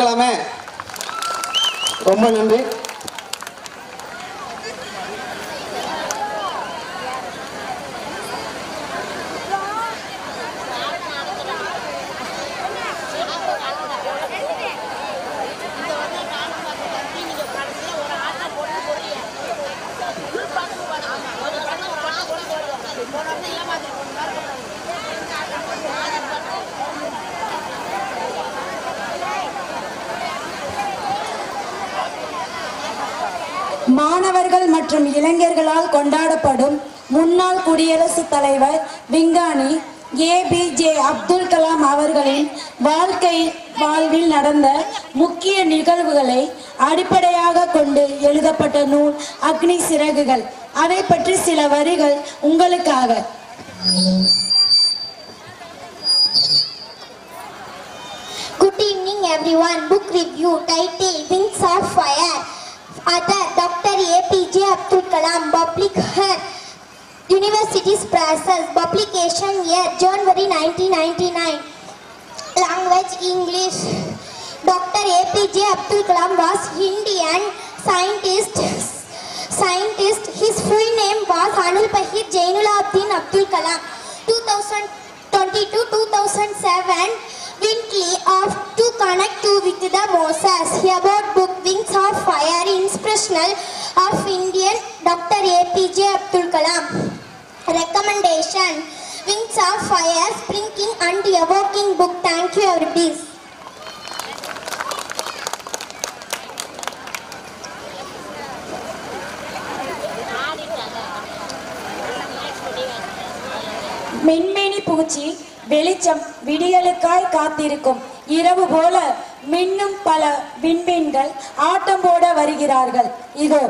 கைத்தட்டல் ரொம்ப நன்றி மாணவர்கள் மற்றும் இளைஞர்களால் கொண்டாடப்படும் முன்னாள் குடியரசுத் தலைவர் விஞ்ஞானி ஏபிஜே அப்துல் கலாம் அவர்களின் வாழ்க்கை வாழ்வில் நடந்த முக்கிய நிகழ்வுகளை அடிப்படையாக கொண்டு எழுதப்பட்ட நூல் அக்னி சிறகுகள் அதை பற்றி சில வரிகள் உங்களுக்காக Good evening everyone. Book review title Wings of Fire. Author Dr. APJ Abdul Kalam. Public Universities Process. Publication year January 1999. Language English. Dr. APJ Abdul Kalam was Indian scientist. Scientist. His full name was Anul Pahir Jainulabdin Abdul Kalam. 2022-2007. Wintley of to connect to with the Moses He about book Wings of Fire Inspirational of Indian Dr. APJ Abdul Kalam. Recommendation Wings of Fire Sprinking and Evoking book. Thank you everybody. மின்மினி பூச்சி வெளிச்சம் விடியலுக்காய் காத்திருக்கும் இரவு போல மின்னும் பல விண்மீன்கள் ஆட்டம் போட வருகிறார்கள் இதோ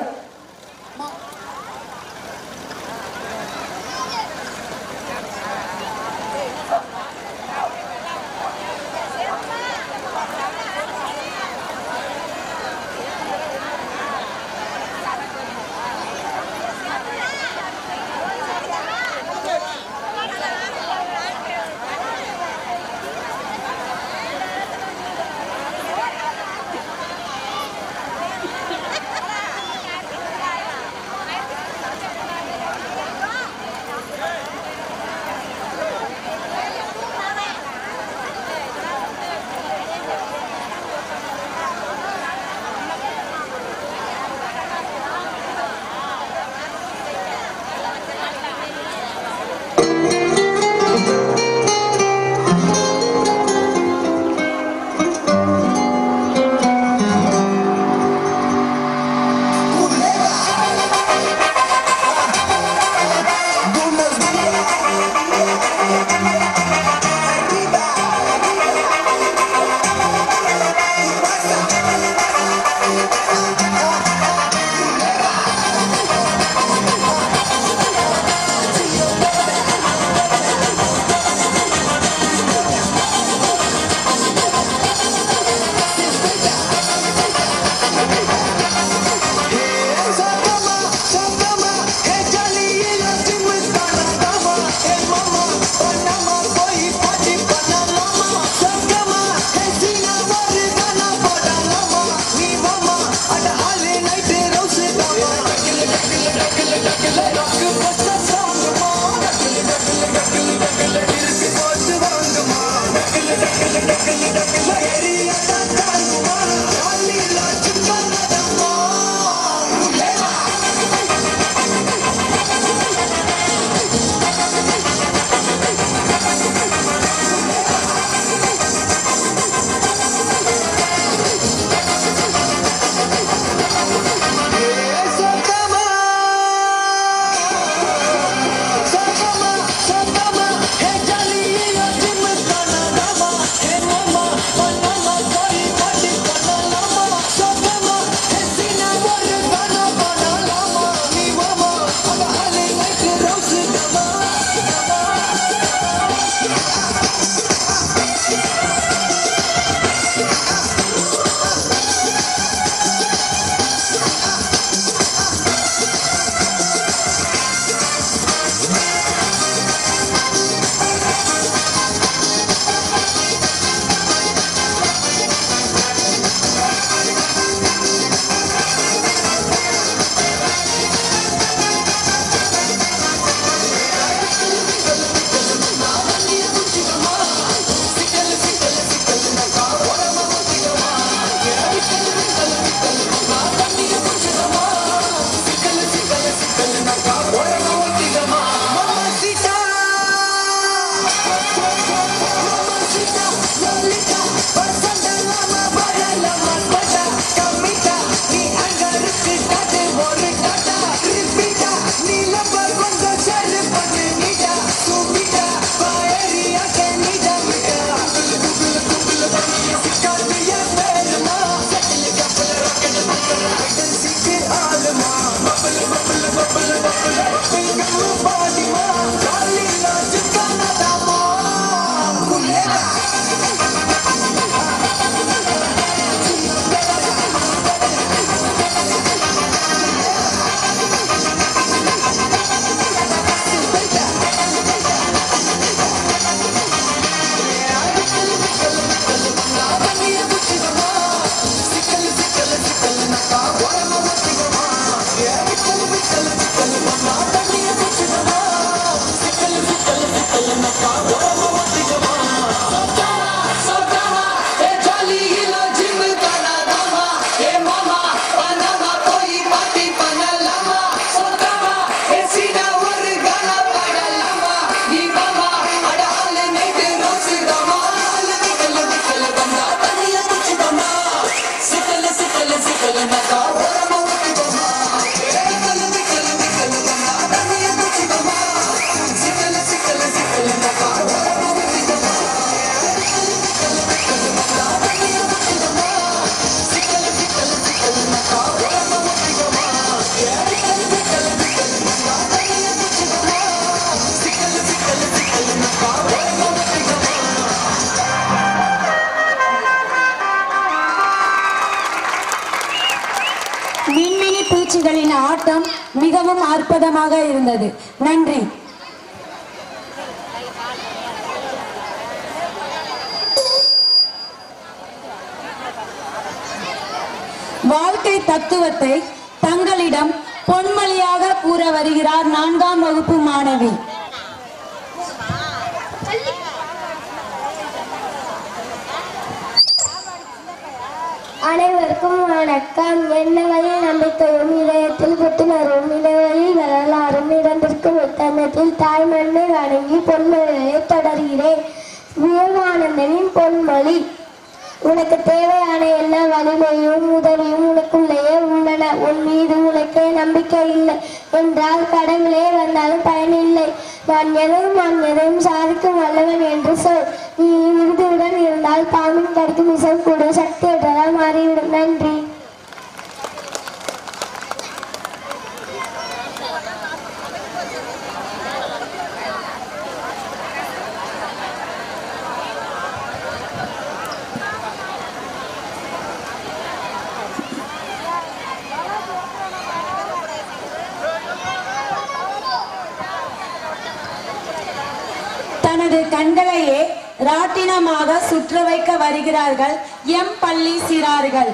தனது கண்களையே ராட்டினமாக சுற்ற வைக்க வருகிறார்கள். எம் பள்ளி சிறார்கள்.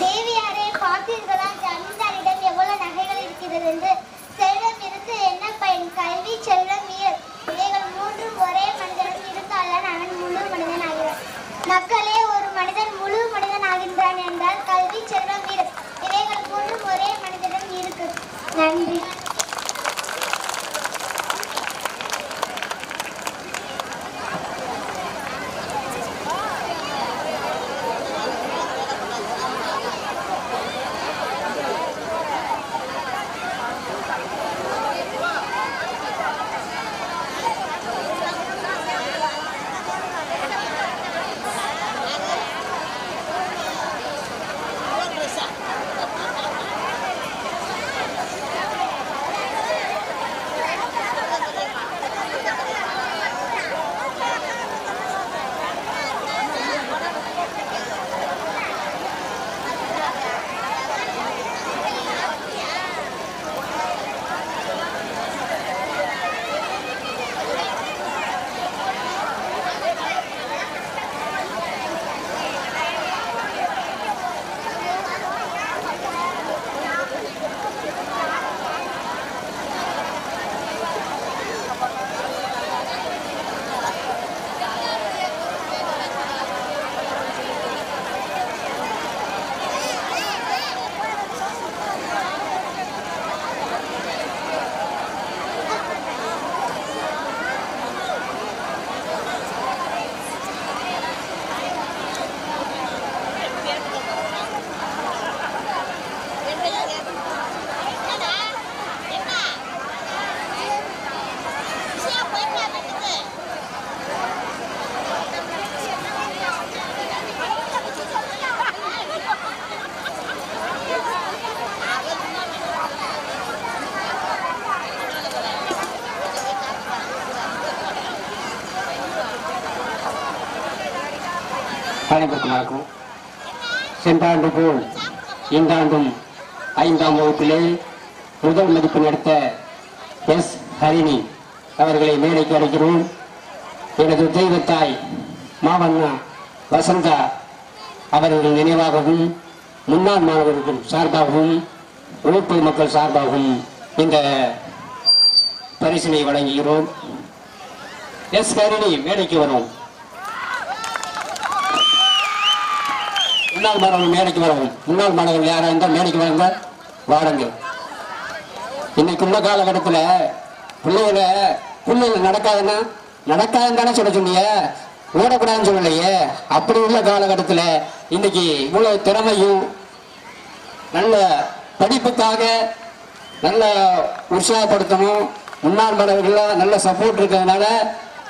தேவியாரே பார்த்தீர்களா ஜமீன்தாரிடம் எவ்வளவு நகைகள் இருக்கிறது என்று செல்வம் இருந்து என்ன பயன் கல்வி செல்வம் இயல். மூன்றும் ஒரே மனிதனும் இருந்தால்தான் அவன் முழு மனிதன் ஆகிறான் மக்களே மனிதனிடம் இரு ஒரே மனிதனிடம் இருக்கு. நன்றி. முதல் எடுத்த எஸ் ஹரிணி அவர்களை மேடைக்கு அழைக்கிறோம். எனது தெய்வத்தாய் மாவண்ணா வசந்தா அவர்கள் நினைவாகவும் முன்னாள் மாணவர்கள் சார்பாகவும் உழைப்பு மக்கள் சார்பாகவும் இந்த பரிசினை வழங்குகிறோம். எஸ் ஹரிணி மேடைக்கு வரும். முன்னாள் மாணவர்கள் மேடைக்கு வரவும் முன்னாள் மாணவர்கள் யாராக இருந்தால் மேடைக்கு வாங்க வாருங்க இன்னைக்கு உள்ள காலகட்டத்தில் பிள்ளைகளை பிள்ளைகள் நடக்காதுன்னா நடக்காதுன்னு தானே சொல்ல சொன்னீங்க? ஓடக்கூடாதுன்னு சொல்லலையே. அப்படி உள்ள காலகட்டத்தில் இன்னைக்கு இவ்வளவு திறமையும் நல்ல படிப்புக்காக நல்ல உற்சாகப்படுத்தணும் முன்னாள் மாணவர்கள்லாம் நல்ல சப்போர்ட் இருக்கிறதுனால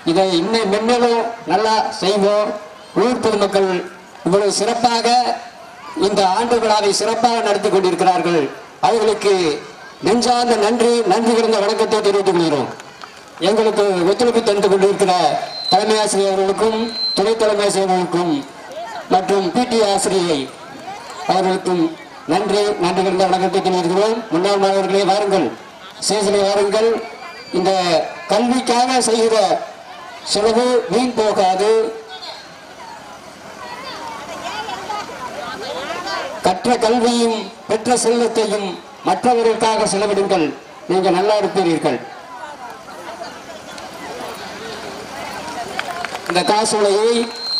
இதை இன்னும் மென்மேலும் நல்லா செய்வோம். ஊர் பொதுமக்கள் இவ்வளவு சிறப்பாக இந்த ஆண்டு விழாவை சிறப்பாக நடத்தி கொண்டிருக்கிறார்கள். அவர்களுக்கு நெஞ்சார்ந்த நன்றி நன்றி கிடந்த வணக்கத்தை தெரிவித்துக் கொள்கிறோம். எங்களுக்கு ஒத்துழைப்பு தந்து கொண்டிருக்கிற தலைமை ஆசிரியர்களுக்கும் துணை தலைமை ஆசிரியர்களுக்கும் மற்றும் பிடி ஆசிரியை அவர்களுக்கும் நன்றி நன்றி கிடந்த வணக்கத்தை தெரிவிக்கிறோம் முன்னாள் மாணவர்களே வாருங்கள். சேசனை வாருங்கள். இந்த கல்விக்காக செய்கிற செலவு வீண் போகாது. கற்ற கல்வியும் பெற்ற செல்வத்தையும் மற்றவர்களுக்காக செலவிடுங்கள். நீங்கள் நல்லா இருப்பீர்கள். இந்த காசோலையை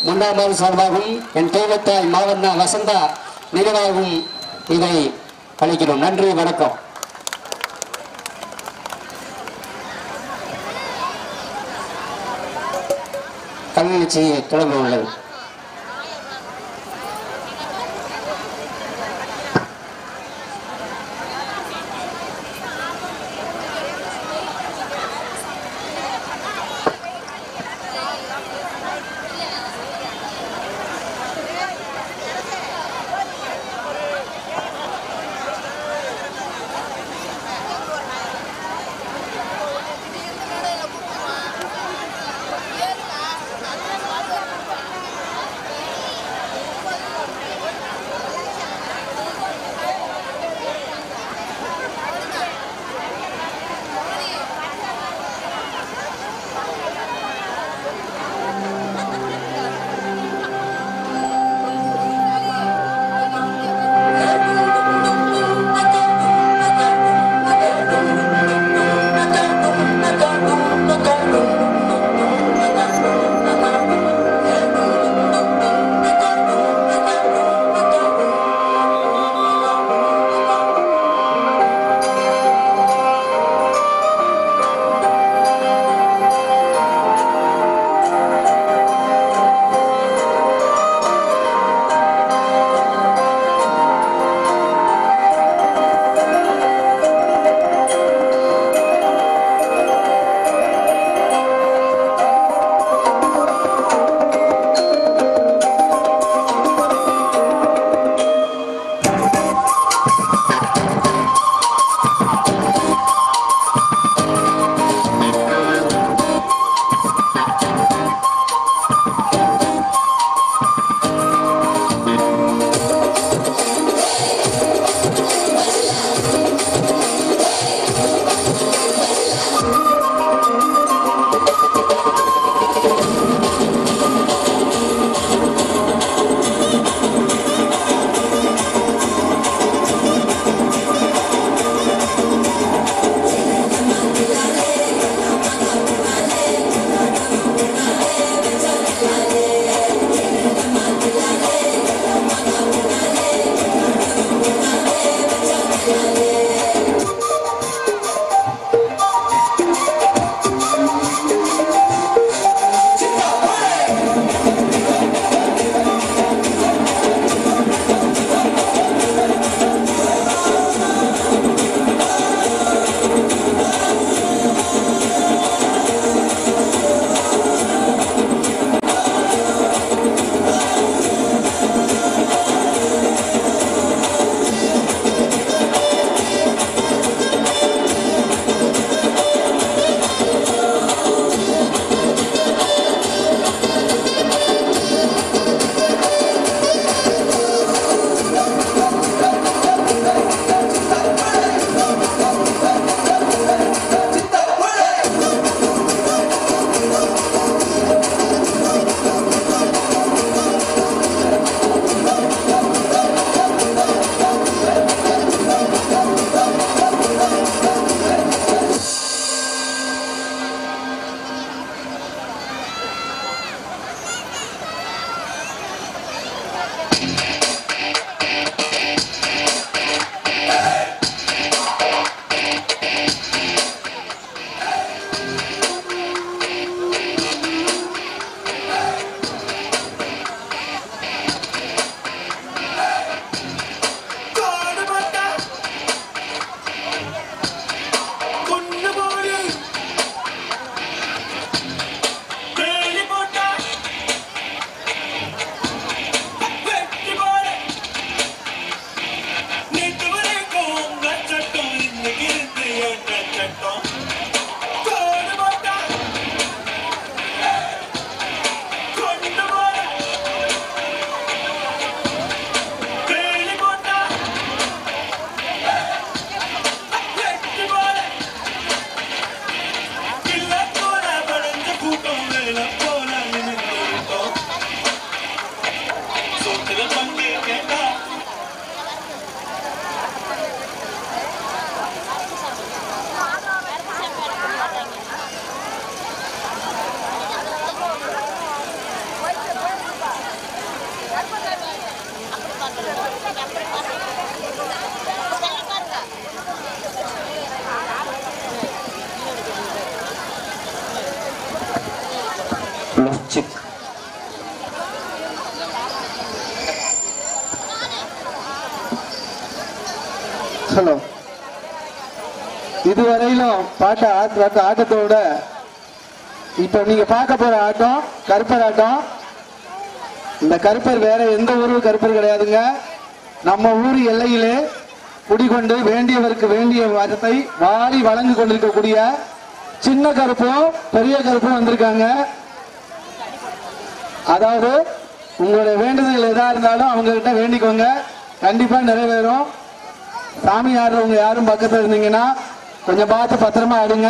முன்னாள் சார்பாகவும் என் தேவத்தாய் மாவண்ணா வசந்தா நினைவாகவும் இதை அளிக்கிறோம் நன்றி வணக்கம். கல்வி தொடர்பு தொடங்க உள்ளது ஹலோ இதுவரையிலும் பாட்ட ஆட்ட ஆட்டத்தோட இப்போ நீங்க பார்க்க போற ஆட்டம் கருப்பர் ஆட்டம். இந்த கருப்பர் வேற எந்த ஊரு கருப்பர் கிடையாதுங்க. நம்ம ஊர் எல்லையிலே குடிகொண்டு வேண்டியவருக்கு வேண்டிய வரத்தை வாரி வழங்கி கொண்டிருக்கக்கூடிய சின்ன கருப்பும் பெரிய கருப்பும் வந்திருக்காங்க. அதாவது உங்களுடைய வேண்டுதல் எதா இருந்தாலும் அவங்க கிட்ட வேண்டிக்கோங்க. கண்டிப்பா நிறைவேறும். சாமி ஆடுறவங்க யாரும் பக்கத்தில் இருந்தீங்கன்னா கொஞ்சம் பார்த்து பத்திரமா ஆடுங்க.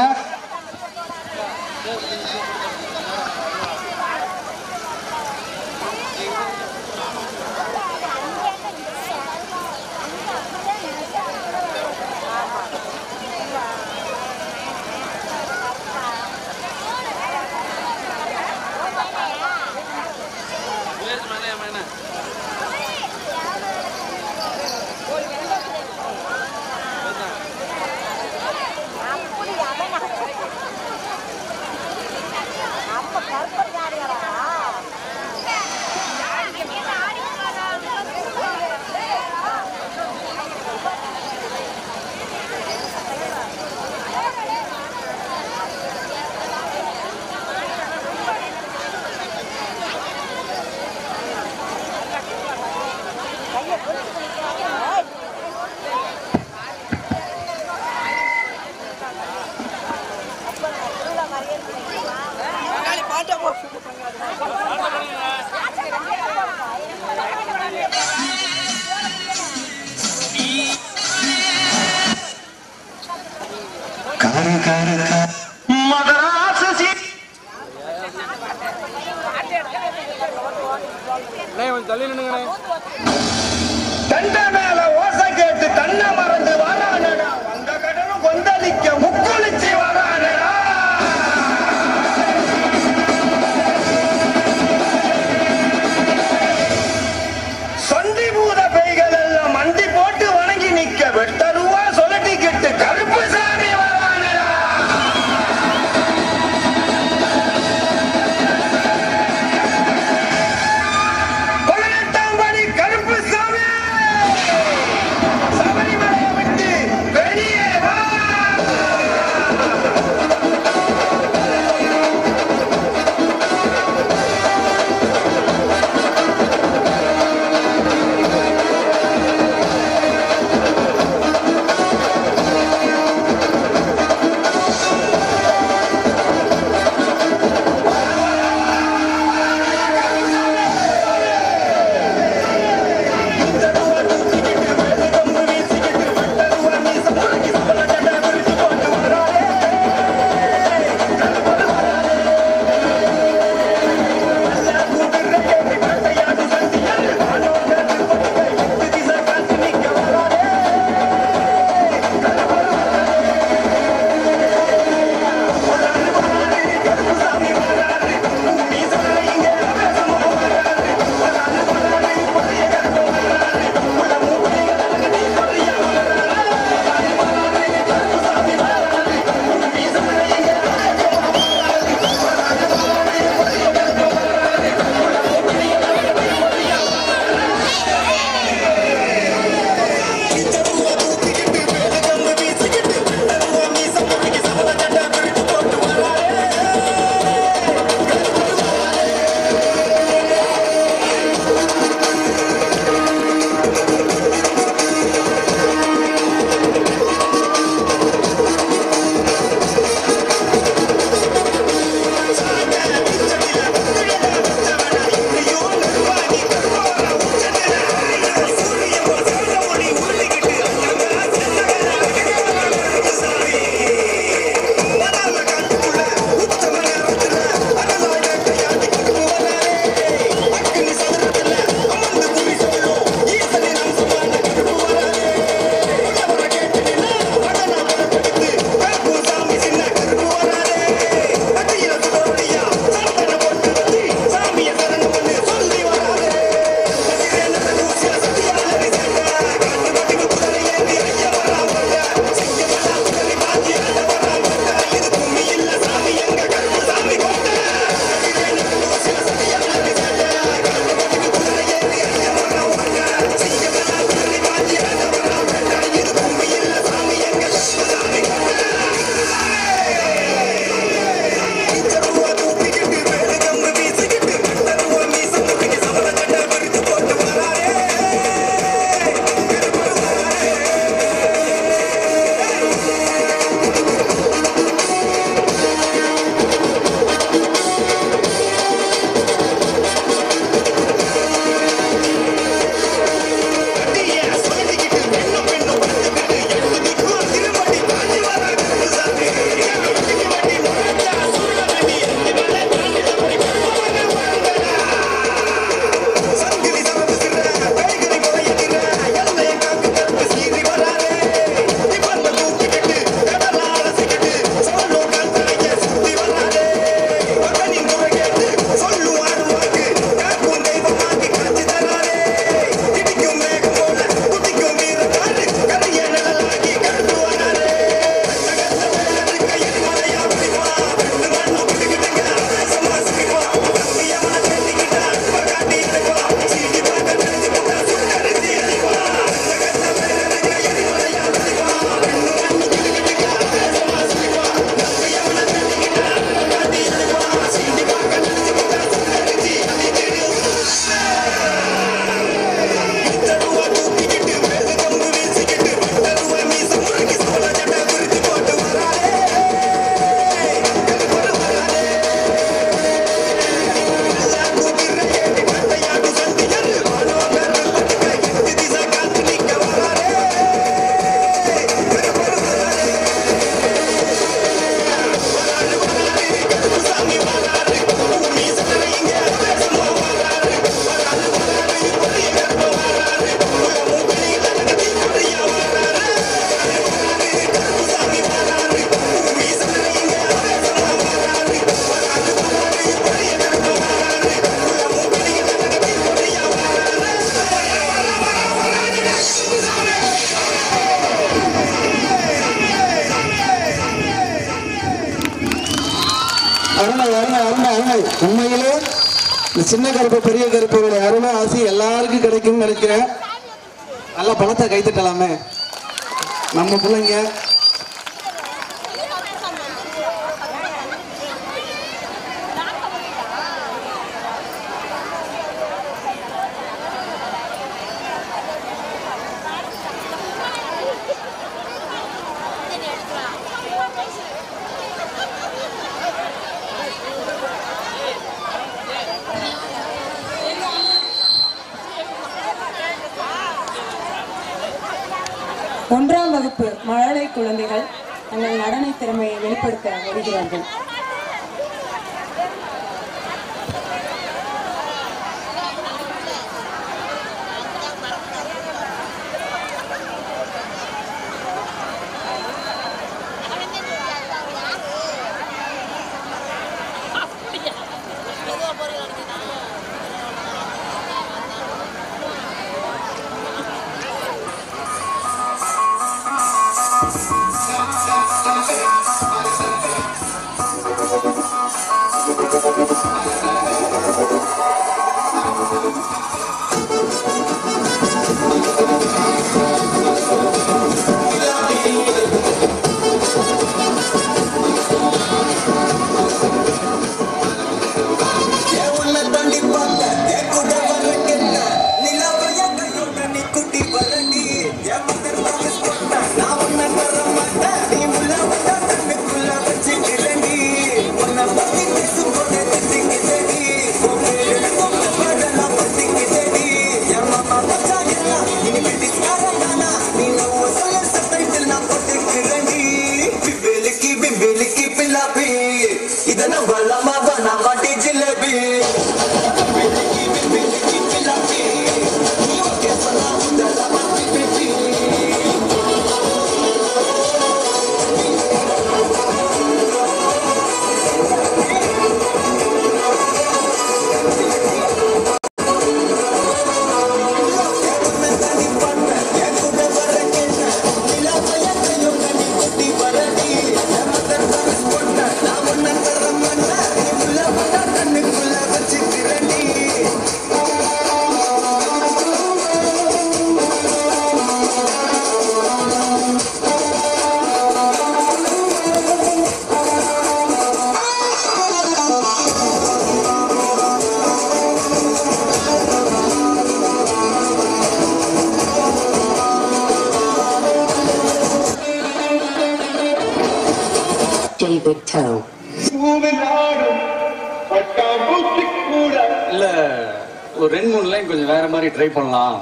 ட்ரை பண்ணலாம்.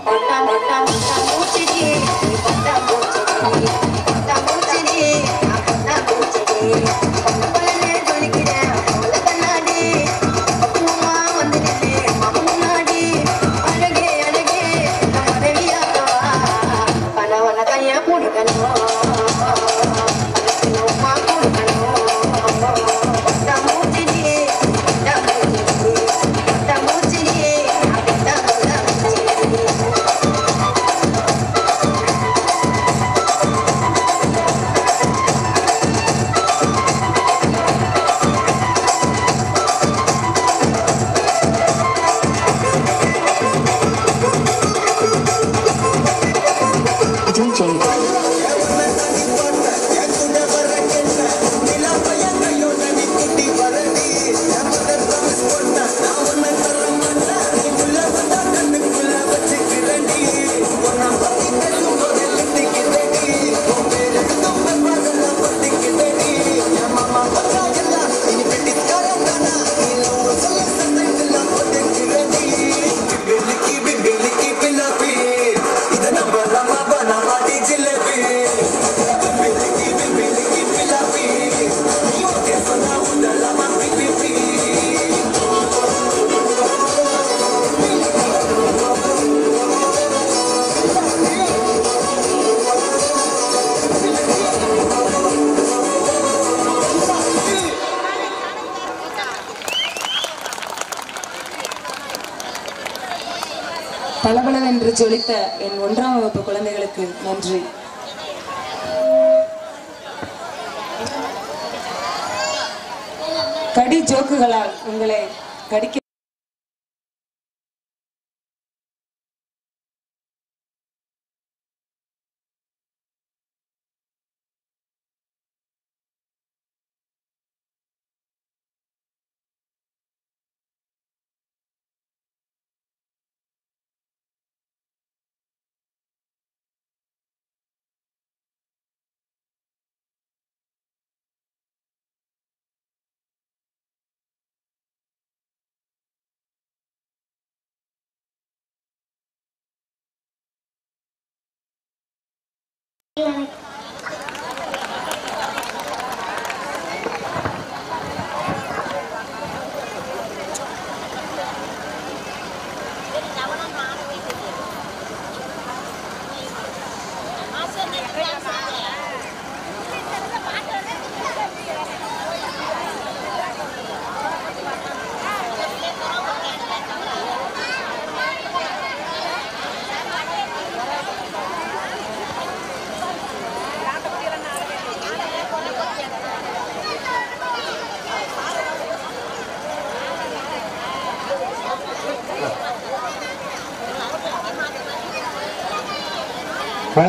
Violetta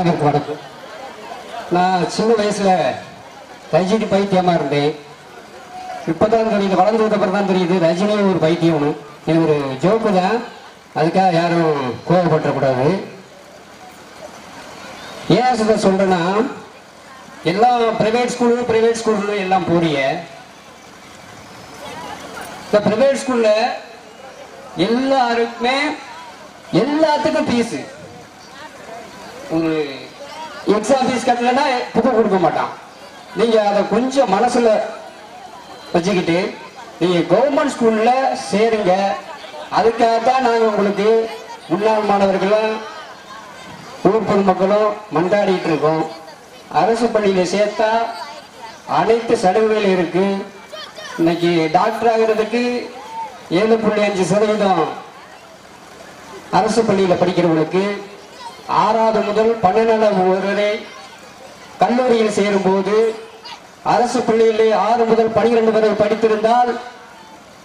எனக்கு வணக்கம் நான் சின்ன வயசுல ரஜினி பைத்தியமாக இருந்தேன். இப்பதான் தெரியுது வளர்ந்து வந்த பிறகு தான் தெரியுது ரஜினியும் ஒரு பைத்தியம்னு. இது ஒரு ஜோக்கு தான். அதுக்காக யாரும் கோவப்பட்டுறக்கூடாது ஏன் சொல்ல சொல்றேன்னா எல்லாம் பிரைவேட் ஸ்கூலு பிரைவேட் ஸ்கூல்னு எல்லாம் போறிய. இந்த பிரைவேட் ஸ்கூலில் எல்லாருக்குமே எல்லாத்துக்கும் ஃபீஸு ஒரு எக்ஸாம் ஃபீஸ் கட்டலைன்னா புக்கு கொடுக்க மாட்டான். நீங்கள் அதை கொஞ்சம் மனசில் வச்சுக்கிட்டு நீங்கள் கவர்மெண்ட் ஸ்கூலில் சேருங்க. அதுக்காக தான் நாங்கள் உங்களுக்கு முன்னாள் மாணவர்களும் ஊர் பொதுமக்களும் மன்றாடிட்டு இருக்கோம். அரசு பள்ளியில் சேர்த்தா அனைத்து சலுகைகள் இருக்கு. இன்னைக்கு டாக்டர் ஆகிறதுக்கு ஏழு புள்ளி அஞ்சு சதவீதம் அரசு பள்ளியில் படிக்கிறவங்களுக்கு ஆறாவது முதல் பன்னெண்டாவது வரை கல்லூரியில் சேரும்போது அரசு பள்ளியிலே ஆறு முதல் பனிரெண்டு வரை படித்திருந்தால்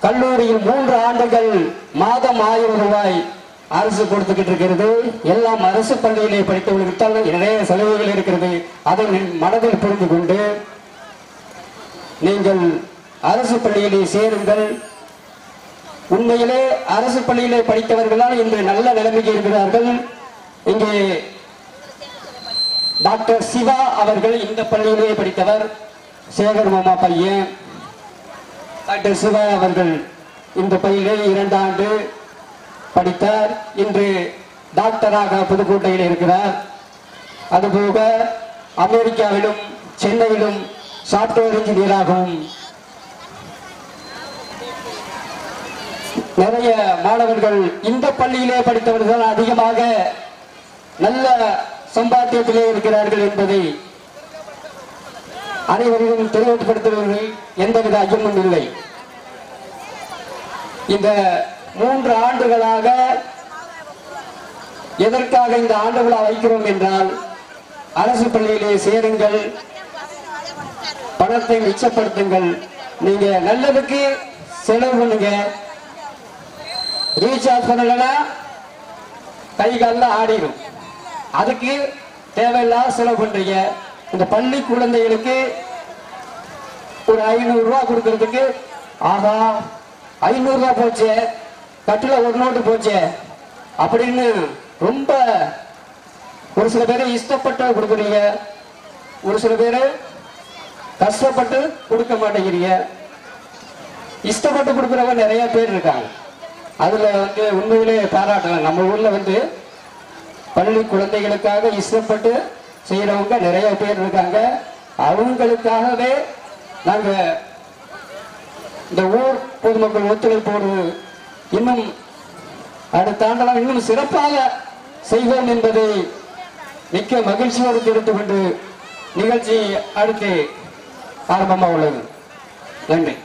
கல்லூரியில் மூன்று ஆண்டுகள் மாதம் ஆயிரம் ரூபாய் அரசு கொடுத்துக்கிட்டு இருக்கிறது. எல்லாம் அரசு பள்ளியிலே படித்தவர்களுக்கு நிறைய செலவுகள் இருக்கிறது. அதை மனதில் புரிந்து கொண்டு நீங்கள் அரசு பள்ளியிலே சேருங்கள். உண்மையிலே அரசு பள்ளியிலே படித்தவர்களால் இன்று நல்ல நிலைமைக்கு இருக்கிறார்கள். இங்கே டாக்டர் சிவா அவர்கள் இந்த பள்ளியிலே படித்தவர் சேகர் மாமா பையன். டாக்டர் சிவா அவர்கள் இந்த பள்ளியிலே இரண்டு ஆண்டு படித்தார். இன்று டாக்டராக புதுக்கோட்டையில் இருக்கிறார். அதுபோக அமெரிக்காவிலும் சென்னையிலும் சாப்ட்வேர் இன்ஜினியராகவும் நிறைய மாணவர்கள் இந்த பள்ளியிலே படித்தவர்கள் அதிகமாக நல்ல சம்பாத்தியத்திலே இருக்கிறார்கள் என்பதை அனைவரையும் தெளிவுபடுத்துபவர்கள் எந்தவித ஐயமும் இல்லை. இந்த மூன்று ஆண்டுகளாக எதற்காக இந்த ஆண்டு விழா வைக்கிறோம் என்றால் அரசு பள்ளியிலே சேருங்கள் பணத்தை மிச்சப்படுத்துங்கள் நீங்க நல்லதுக்கு செலவு பண்ணுங்க. ரீசார்ஜ் பண்ணலன்னா கை காலில் ஆடிடும் அதுக்கு தேவையில்லாத செலவு பண்றீங்க. இந்த பள்ளி குழந்தைகளுக்கு ஒரு ஐநூறு ரூபா கொடுக்கறதுக்கு ஆகா ஐநூறு ரூபா போச்சே கட்டில ஒரு நோட்டு போச்சே அப்படின்னு ரொம்ப ஒரு சில பேர் இஷ்டப்பட்டு கொடுக்குறீங்க. ஒரு சில பேர் கஷ்டப்பட்டு கொடுக்க மாட்டேங்கிறீங்க. இஷ்டப்பட்டு கொடுக்குறவங்க நிறைய பேர் இருக்காங்க. அதுல வந்து உண்மையிலே பாராட்டலாம். நம்ம ஊர்ல வந்து பள்ளி குழந்தைகளுக்காக இஷ்டப்பட்டு செய்யறவங்க நிறைய பேர் இருக்காங்க. அவங்களுக்காகவே நாங்க இந்த ஊர் பொதுமக்கள் ஒத்துழைப்போடு இன்னும் அடுத்த ஆண்டெல்லாம் இன்னும் சிறப்பாக செய்வோம் என்பதை மிக்க மகிழ்ச்சியோடு தெரிந்து கொண்டு நிகழ்ச்சி அடுத்து ஆரம்பமாக உள்ளது. நன்றி.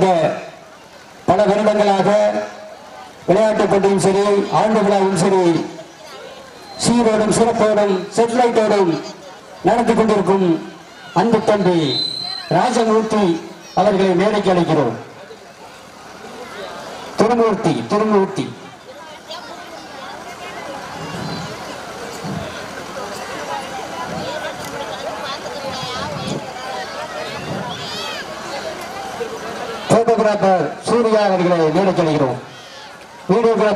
கடந்த பல வருடங்களாக விளையாட்டுப் போட்டியும் சரி ஆண்டு விழாவும் சரி சீரோடும் சிறப்போடும் செட்லைட்டோடும் நடத்தி கொண்டிருக்கும் அன்பு தம்பி ராஜமூர்த்தி அவர்களை மேடைக்கு அழைக்கிறோம். திருமூர்த்தி திருமூர்த்தி.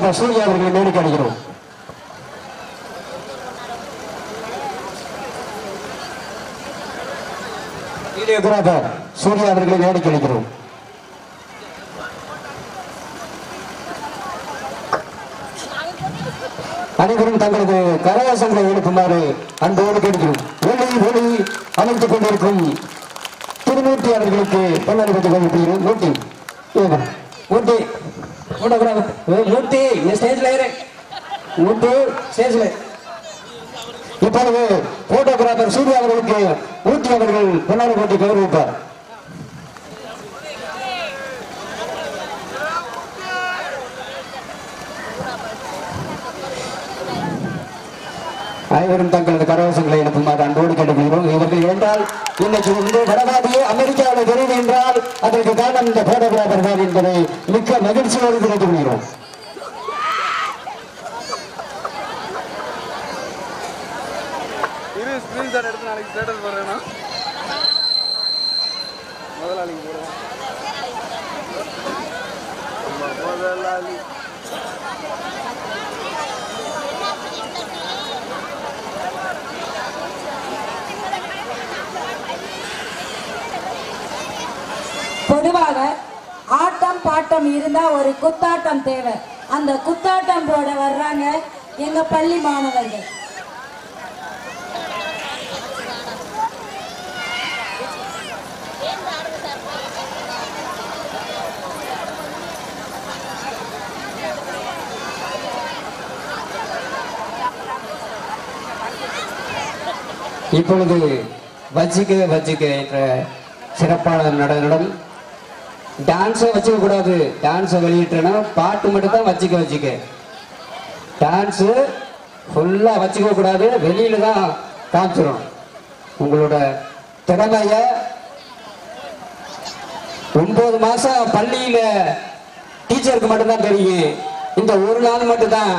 டாக்டர் சூர்யா அவர்களை மேலுக்கு அடைகிறோம். குணாதர் சூர்யா அவர்களை வேடிக்கை அளிக்கிறோம் அனைவரும் தங்களது கரவாசங்களை எடுக்குமாறு அன்போடு கேட்கிறோம். ஒளி ஒளி அமைத்துக் கொண்டிருக்கும் திருநூற்றி அவர்களுக்கு பன்னாடி பத்து கோயில் நூற்றி நூற்றி நூற்றி மூர்த்தி ஸ்டேஜ்ல இப்பொழுது போட்டோகிராஃபர் சூர்யா அவர்களுக்கு மூர்த்தி அவர்கள் பொன்னாடி போட்டி கௌரவிப்பார் அனைவரும் தங்களது கரவசங்களை எழுப்புமாறு அன்போடு கேட்டுக்கொள்கிறோம் இவர்கள் என்றால் இன்னைக்கு வந்து வடவாதியே அமெரிக்காவில் தெரியுது என்றால் அதற்கு காரணம் இந்த போட்டோகிராஃபர் தான் என்பதை மிக்க மகிழ்ச்சியோடு தெரிவித்துக் கொள்கிறோம் இரு ஸ்கிரீன்ஷாட் எடுத்து நாளைக்கு ஸ்டேட்டஸ் போடுறேன்னா முதலாளிக்கு போடுறேன் நம்ம முதலாளி பொதுவாக ஆட்டம் பாட்டம் இருந்தா ஒரு குத்தாட்டம் தேவை அந்த குத்தாட்டம் போட வர்றாங்க எங்க பள்ளி மாணவர்கள் இப்பொழுது வச்சிக்க வச்சுக்க என்ற சிறப்பான நடனம் டான்ஸை வச்சுக்க கூடாது டான்ஸை வெளியிட்டனா பாட்டு மட்டும் தான் வச்சுக்க வச்சுக்க டான்ஸு ஃபுல்லாக வச்சுக்க கூடாது வெளியில தான் காமிச்சிடும் உங்களோட திறமைய ஒன்பது மாதம் பள்ளியில் டீச்சருக்கு மட்டும்தான் தெரியும். இந்த ஒரு நாள் மட்டும்தான்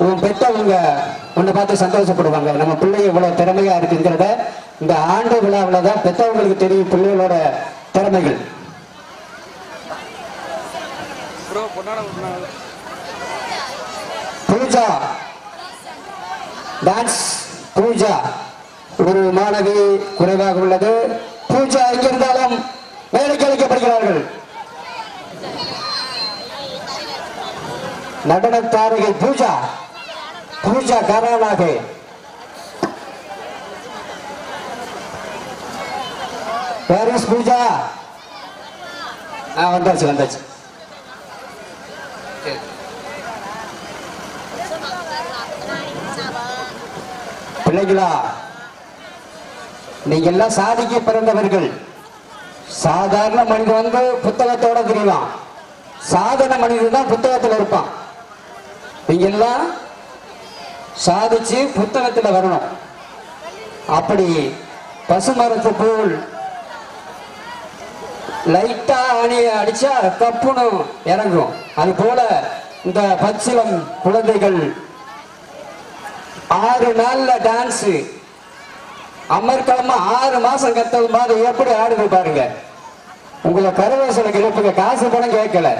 உன் பெற்றவங்க உன்னை பார்த்து சந்தோஷப்படுவாங்க. நம்ம பிள்ளைங்க இவ்வளவு திறமையா இருக்குங்கிறத இந்த ஆண்டு விழாவில் தான் பெற்றவங்களுக்கு தெரியும் பிள்ளைகளோட திறமைகள். பூஜா. டான்ஸ் பூஜா. ஒரு மாணவி குறைவாக உள்ளது. பூஜா எங்கிருந்தாலும் வேலைக்கு அழைக்கப்படுகிறார்கள். நடன தாரகை பூஜா. பூஜா கரானாக பாரிஸ் பூஜா ஆ வந்தாச்சு வந்தாச்சு. பிள்ளைகளா நீங்க எல்லாம் சாதிக்க பிறந்தவர்கள். சாதாரண மனிதன் வந்து புத்தகத்தோட தெரியலாம் சாதாரண மனிதன் தான் புத்தகத்தில் இருப்பான். நீங்க எல்லாம் சாதிச்சு புத்தகத்தில் வரணும். அப்படி பசுமரத்து பூல் லைட்டா அணிய அடிச்சா கப்புன்னு இறங்கும். அது போல இந்த பச்சிலம் குழந்தைகள் ஆறு நாள்ல டான்ஸ் அமர்கிழமை ஆறு மாசம் கத்தது மாதிரி எப்படி ஆடுது பாருங்க. உங்களை கரவேசல கிளப்புங்க காசு பணம் கேட்கல.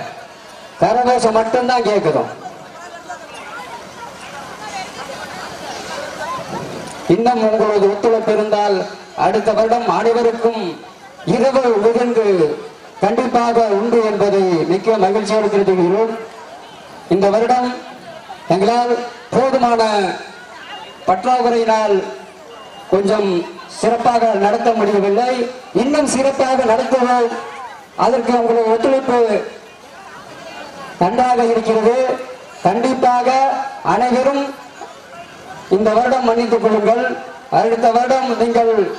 கரவேசம் மட்டும்தான் கேட்குதும். இன்னும் உங்களது ஒத்துழைப்பு இருந்தால் அடுத்த வருடம் அனைவருக்கும் இரவு விருந்து கண்டிப்பாக உண்டு என்பதை மிக்க மகிழ்ச்சியோடு தெரிவிக்கிறோம் இந்த வருடம் எங்களால் போதுமான பற்றாக்குறையினால் கொஞ்சம் சிறப்பாக நடத்த முடியவில்லை. இன்னும் சிறப்பாக நடத்துவோம். அதற்கு உங்களுடைய ஒத்துழைப்பு நன்றாக இருக்கிறது. கண்டிப்பாக அனைவரும் இந்த வருடம் மன்னித்துக் கொள்ளுங்கள். அடுத்த வருடம் நீங்கள்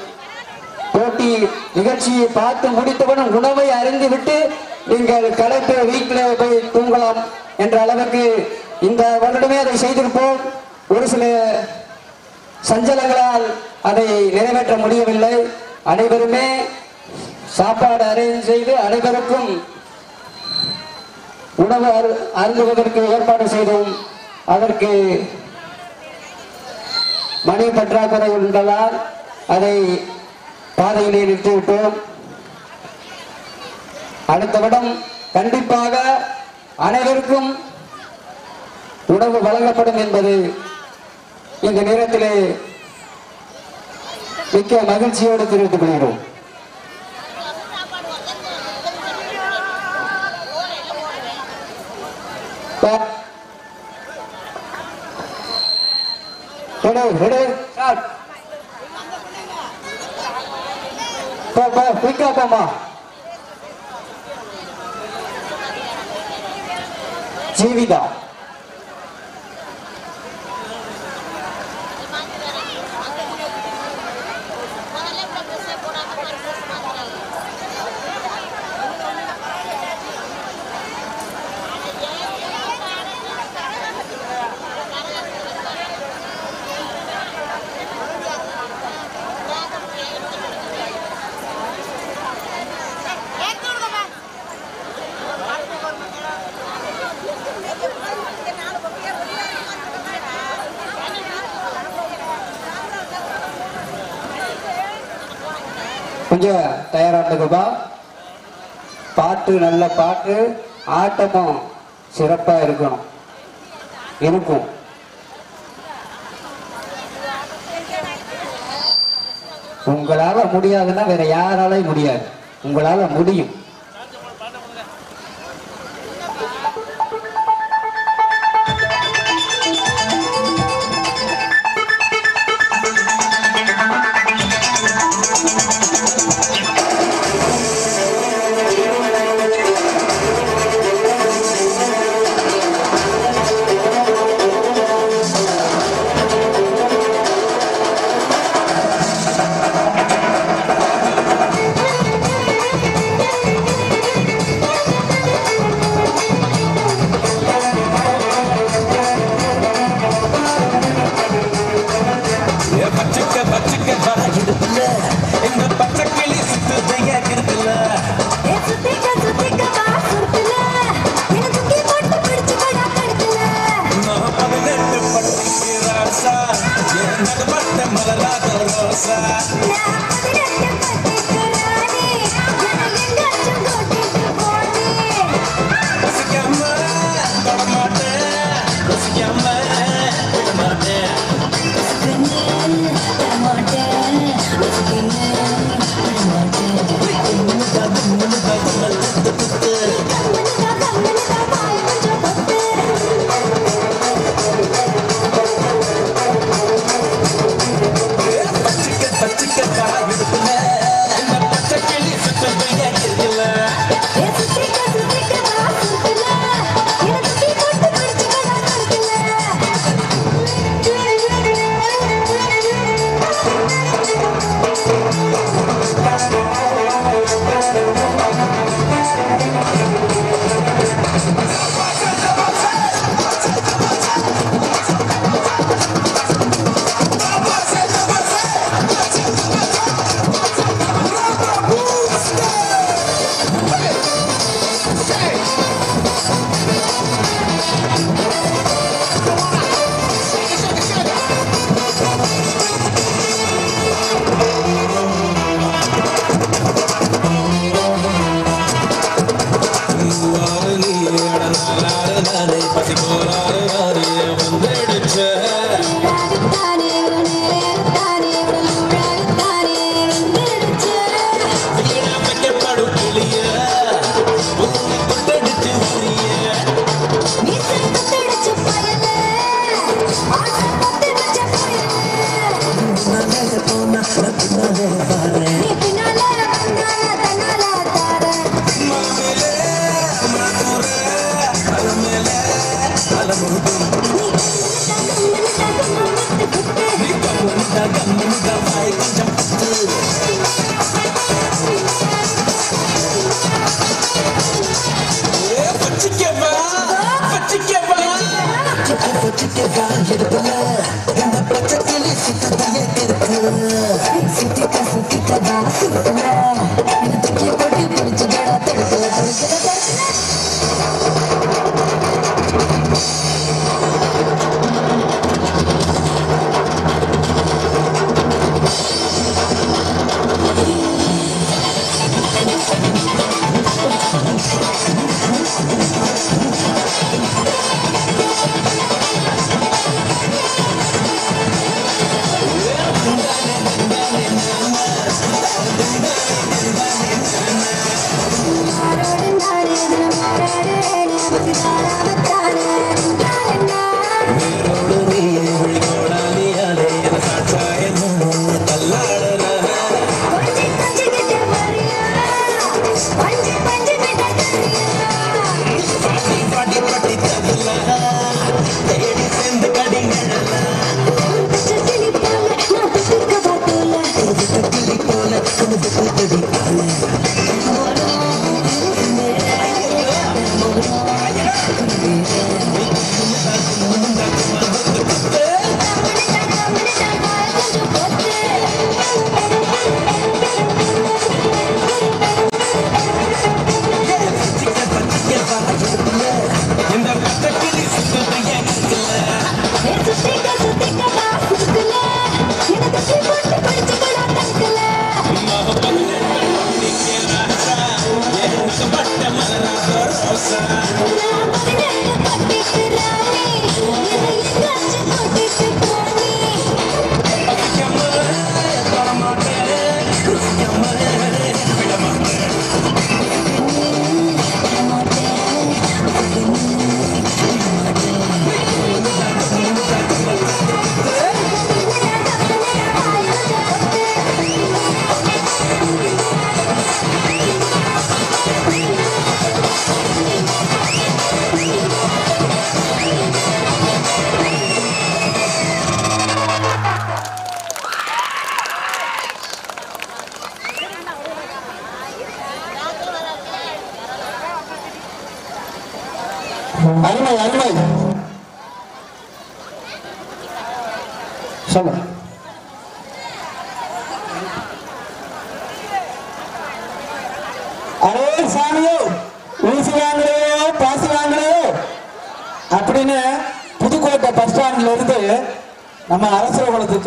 போட்டி நிகழ்ச்சியை பார்த்து முடித்தவுடன் உணவை அறிந்துவிட்டு நீங்கள் களைப்பு வீட்டில் போய் தூங்கலாம் என்ற அளவுக்கு இந்த வருடமே அதை செய்திருப்போம். ஒரு சில சஞ்சலங்களால் அதை நிறைவேற்ற முடியவில்லை. அனைவருமே சாப்பாடு அரேஞ்ச் செய்து அனைவருக்கும் உணவு அரு- அருந்துவதற்கு ஏற்பாடு செய்தோம். அதற்கு மணி பற்றாக்குறை என்பதால் அதை பாதையிலே நிறுத்திவிட்டோம். அடுத்த விடம் கண்டிப்பாக அனைவருக்கும் உணவு வழங்கப்படும் என்பது இந்த நேரத்திலே மிக்க மகிழ்ச்சியோடு தெரிவித்துக் கொள்கிறோம். ப- ரெடி ரெடி ஸ்டார்ட் போ போ குயிக்கா போமா ஜீவிதா கொஞ்சம் தயாராட்டுக்குப்பா பாட்டு நல்ல பாட்டு ஆட்டமும் சிறப்பா இருக்கணும். இருக்கும். உங்களால முடியாதுன்னா வேற யாராலையும் முடியாது. உங்களால முடியும்.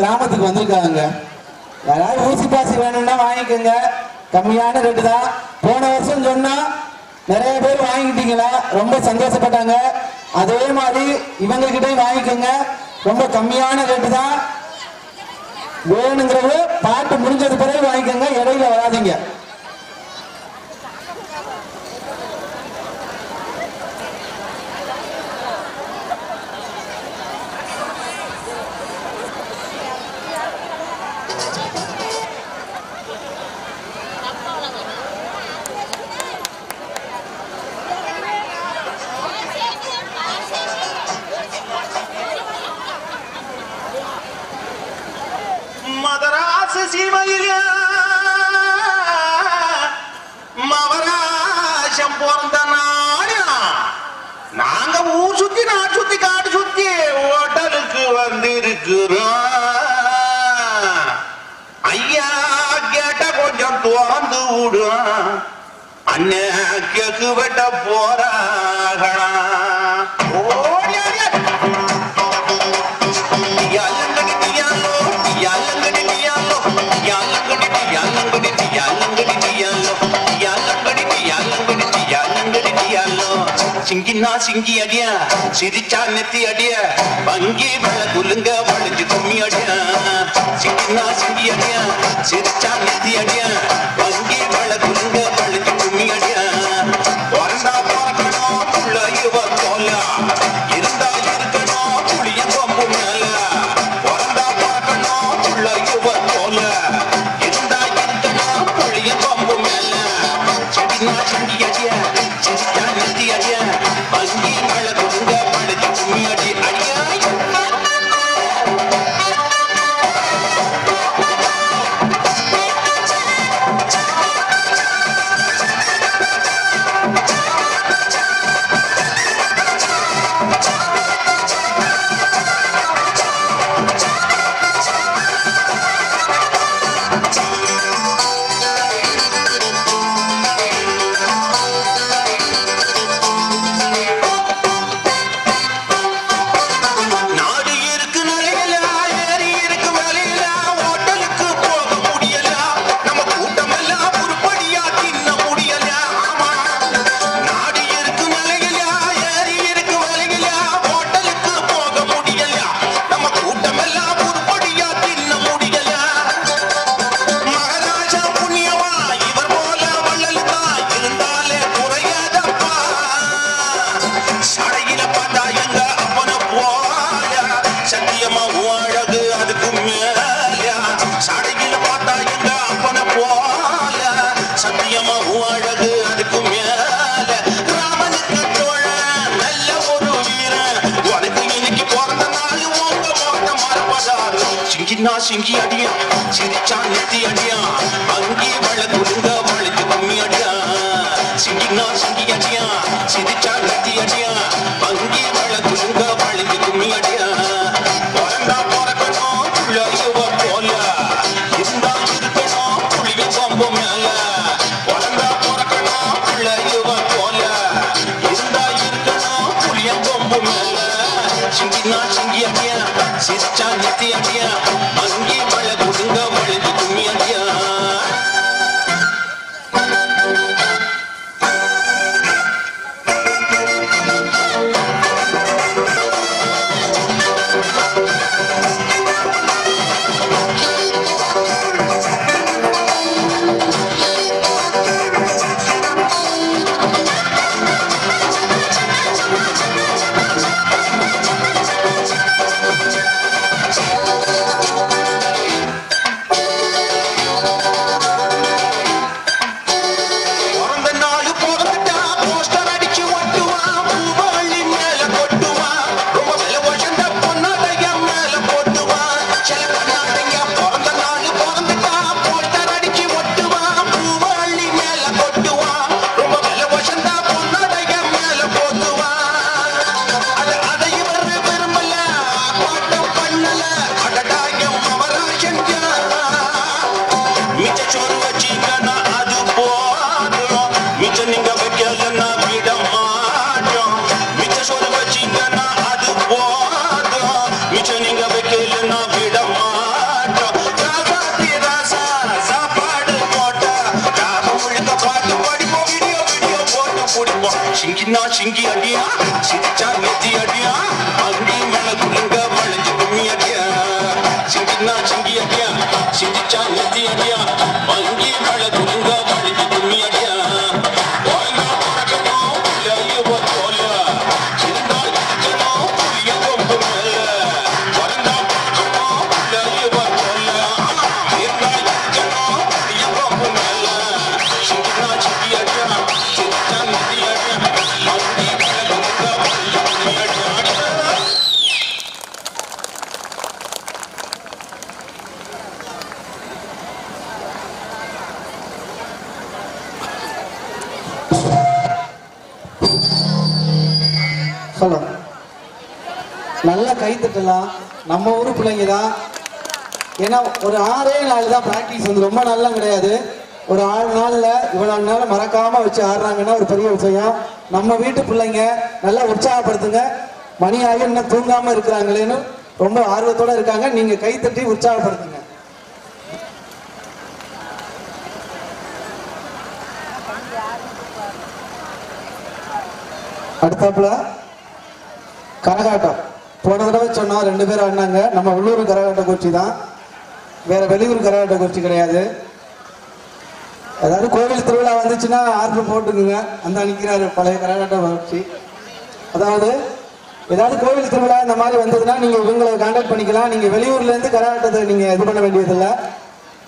கிராமத்துக்கு வந்திருக்காங்க. யாராவது ஊசி பாசி வேணும்னா வாங்கிக்கோங்க. கம்மியான ரேட்டு தான். போன வருஷம் சொன்னா நிறைய பேர் வாங்கிட்டீங்களா? ரொம்ப சந்தோஷப்பட்டாங்க. அதே மாதிரி இவங்க கிட்டே வாங்கிக்கோங்க. ரொம்ப கம்மியான ரேட்டு தான். வேணுங்கிறது பாட்டு முடிஞ்சது பிறகு கணக்கு வெட்ட போறாகளா சிங்கின்னா சிங்கி அடிய சிரிச்சா நெத்தி அடிய. வங்கி வெள்ள குலுங்க வளைஞ்சு கும்மி அடிய. சிங்கின்னா சிங்கி அடிய சிரிச்சா நெத்தி அடிய. சிங்கினா சிங்கி அடியா சிரிச்சா நெத்தி அடியா அங்கே வள குருந்தா வளைத்து கும்மி அடியா. சிங்கினா சிங்கி அடியா சிரிச்சா நெத்தி அடியா ஒரு பெரிய விஷயம்? நம்ம வீட்டு பிள்ளைங்க நல்லா உற்சாகப்படுத்துங்க. மணியாக இன்னும் தூங்காம இருக்கிறாங்களேன்னு ரொம்ப ஆர்வத்தோட இருக்காங்க. நீங்க கைத்தட்டி உற்சாகப்படுத்துங்க. அடுத்தாப்புல கரகாட்டம். போன தடவை சொன்னா ரெண்டு பேரும் ஆடினாங்க. நம்ம உள்ளூர் கரகாட்ட குறிச்சி தான். வேற வெளியூர் கரகாட்ட குறிச்சி கிடையாது. ஏதாவது வந்துச்சுன்னா ஆர்டர் போட்டுக்குங்க. அந்த நிற்கிறாரு பழைய கரகாட்ட வளர்ச்சி. அதாவது ஏதாவது கோவில் திருவிழா இந்த மாதிரி வந்ததுன்னா நீங்கள் இவங்களை கான்டாக்ட் பண்ணிக்கலாம். நீங்கள் வெளியூர்லேருந்து கரகாட்டத்தை நீங்கள் இது பண்ண வேண்டியதில்லை.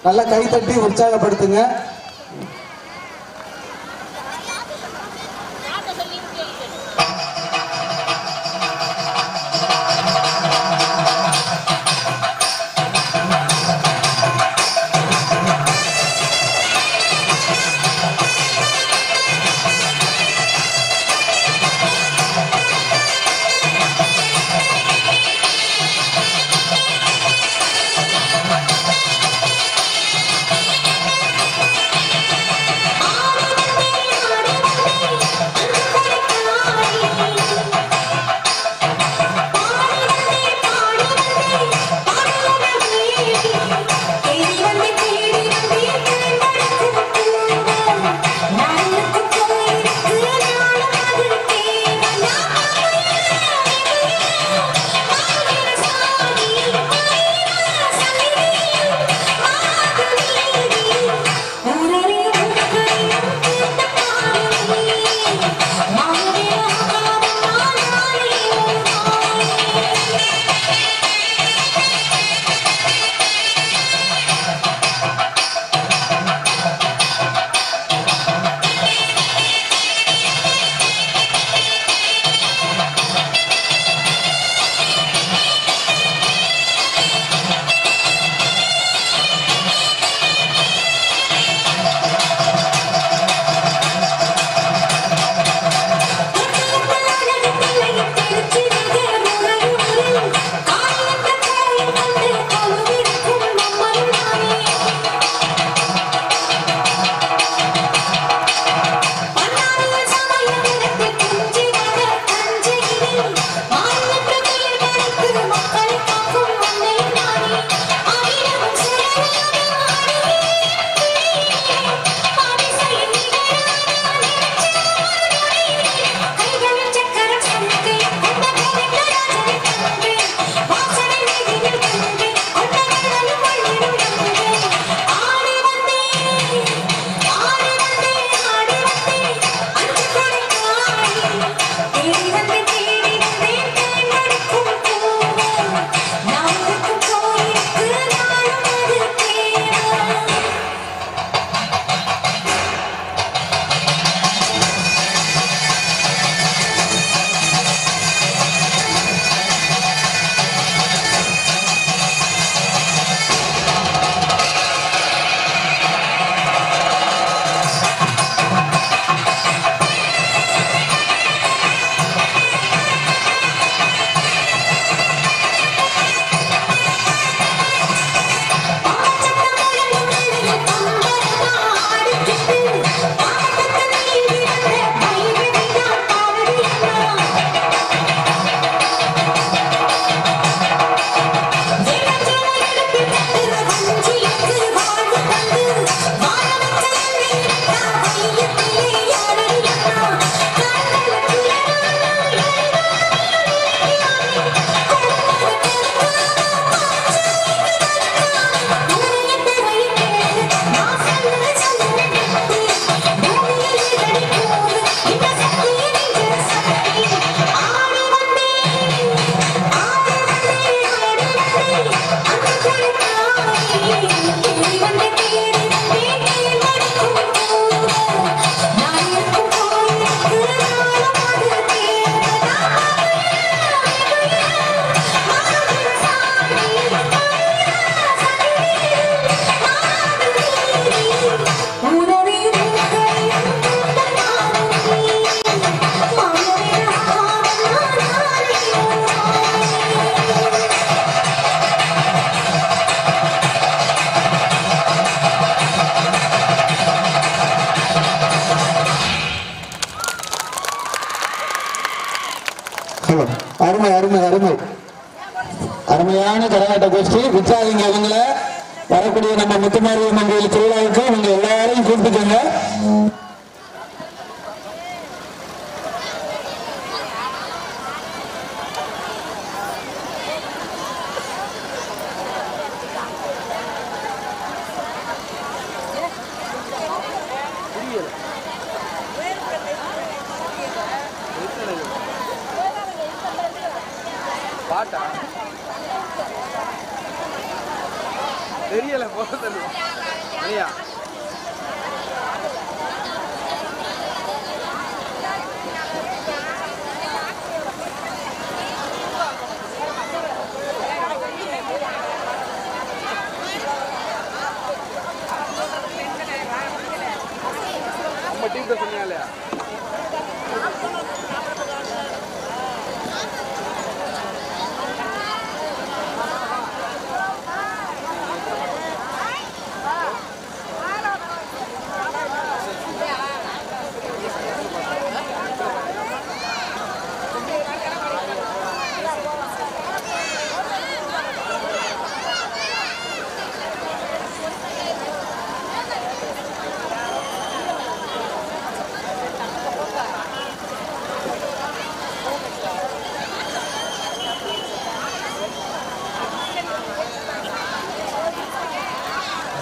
நல்லா கைத்தட்டி உற்சாகப்படுத்துங்க.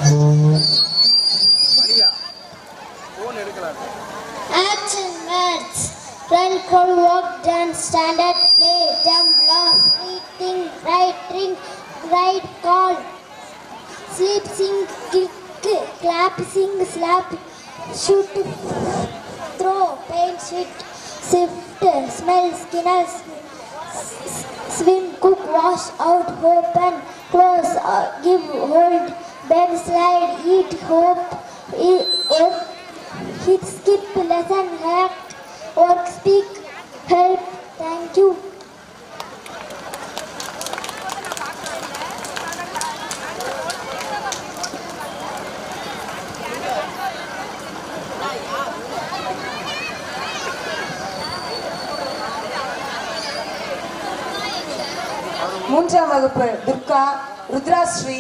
Action words. Run, crawl, walk, dance, stand up, play, jump, laugh, eat, think, drink, ride, call, sleep, sing, kick, clap, sing, slap, shoot, throw, paint, shit, sift, smell, skin, swim, cook, wash, out, open, close, uh, give, hold, bend, slide, eat, hope, eat, eat hit, skip, lesson, act, work, speak, help, thank you. மூன்றாம் வகுப்பு துர்கா ருத்ராஸ்ரீ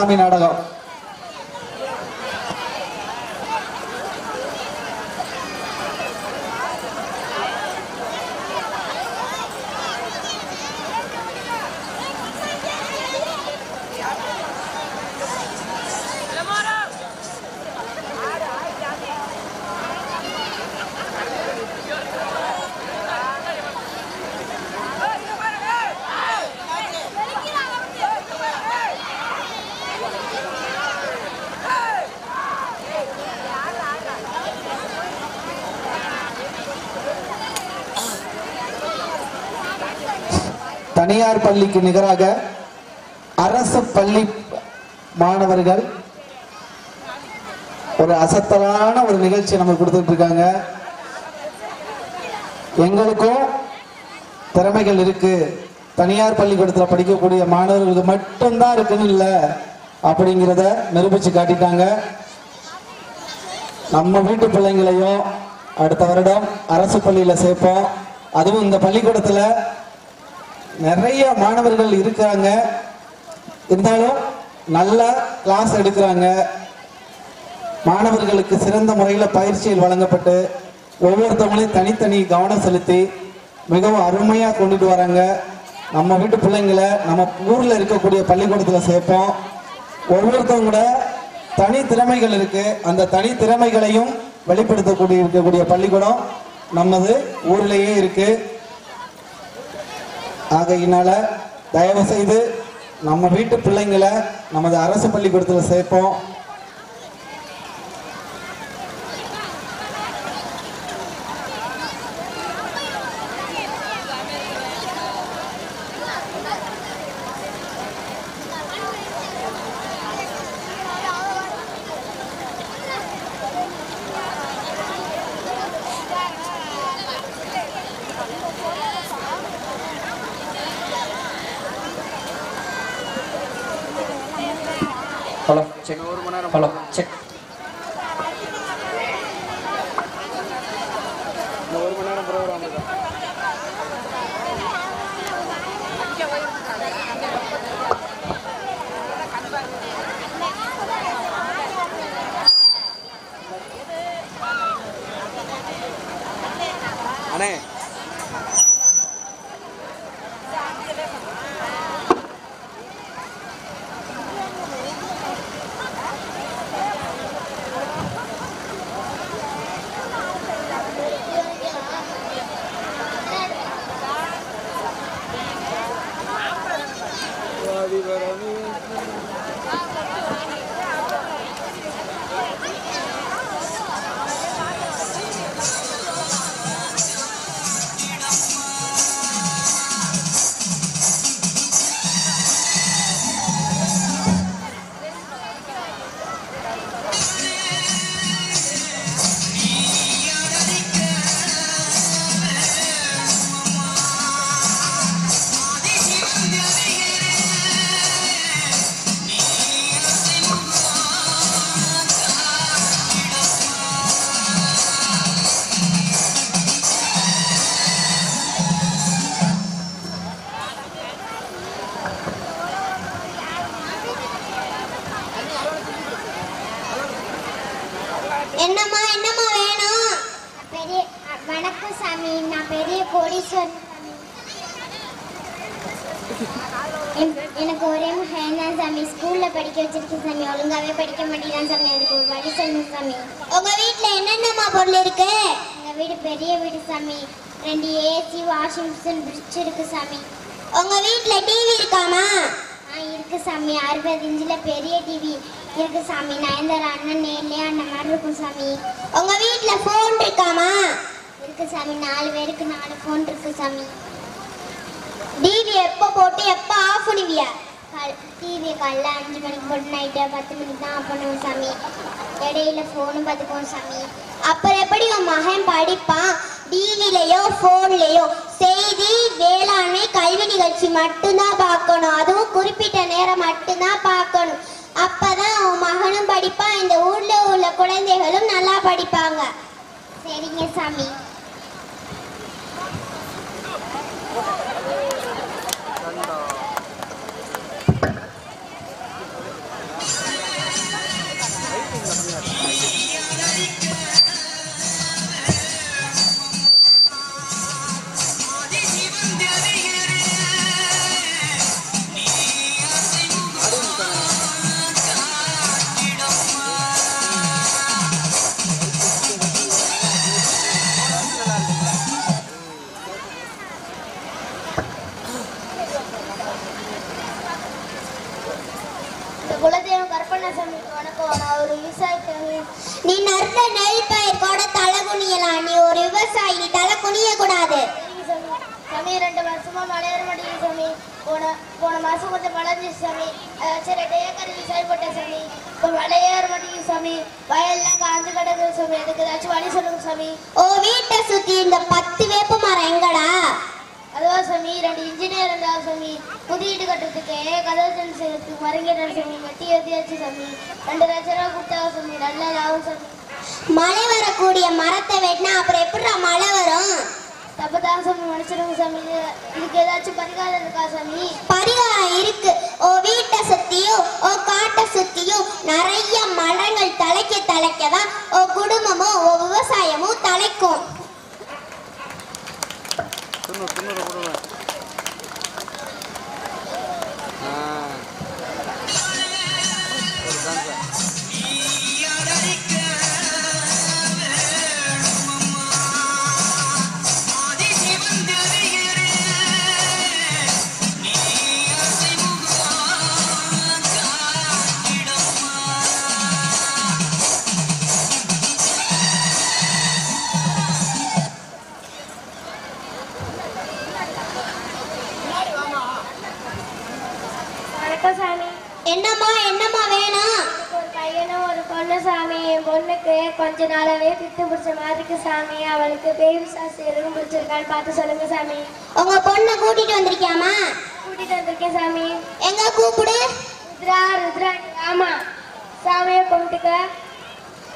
சாமி நாடகம். தனியார் பள்ளிக்கு நிகராக அரசு பள்ளி மாணவர்கள் ஒரு அசத்தலான ஒரு நிகழ்ச்சி நம்ம கொடுத்துட்டு இருக்காங்க எங்களுக்கும் திறமைகள் இருக்கு. தனியார் பள்ளிக்கூடத்தில் படிக்கக்கூடிய மாணவர்களுக்கு மட்டும்தான் இருக்குன்னு இல்லை அப்படிங்கிறத நிரூபிச்சு காட்டிட்டாங்க. நம்ம வீட்டு பிள்ளைங்களையும் அடுத்த வருடம் அரசு பள்ளியில் சேர்ப்போம். அதுவும் இந்த பள்ளிக்கூடத்தில் நிறைய மாணவர்கள் இருக்கிறாங்க. இருந்தாலும் நல்ல கிளாஸ் எடுக்கிறாங்க. மாணவர்களுக்கு சிறந்த முறையில் பயிற்சிகள் வழங்கப்பட்டு ஒவ்வொருத்தவங்களையும் தனித்தனி கவனம் செலுத்தி மிகவும் அருமையாக கொண்டுட்டு வராங்க. நம்ம வீட்டு பிள்ளைங்களை நம்ம ஊரில் இருக்கக்கூடிய பள்ளிக்கூடத்தில் சேர்ப்போம். ஒவ்வொருத்தவங்களோட தனி திறமைகள் இருக்குது அந்த தனி திறமைகளையும் வெளிப்படுத்தக்கூடிய இருக்கக்கூடிய பள்ளிக்கூடம் நமது ஊர்லேயே இருக்குது ஆகையினால தயவு செய்து நம்ம வீட்டு பிள்ளைங்களை நமது அரசு பள்ளிக்கூடத்தில் சேர்ப்போம். சாமி. ரெண்டு ஏசி வாஷிங் மிஷின் ஃப்ரிட்ஜ் இருக்கு சாமி. உங்க வீட்ல டிவி இருக்காமா? ஆ இருக்கு சாமி. அறுபது இன்ச்சில் பெரிய டிவி இருக்கு சாமி. நயன்தாரா அண்ணன் நேர்லயே அந்த மாதிரி இருக்கும் சாமி. உங்க வீட்ல ஃபோன் இருக்காமா? இருக்கு சாமி. நாலு பேருக்கு நாலு ஃபோன் இருக்கு சாமி. டிவி எப்போ போட்டு எப்போ ஆஃப் பண்ணுவியா? டிவி காலைல அஞ்சு மணிக்கு போட்டு நைட்டு பத்து மணிக்கு தான் ஆஃப் பண்ணுவோம் சாமி. இடையில ஃபோனும் பார்த்துக்குவோம் சாமி. அப்புறம் எப்படி உன் மகன் படிப்பான்? டிவிலையோ ஃபோன்லையோ செய்தி வேளாண்மை கல்வி நிகழ்ச்சி மட்டும்தான் பார்க்கணும். அதுவும் குறிப்பிட்ட நேரம் மட்டும்தான் பார்க்கணும். அப்பதான் உன் மகனும் படிப்பான். இந்த ஊர்ல உள்ள குழந்தைகளும் நல்லா படிப்பாங்க. சரிங்க சாமி. நீ நட்ட நெல் பயிர் கூட தலை குனியலாம் நீ ஒரு விவசாயி நீ தலை குனிய கூடாது சாமி ரெண்டு வருஷமா மழை வர மாட்டேங்குது சாமி. போன போன மாசம் கொஞ்சம் மழை இருந்துச்சு சாமி சரி ரெண்டு ஏக்கர் விவசாயம் போட்டேன் சாமி. இப்போ மழையே வர மாட்டேங்குது சாமி. வயல்லாம் காஞ்சு கிடக்குது சாமி. அதுக்கு ஏதாச்சும் வழி சொல்லுங்க சாமி. ஓ வீட்டை சுத்தி இந்த பத்து வேப்ப மரம் எங்கடா? அதுவா சாமி ரெண்டு இன்ஜினியர் இருந்தா சாமி. புது வீடு கட்டுறதுக்கு கதவு செய்யறதுக்கு மரங்கிட்டார் சாமி. வட்டி எழுதியாச்சு சாமி. ரெண்டு லட்ச ரூபா கொடுத்தா சாமி. நல்லா லாபம் சாமி. மழை வரக்கூடிய மரத்தை வெட்டினா அப்புறம் எப்படிடா மழை வரும்? தப்புதான் சாமி மன்னிச்சிடுங்க சாமி. இது- இதுக்கு ஏதாச்சும் பரிகாரம் இருக்கா சாமி? பரிகாரம் இருக்கு. ஓ வீட்டை சுத்தியும் ஓ காட்டை சுத்தியும் நிறைய மரங்கள் தலைக்க தலைக்க தான் ஓ குடும்பமும் ஓ விவசாயமும் தலைக்கும். என் பொண்ணுக்கு கொஞ்ச நாளாவே பித்து பிடிச்ச மாதிரி இருக்கு சாமி. அவளுக்கு பேபி சாஸ் எதுவும் பிடிச்சிருக்கான்னு பார்த்து சொல்லுங்க சாமி. உங்க பொண்ணை கூட்டிட்டு வந்திருக்கியாமா? கூட்டிட்டு வந்திருக்கேன் சாமி. எங்க கூப்பிடு. ருத்ரா ருத்ரா ஆமா சாமியை கும்பிட்டுக்க.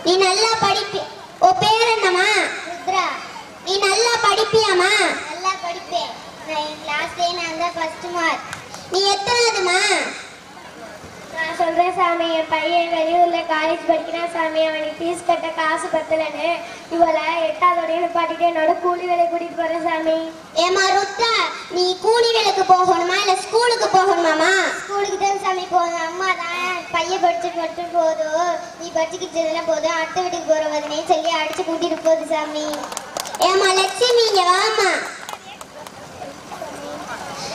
நீ நல்லா படிப்பி. ஓ பேர் என்னம்மா? ருத்ரா. நீ நல்லா படிப்பியாமா நல்லா படிப்பேன். நான் என் கிளாஸ்லயே நான் தான் ஃபர்ஸ்ட் மார்க் நீ எத்தனாவதுமா நான் சொல்றேன் சாமி என் பையன் வெளியூர்ல காலேஜ் படிக்கிறான் சாமி. அவனுக்கு ஃபீஸ் கட்ட காசு பத்தலன்னு இவளை எட்டாவதோடய நிப்பாட்டிட்டு என்னோட கூலி வேலை கூட்டிட்டு போறேன் சாமி. ஏமா ருத்தா நீ கூலி வேலைக்கு போகணுமா இல்ல ஸ்கூலுக்கு போகணுமாமா ஸ்கூலுக்கு தான் சாமி போகணும் அம்மா தான் பையன் படிச்சு படிச்சு போதும் நீ படிச்சுக்கிட்டதுல போதும் அடுத்த வீட்டுக்கு போற வதனே சொல்லி அடிச்சு கூட்டிட்டு போகுது சாமி. ஏமா லட்சுமி இங்க வாமா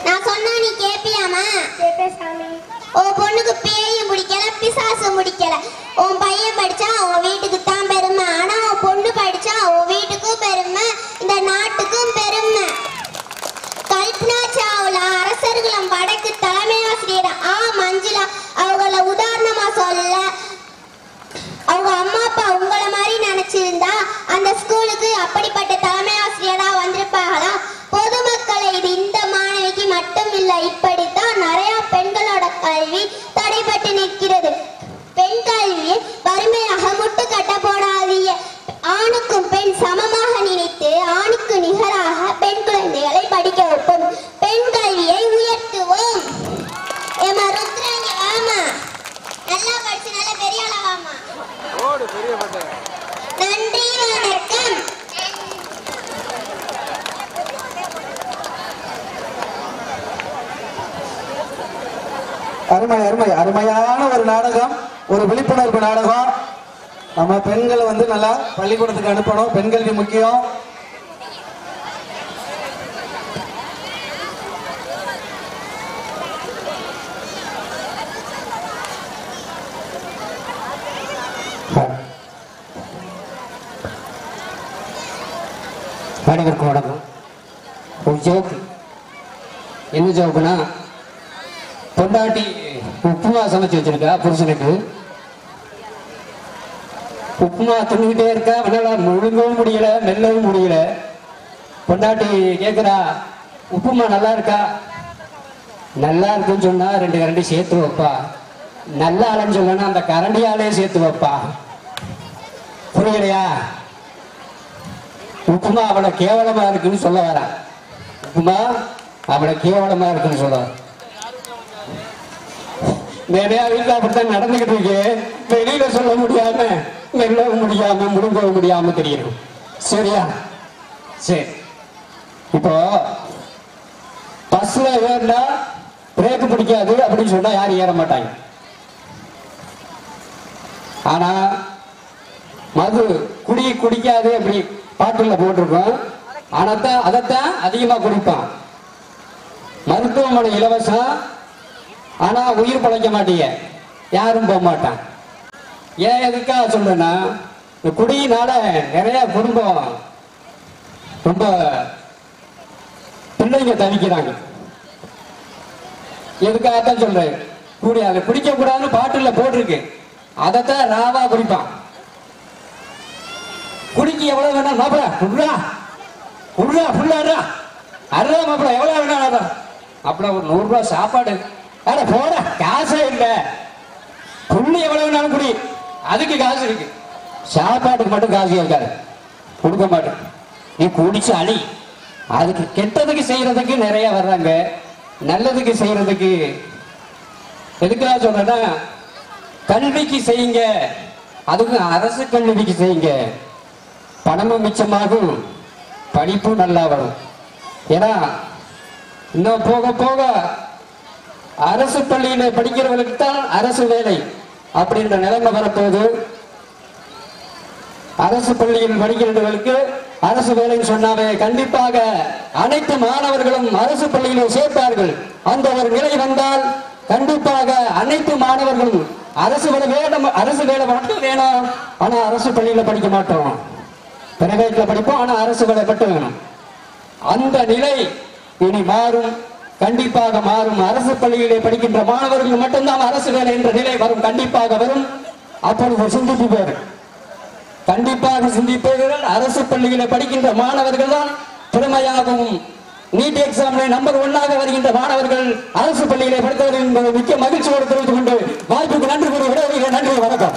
நான் சொன்னா நீ கேப்பியாமா கேப்பேன் சாமி. உன் பொண்ணுக்கு பேயும் பிடிக்கல பிசாசும் பிடிக்கல. உன் பையன் படிச்சா உன் வீட்டுக்கு தான் பெருமை. ஆனா உன் பொண்ணு படிச்சா உன் வீட்டுக்கும் பெருமை. இந்த நாட்டுக்கும் பெருமை. கல்பனா சாவ்லா அரசர்களும் வடக்கு தலைமை ஆசிரியர். ஆ மஞ்சுளா அவங்கள உதாரணமா சொல்ல அவங்க அம்மா அப்பா உங்களை மாதிரி நினைச்சிருந்தா அந்த ஸ்கூலுக்கு அப்படிப்பட்ட தலைமை ஆசிரியரா வந்திருப்பாங்களா? பொதுமக்களை இது இந்த மாதிரி மட்டும் இல்லை இப்படித்தான் நிறைய பெண்களோட கல்வி தடைப்பட்டு நிற்கிறது. பெண் கல்வியை வறுமையாக முட்டு கட்ட போடாதீங்க. ஆணுக்கும் பெண் சமமாக நினைத்து ஆணுக்கு நிகராக பெண் குழந்தைகளை படிக்க வைப்போம். பெண் கல்வியை உயர்த்துவோம். ஏமா ருத்ராங்க வாமா நல்லா படிச்சு நல்லா பெரிய ஆளா வாமா ஓடு பெரிய பட்டை நன்றி வணக்கம். அருமை அருமை அருமையான ஒரு நாடகம் ஒரு விழிப்புணர்வு நாடகம் நம்ம பெண்களை வந்து நல்லா பள்ளிக்கூடத்துக்கு அனுப்பணும் பெண் கல்வி முக்கியம் அனைவருக்கும் வணக்கம் ஒரு ஜோக்கு என்ன ஜோக்குன்னா பொண்டாட்டி உப்புமா சமைச்சு வச்சிருக்கா புருஷனுக்கு. உப்புமா துணிக்கிட்டே இருக்கா அவனால முழுங்கவும் முடியல மெல்லவும் முடியல. பொண்டாட்டி கேட்குறா உப்புமா நல்லா இருக்கா? நல்லா இருக்குன்னு சொன்னா ரெண்டு கரண்டி சேர்த்து வைப்பா. நல்லா ஆளுன்னு சொல்லனா அந்த கரண்டியாலே சேர்த்து வைப்பா. புரியலையா? உப்புமா அவளை கேவலமா இருக்குன்னு சொல்ல வரா. உப்புமா அவளை கேவலமா இருக்குன்னு சொல்ல வரான். நிறைய வீட்டுல அப்படித்தான் நடந்துகிட்டு இருக்கு. வெளியில சொல்ல முடியாம மெல்லவும் முடியாம முழுங்கவும் முடியாம தெரியணும் சரியா? சரி. இப்போ பஸ்ல ஏறினா பிரேக் பிடிக்காது அப்படின்னு சொன்னா யாரும் ஏற மாட்டாங்க. ஆனா மது குடி குடிக்காது அப்படி பாட்டுல போட்டிருக்கோம். ஆனாத்தான் அதைத்தான் அதிகமா குடிப்பான். மருத்துவமனை இலவசம் ஆனா உயிர் பழைக்க மாட்டீங்க யாரும் போக மாட்டான். ஏன் எதுக்காக சொல்றேன்னா இந்த குடியினால நிறைய குடும்பம் ரொம்ப பிள்ளைங்க தவிக்கிறாங்க. எதுக்காகத்தான் சொல்றேன்? குடி அதை குடிக்க கூடாதுன்னு பாட்டுல போட்டிருக்கு. அதைத்தான் ராவா குடிப்பான். குடிக்க எவ்வளவு வேணா மாப்பிள உள்ளா ஃபுல்லா ஃபுல்லாடா அருளா மாப்பிளா எவ்வளவு வேணா அப்படின்னா ஒரு நூறுரூவா சாப்பாடு. அட போற காசே இல்ல. புள்ளி எவ்வளவுனாலும் குடி. அதுக்கு காசு இருக்கு. சாப்பாட்டுக்கு மட்டும் காசு இருக்காது. கொடுக்க மாட்டேன். நீ குடிச்சு அழி. அதுக்கு கெட்டதுக்கு செய்யறதுக்கு நிறைய வர்றாங்க. நல்லதுக்கு செய்யறதுக்கு எதுக்காக சொல்றேன்னா கல்விக்கு செய்யுங்க. அதுக்கும் அரசு கல்விக்கு செய்யுங்க. பணமும் மிச்சமாகும். படிப்பும் நல்லா வரும். ஏன்னா இன்னும் போக போக அரசு பள்ளியில படிக்கிறவர்களுக்கு தான் அரசு வேலை அப்படின்ற நிலைமை வரப்போகுது. அரசு பள்ளியில் படிக்கிறவர்களுக்கு அரசு வேலைன்னு சொன்னாவே கண்டிப்பாக அனைத்து மாணவர்களும் அரசு பள்ளியிலே சேர்ப்பார்கள். அந்த ஒரு நிலை வந்தால் கண்டிப்பாக அனைத்து மாணவர்களும் அரசு வேலை வேணும் அரசு வேலை மட்டும் வேணும். ஆனா அரசு பள்ளியில படிக்க மாட்டோம். பிரைவேட்ல படிப்போம் ஆனா அரசு வேலை மட்டும் வேணும். அந்த நிலை இனி மாறும். கண்டிப்பாக மாறும். அரசு பள்ளியிலே படிக்கின்ற மாணவர்கள் மட்டும்தான் அரசு வேலை என்ற நிலை வரும். கண்டிப்பாக வரும். அப்பொழுது சிந்திப்பீர்கள் பேர். கண்டிப்பாக சிந்திப்பீர்கள் அரசு பள்ளியிலே படிக்கின்ற மாணவர்கள் தான் திறமையாகவும் நீட் எக்ஸாம்ல நம்பர் ஒன்னாக வருகின்ற மாணவர்கள் அரசு பள்ளியிலே படித்தவர்கள் என்பது மிக்க மகிழ்ச்சியோடு தெரிவித்துக் கொண்டு வாய்ப்புக்கு நன்றி கூறி விடைபெறுகிறேன். நன்றி வணக்கம்.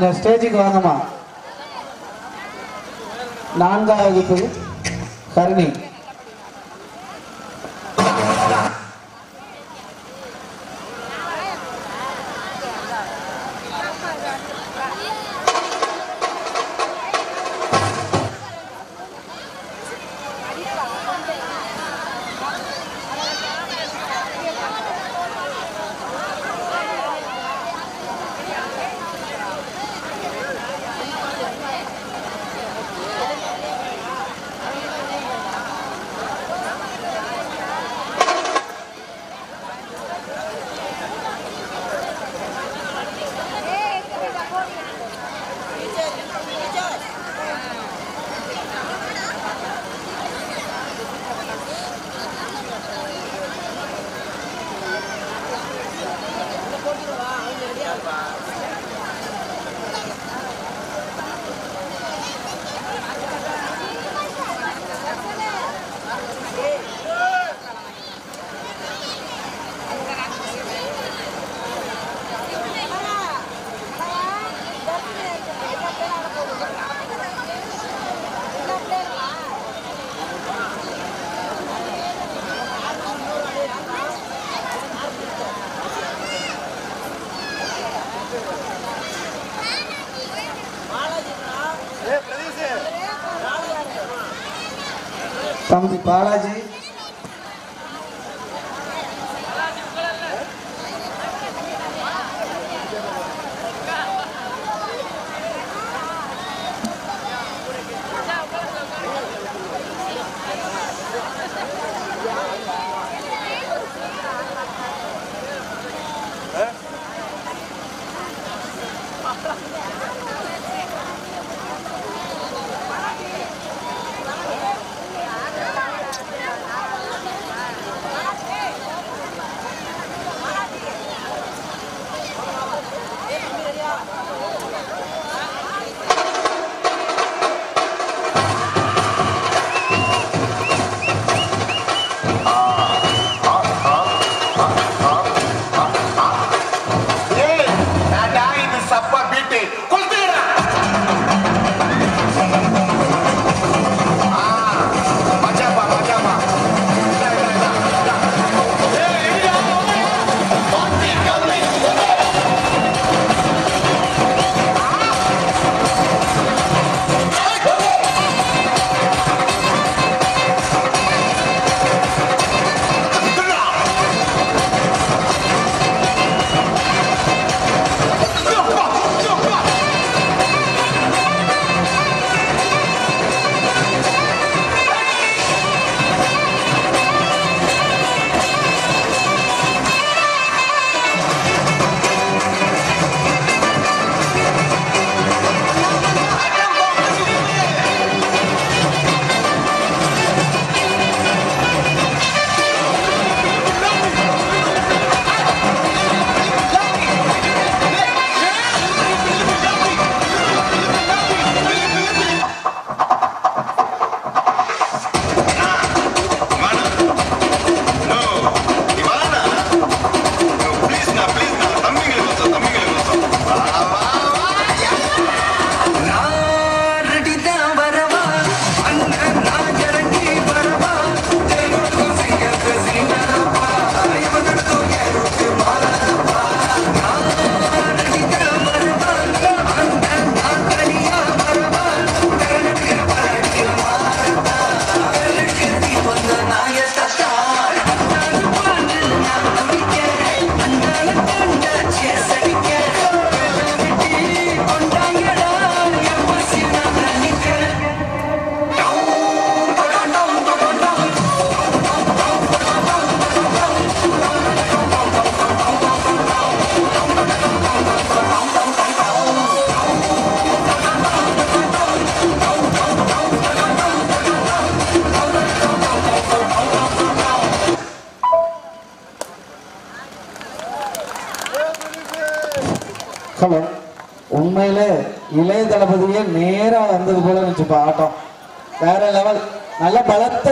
கொஞ்சம் ஸ்டேஜுக்கு வாங்கம்மா. நான்காவது கருணி.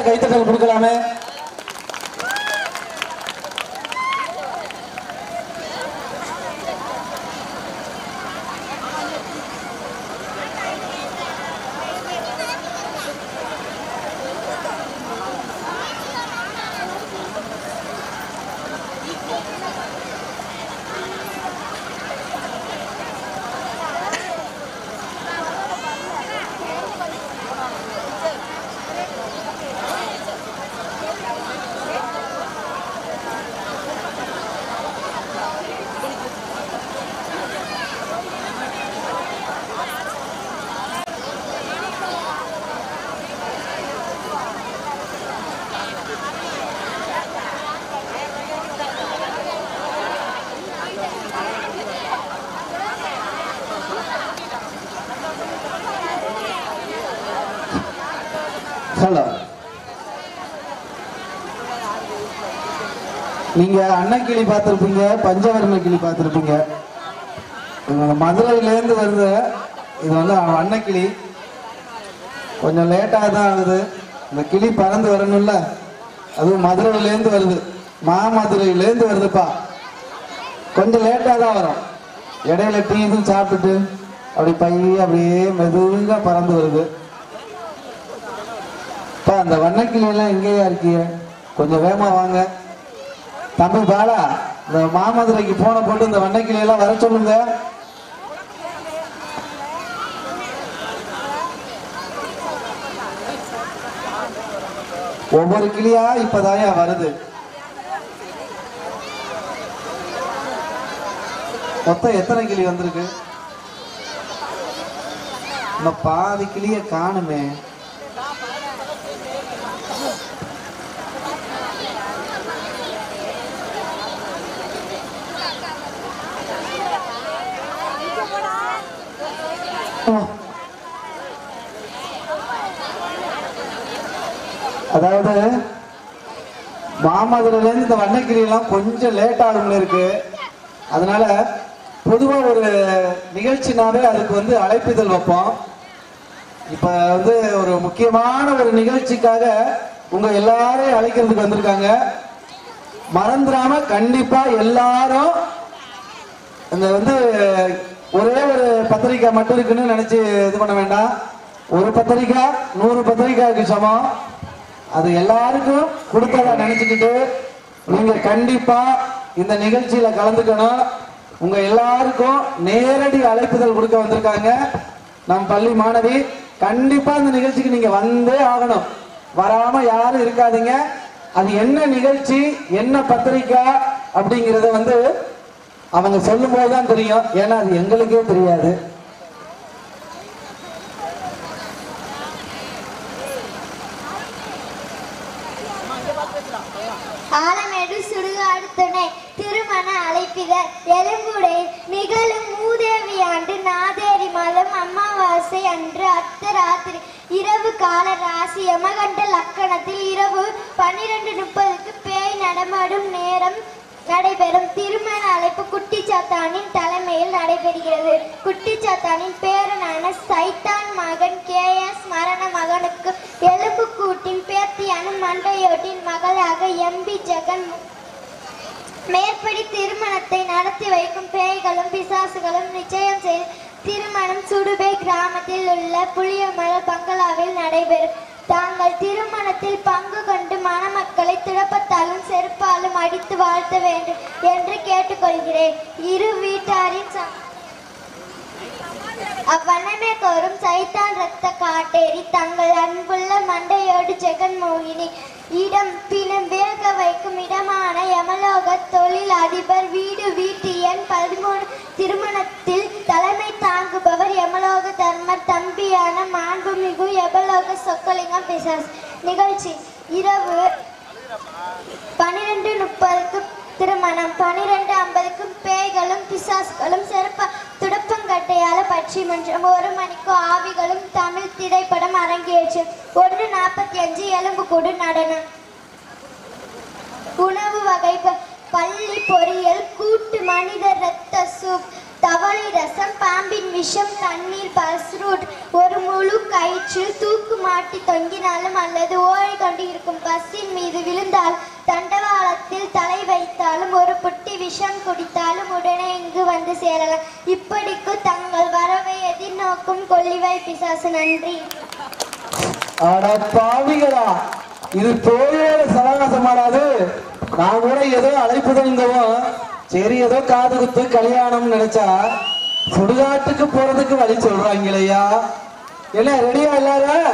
கைத்தட்டல் கொடுக்கலாமே ஹலோ நீங்க அன்னக்கிளி பார்த்துருப்பீங்க பஞ்சவர்ண கிளி பார்த்துருப்பீங்க. மதுரையிலேருந்து வருது இது வந்து அன்னக்கிளி. கொஞ்சம் லேட்டாக தான் ஆகுது. இந்த கிளி பறந்து வரணும்ல. அதுவும் மதுரையிலேருந்து வருது. மாமதுரையிலேருந்து வருதுப்பா. கொஞ்சம் லேட்டாக தான் வரும். இடையில டீ இதுவும் சாப்பிட்டுட்டு அப்படி பைய அப்படியே மெதுவாக பறந்து வருது. இப்போ அந்த வண்ணக்கிளியெல்லாம் எங்கேயா இருக்கீங்க கொஞ்சம் வேகமாக வாங்க. தம்பி பாலா இந்த மாமதுரைக்கு போன போட்டு இந்த வண்ணக்கிளி எல்லாம் வர சொல்லுங்க. ஒவ்வொரு கிளியா இப்பதாயா வருது? மொத்தம் எத்தனை கிளி வந்திருக்கு? இன்னும் பாதி கிளிய காணுமே. அதாவது மாமதுரையிலேருந்து இந்த வண்ணக்கிளி எல்லாம் கொஞ்சம் லேட் ஆகும் இருக்கு. அதனால பொதுவா ஒரு நிகழ்ச்சினாவே அதுக்கு வந்து அழைப்பிதழ் வைப்போம். இப்ப வந்து ஒரு முக்கியமான ஒரு நிகழ்ச்சிக்காக உங்க எல்லாரையும் அழைக்கிறதுக்கு வந்திருக்காங்க. மறந்துடாம கண்டிப்பா எல்லாரும் இந்த வந்து ஒரே ஒரு பத்திரிக்கை மட்டும் இருக்குன்னு நினைச்சு இது பண்ண வேண்டாம். ஒரு பத்திரிக்கை நூறு பத்திரிக்கைக்கு சமம். அது எல்லாருக்கும் கொடுத்ததா நினைச்சுக்கிட்டு நீங்க கண்டிப்பா இந்த நிகழ்ச்சியில கலந்துக்கணும். உங்க எல்லாருக்கும் நேரடி அழைப்புதல் கொடுக்க வந்திருக்காங்க. நம் பள்ளி மாணவி கண்டிப்பா இந்த நிகழ்ச்சிக்கு நீங்க வந்தே ஆகணும். வராம யாரும் இருக்காதீங்க. அது என்ன நிகழ்ச்சி என்ன பத்திரிக்கை அப்படிங்கறத வந்து அவங்க சொல்லும் போதுதான் தெரியும். ஏன்னா அது எங்களுக்கே தெரியாது. ஆலமேடு சுடுகாடு துணை திருமண அழைப்பிதழ் எலும்புடை நிகழும் மூதேவி ஆண்டு நாதேரி மாதம் அமாவாசை அன்று அர்த்தராத்திரி. இரவு கால ராசி யமகண்ட லக்கணத்தில் இரவு பன்னிரண்டு முப்பதுக்கு பேய் நடமாடும் நேரம் நடைபெறும் திருமண அழைப்பு குட்டிச்சாத்தானின் தலைமையில் நடைபெறுகிறது. குட்டிச்சாத்தானின் பேரனான சைத்தான் மகன் கே எஸ் மரண மகனுக்கு எலும்பு கூட்டின் பேத்தியான மண்டையோட்டின் மகளாக எம்பி ஜெகன் மேற்படி திருமணத்தை நடத்தி வைக்கும் பேய்களும் பிசாசுகளும் நிச்சயம் செய்து திருமணம் சுடுபே கிராமத்தில் உள்ள புளியமலர் பங்களாவில் நடைபெறும். தாங்கள் திருமணத்தில் பங்கு கொண்டு மணமக்களை திடப்பத்தாலும் செருப்பாலும் அடித்து வாழ்த்த வேண்டும் என்று கேட்டுக்கொள்கிறேன். இரு வீட்டாரின் அவ்வண்ணமே கோரும் சைத்தான் ரத்த காட்டேரி தங்கள் அன்புள்ள மண்டையோடு ஜெகன்மோகினி இடம் பிணம் வேக வைக்கும் இடமான யமலோக தொழில் அதிபர் வீடு வீட்டு எண் பதிமூணு திருமணத்தில் தலைமை தாங்குபவர் யமலோக தர்மர் தம்பியான மாண்புமிகு யமலோக சொக்கலிங்கம் பிசாஸ். நிகழ்ச்சி இரவு பனிரெண்டு முப்பதுக்கு திருமணம் பனிரெண்டு ஐம்பதுக்கும் பேய்களும் பிசாசுகளும் சிறப்ப துடுப்பங்கட்டையால பற்றி மன்றம். ஒரு மணிக்கு ஆவிகளும் தமிழ் திரைப்படம் அரங்கேற்று. ஒன்று நாற்பத்தி அஞ்சு எலும்புக்கூடு நடனம். உணவு வகை பள்ளி பொரியல் கூட்டு மனித ரத்த சூப். தவளை ரசம் பாம்பின் விஷம் தண்ணீர் பஸ்ரூட் ஒரு முழு கயிற்றில் தூக்கு மாட்டி தொங்கினாலும் அல்லது ஓடி கொண்டு இருக்கும் பஸ்ஸின் மீது விழுந்தால் தண்டவாளத்தில் தலை வைத்தாலும் ஒரு புட்டி விஷம் குடித்தாலும் உடனே இங்கு வந்து சேரலாம். இப்படிக்கு தங்கள் வரவை எதிர்நோக்கும் கொல்லிவை பிசாசு நன்றி. ஆனா பாவிகளா இது தோழியோட சவகாசமாடாது நான் கூட ஏதோ அழைப்பு தந்தவும் சரி ஏதோ காது குத்து கல்யாணம் நினைச்சா சுடுகாட்டுக்கு போறதுக்கு வழி சொல்றாங்க இல்லையா என்ன ரெடியா எல்லாரும்?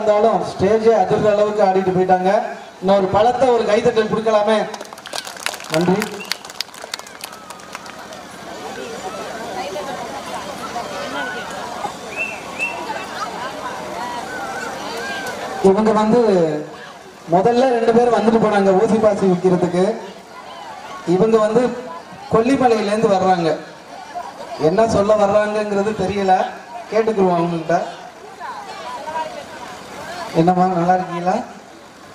இருந்தாலும் ஸ்டேஜே அதிர்ற அளவுக்கு ஆடிட்டு போயிட்டாங்க. ஒரு பழத்தை ஒரு கைத்தட்டல் கொடுக்கலாமே. நன்றி. இவங்க வந்து முதல்ல ரெண்டு பேரும் வந்துட்டு போனாங்க ஊசி பாசி விற்கிறதுக்கு இவங்க வந்து கொல்லிமலையிலேருந்து வர்றாங்க. என்ன சொல்ல வர்றாங்கங்கிறது தெரியல. கேட்டுக்குருவோம் அவங்கள்ட்ட. என்னம்மா நல்லா இருக்கீங்களா?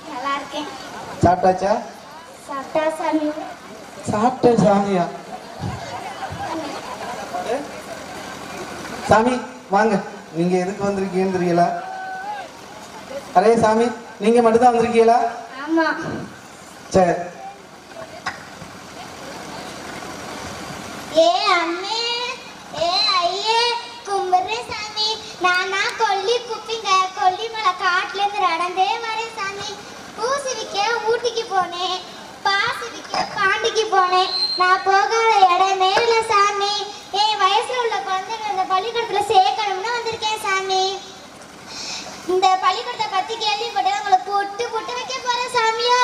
நல்லா இருக்கேன் சாப்பிட்டாச்சா? சாப்பிட்டா சாமி? சாப்பிட்டேன் சாமியா? சாமி வாங்க. நீங்க எதுக்கு வந்திருக்கீங்கன்னு தெரியல. அரே சாமி நீங்க மட்டும்தான் வந்திருக்கீங்களா? ஆமா சரி ஏ அம்மே ஏ ஐயே கும்பிடுற சாமி நானா கொல்லி குப்பிங்க கொல்லிமலை காட்டுல இருந்து நடந்தே வரேன் சாமி ஊசி விற்க ஊட்டிக்கு போனேன் பாசி விற்க பாண்டிக்கு போனேன் நான் போகாத இடமே இல்லை சாமி என் வயசுல உள்ள குழந்தைங்க இந்த பள்ளிக்கூடத்துல சேர்க்கணும்னு வந்திருக்கேன் சாமி இந்த பள்ளிக்கூடத்தை பத்தி கேள்விப்பட்டு உங்களை பொட்டு பொட்டு வைக்க போறேன் சாமியோ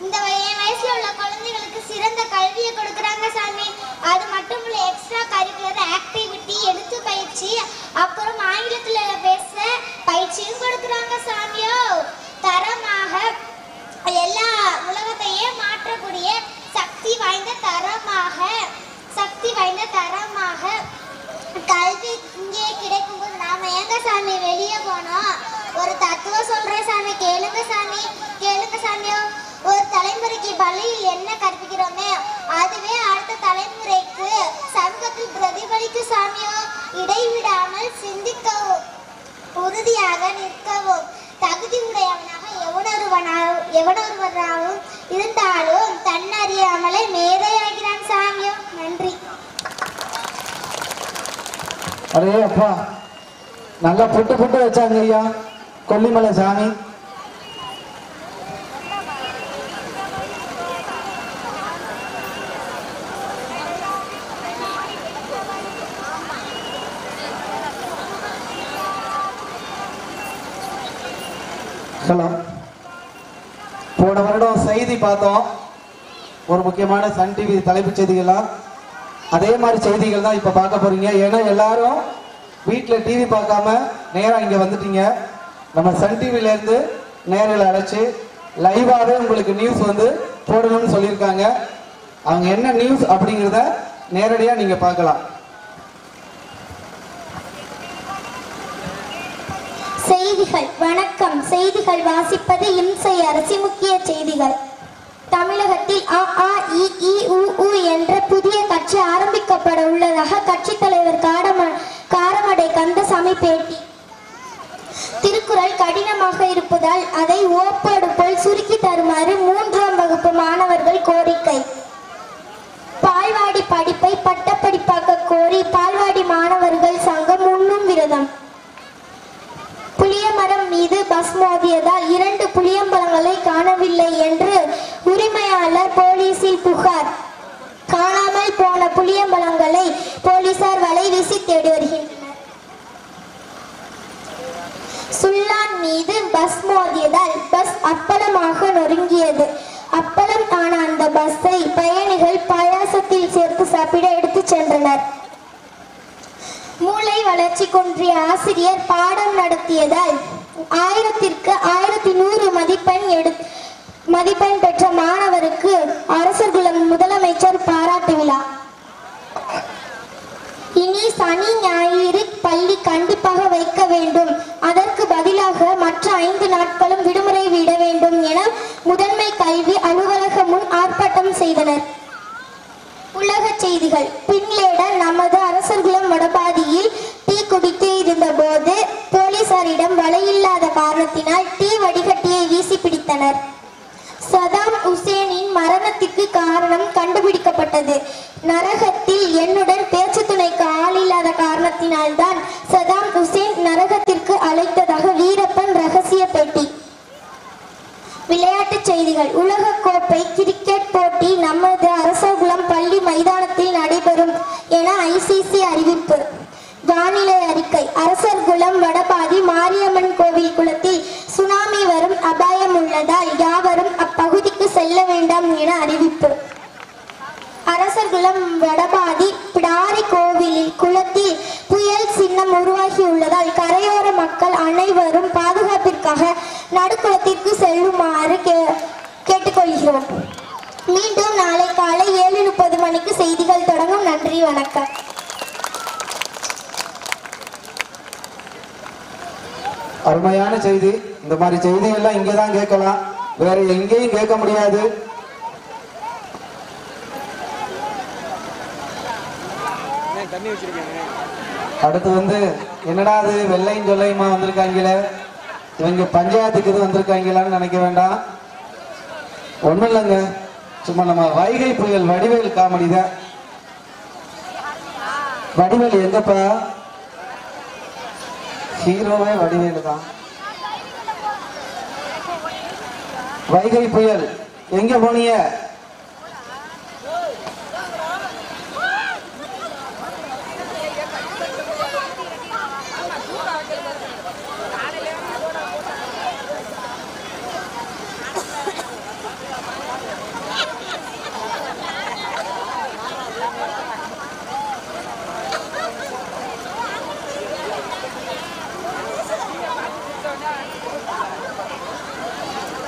இந்த வ- என் வயசுல உள்ள குழந்தைகளுக்கு சிறந்த கல்வியை கொடுக்குறாங்க சாமி அது மட்டும் இல்ல எக்ஸ்ட்ரா கரிக்குலர் ஆக்டிவிட்டி எழுத்து பயிற்சி அப்புறம் ஆங்கிலத்துல பேச பயிற்சியும் கொடுக்குறாங்க சாமியோ தரமாக எல்லா உலகத்தையே மாற்றக்கூடிய சக்தி வாய்ந்த தரமாக சக்தி வாய்ந்த தரமாக கல்வி இங்கே கிடைக்கும் போது நாம எங்க சாமி வெளியே போனோம் ஒரு தத்துவம் சொல்றேன் சாமி கேளுங்க சாமி கேளுங்க சாமியோ ஒரு தலைமுறைக்கு பள்ளியில் என்ன கற்பிக்கிறோமே அதுவே அடுத்த தலைமுறைக்கு சமூகத்தில் பிரதிபலிக்கும் சாமியோ இடைவிடாமல் சிந்திக்கவும் உறுதியாக நிற்கவும் தகுதி உடையவனாக எவனொருவனாக எவனொருவனாகவும் இருந்தாலும் தன்னறியாமலே மேதையாகிறான் சாமியோ நன்றி அரே அப்பா நல்லா புட்டு புட்டு வச்சாங்க ஐயா. கொல்லிமலை சாமி ஹலோ போன வருடம் செய்தி பார்த்தோம். ஒரு முக்கியமான சன் டிவி தலைப்புச் செய்திகள்லாம். அதே மாதிரி செய்திகள் தான் இப்போ பார்க்க போறீங்க. ஏன்னா எல்லாரும் வீட்டில் டிவி பார்க்காம நேராக இங்கே வந்துட்டீங்க. நம்ம சன் டிவிலேருந்து நேரில் அழைச்சி லைவாகவே உங்களுக்கு நியூஸ் வந்து போடணும்னு சொல்லியிருக்காங்க. அவங்க என்ன நியூஸ் அப்படிங்கிறத நேரடியாக நீங்கள் பார்க்கலாம். செய்திகள் வணக்கம். செய்திகள் வாசிப்பது இம்சை அரசி முக்கிய செய்திகள். தமிழகத்தில் அ ஆ இ உ உ என்ற புதிய கட்சி ஆரம்பிக்கப்பட உள்ளதாக கட்சித் தலைவர் காடமன் காரமடை கந்தசாமி பேட்டி திருக்குறள் கடினமாக இருப்பதால் அதை ஓப்பாடு போல் சுருக்கி தருமாறு மூன்றாம் வகுப்பு மாணவர்கள் கோரிக்கை. பால்வாடி படிப்பை பட்டப்படிப்பாக்க கோரி பால்வாடி மாணவர்கள் சங்கம் உண்ணும் விரதம். புளியமரம் மீது பஸ் மோதியதால் இரண்டு புளியம்பழங்களை காணவில்லை என்று உரிமையாளர் போலீசில் புகார். காணாமல் போன புளியம்பழங்களை போலீசார் வலை வீசி தேடி வருகின்றனர். சுல்லான் மீது பஸ் மோதியதால் பஸ் அப்பளமாக நொறுங்கியது. அப்பளம் ஆன அந்த பஸ்ஸை பயணிகள் பாயாசத்தில் சேர்த்து சாப்பிட எடுத்துச் சென்றனர். மூளை வளர்ச்சி குன்றிய ஆசிரியர் பாடம் நடத்தியதால் ஆயிரத்திற்கு ஆயிரத்தி நூறு மதிப்பெண் எடு மதிப்பெண் பெற்ற மாணவருக்கு அரசர்குலம் முதலமைச்சர் பாராட்டு விழா. இனி சனி ஞாயிறு பள்ளி கண்டிப்பாக வைக்க வேண்டும். அதற்கு பதிலாக மற்ற ஐந்து நாட்களும் விடுமுறை விட வேண்டும் என முதன்மை கல்வி அலுவலகம் முன் ஆர்ப்பாட்டம் செய்தனர். உலக செய்திகள். பின்லேடர் நமது அரசர்குளம் வடபாதியில் டீ குடித்து இருந்த போது போலீசாரிடம் வலையில்லாத காரணத்தினால் டீ வடிகட்டியை வீசி பிடித்தனர். சதாம் ஹுசேனின் மரணத்திற்கு காரணம் கண்டுபிடிக்கப்பட்டது. நரகத்தில் என்னுடன் பேச்சு துணைக்கு ஆள் இல்லாத காரணத்தினால்தான் சதாம் ஹுசேன் நரகத்திற்கு அழைத்ததாக வீரப்பன் ரகசிய பேட்டி. விளையாட்டுச் செய்திகள். உலகக்கோப்பை கிரிக்கெட் போட்டி நமது அரசகுலம் பள்ளி மைதானத்தில் நடைபெறும் என ஐசிசி அறிவிப்பு. வானிலை அறிக்கை. அரசர் குளம் வடபாதி மாரியம்மன் கோவில் குளத்தில் சுனாமி வரும் அபாயம் உள்ளதால் யாவரும் அப்பகுதிக்கு செல்ல வேண்டாம் என அறிவிப்பு. அரசர் வடபாதி பிடாரி கோவிலில் குளத்தில் புயல் சின்னம் உருவாகியுள்ளதால் கரையோர மக்கள் அனைவரும் பாதுகாப்பிற்காக நடுக்குளத்திற்கு செல்லுமாறு கே கேட்டுக்கொள்கிறோம். மீண்டும் நாளை காலை ஏழு முப்பது மணிக்கு செய்திகள் தொடங்கும். நன்றி வணக்கம். அருமையான செய்தி. இந்த மாதிரி செய்தி எல்லாம் இங்கே தான் கேட்கலாம். வேற எங்கேயும் கேட்க முடியாது. அடுத்து வந்து என்னடா அது வெள்ளையும் சொல்லையுமா வந்திருக்காங்களே இவங்க பஞ்சாயத்துக்கு இது வந்திருக்காங்களான்னு நினைக்க வேண்டாம். ஒண்ணும் இல்லைங்க. சும்மா நம்ம வைகை புயல் வடிவேல் காமெடி தான். வடிவேல் எங்கப்பா? ஹீரோவே வடிவேலு தான். வைகை புயல் எங்க போனீங்க?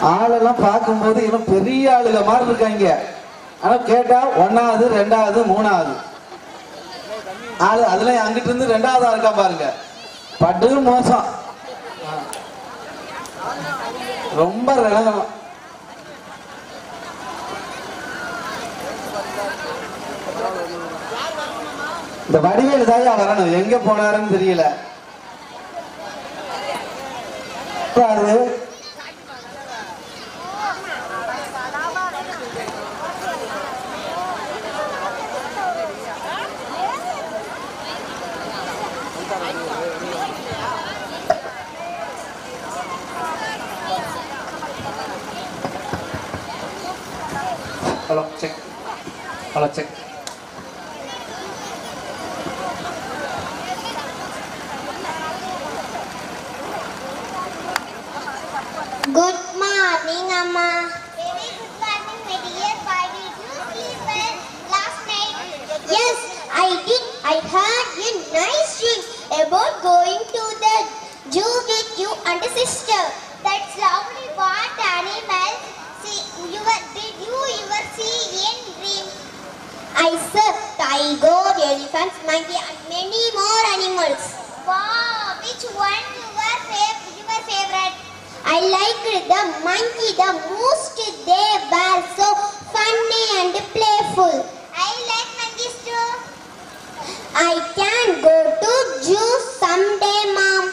ஆளெல்லாம் பார்க்கும்போது இன்னும் பெரிய ஆளுங்க மாதிரி இருக்காங்க. ஆனா கேட்டா ஒன்னாவது ரெண்டாவது மூணாவது. ஆளு அதுல அங்கிட்டு இருந்து ரெண்டாவதா இருக்கா பாருங்க. படு மோசம். ரொம்ப ரகம் இந்த வடிவேல் தாயா வரணும். எங்க போனாருன்னு தெரியல. அது kalau cek kalau cek Good morning, Mama. Baby, good morning, my dear. Why did you sleep well last night? Yes, I did. I had a nice dream about going to the zoo with you and a sister. That's lovely. What animals did you ever see? I saw tiger, elephants, monkey, and many more animals. Wow, which one your fav- your favorite? I liked the monkey the most. They were so funny and playful. I like monkeys too. I can go to zoo someday, mom.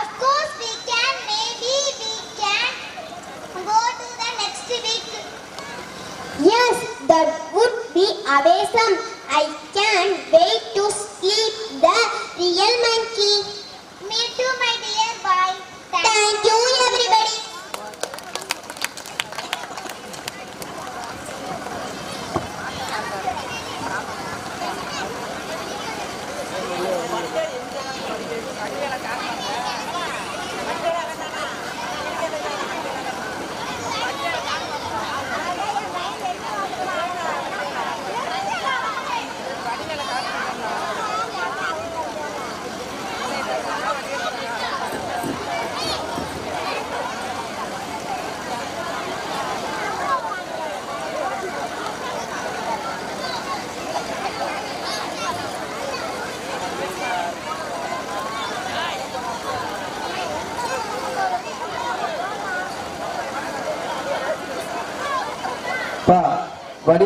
Of course we can. Maybe we can go to the next week. Yes, that would be awesome. I can't wait to see the real monkey. Me too, my dear boy. Thank, you, everybody.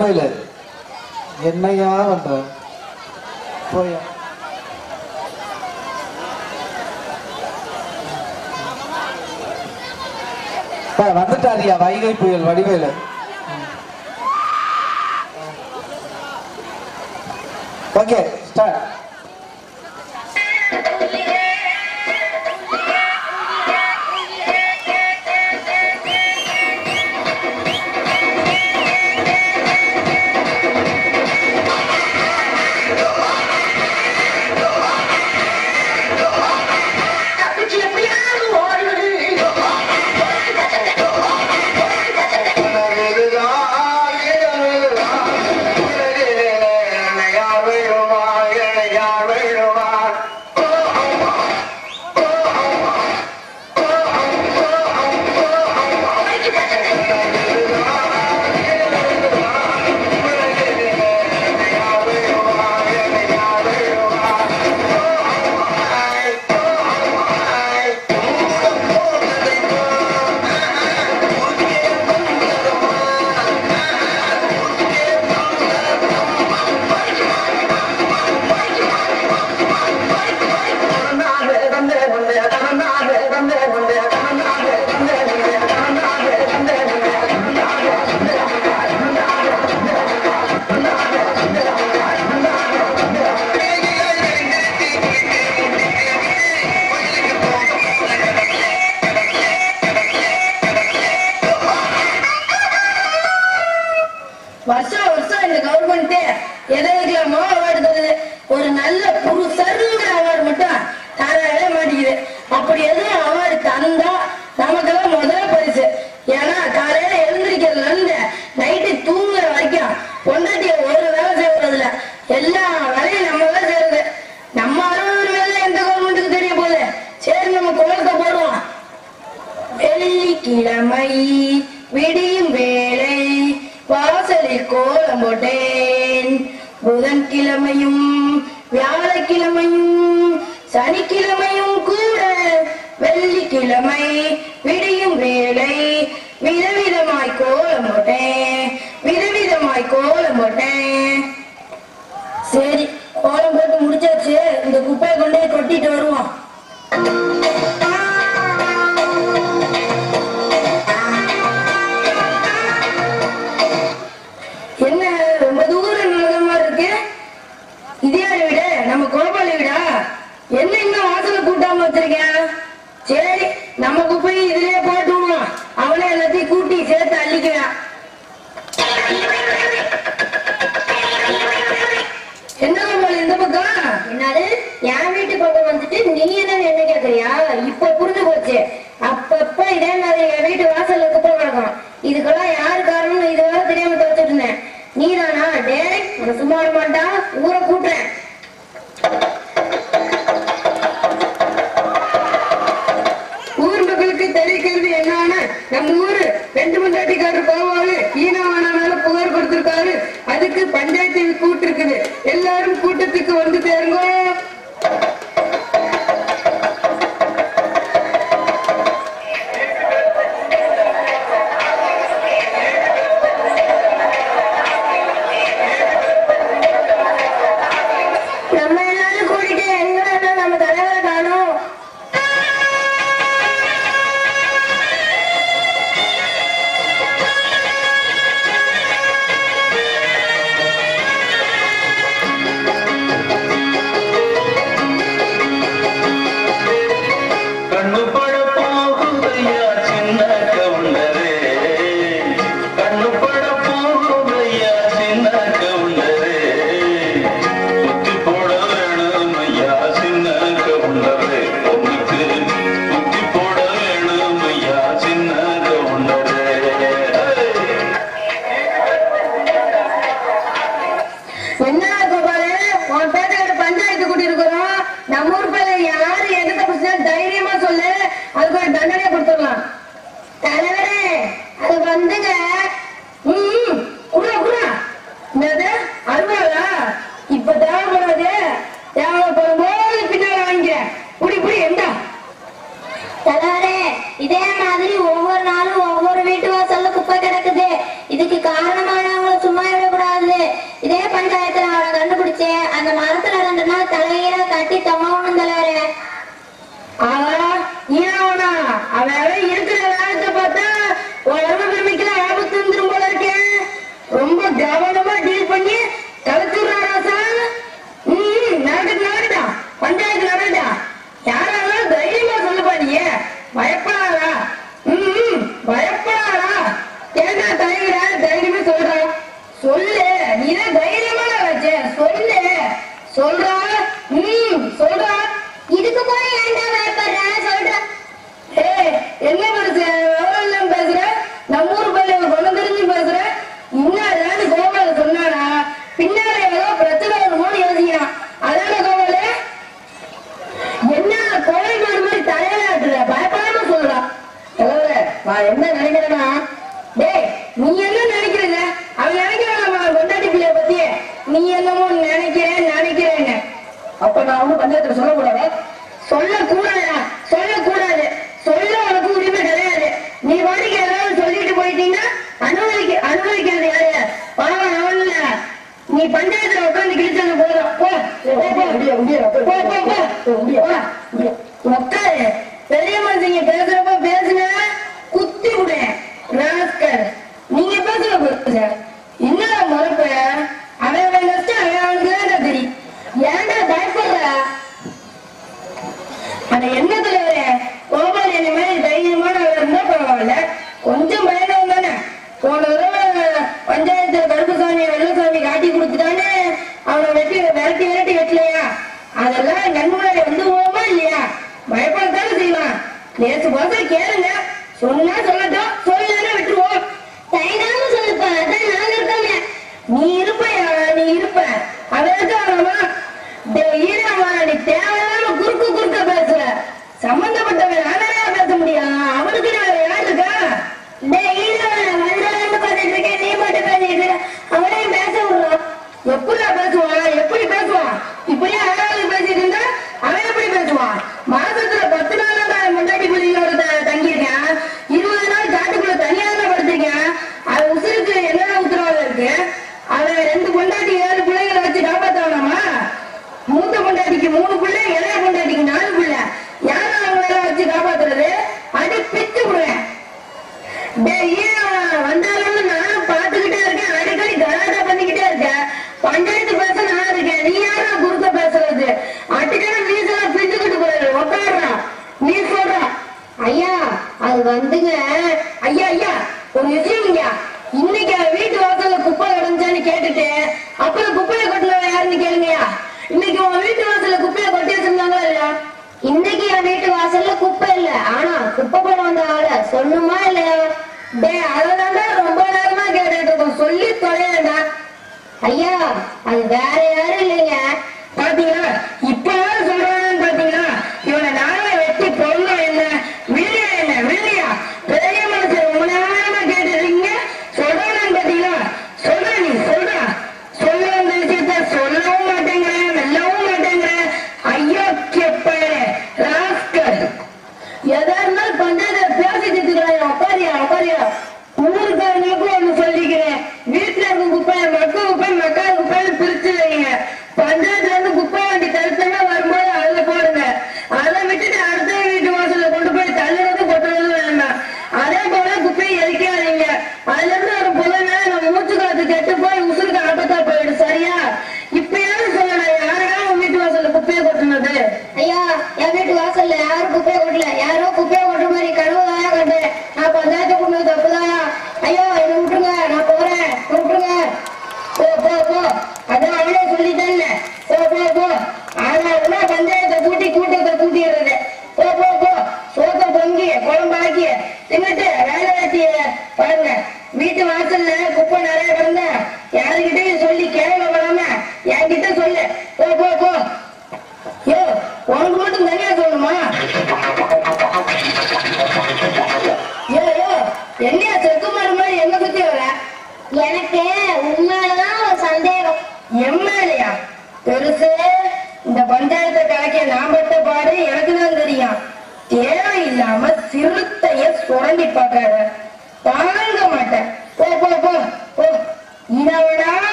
Vadivelu என்னையா பண்ற போயா. வந்துட்டாரியா வைகை புயல் Vadivel. Okay start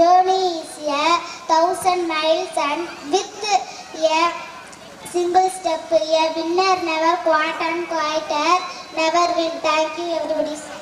journey is a thousand miles and with a single step, a winner never quit and quieter never win. Thank you everybody.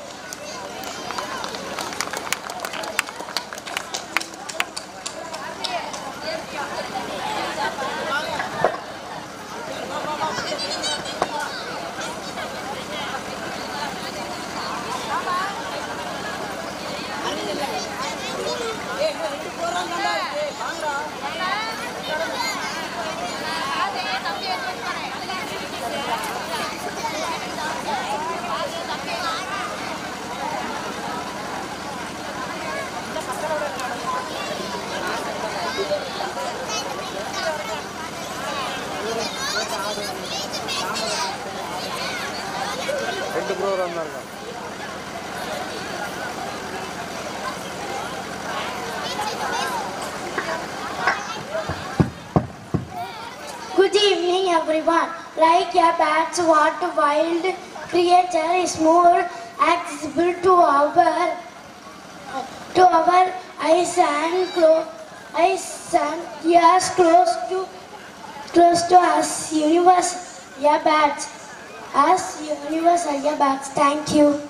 Everyone. Like a bat's what wild creature is more accessible to our to our eyes and close eyes and ears close to close to us. Universe, yeah, bats. As universe, yeah, bats. Thank you.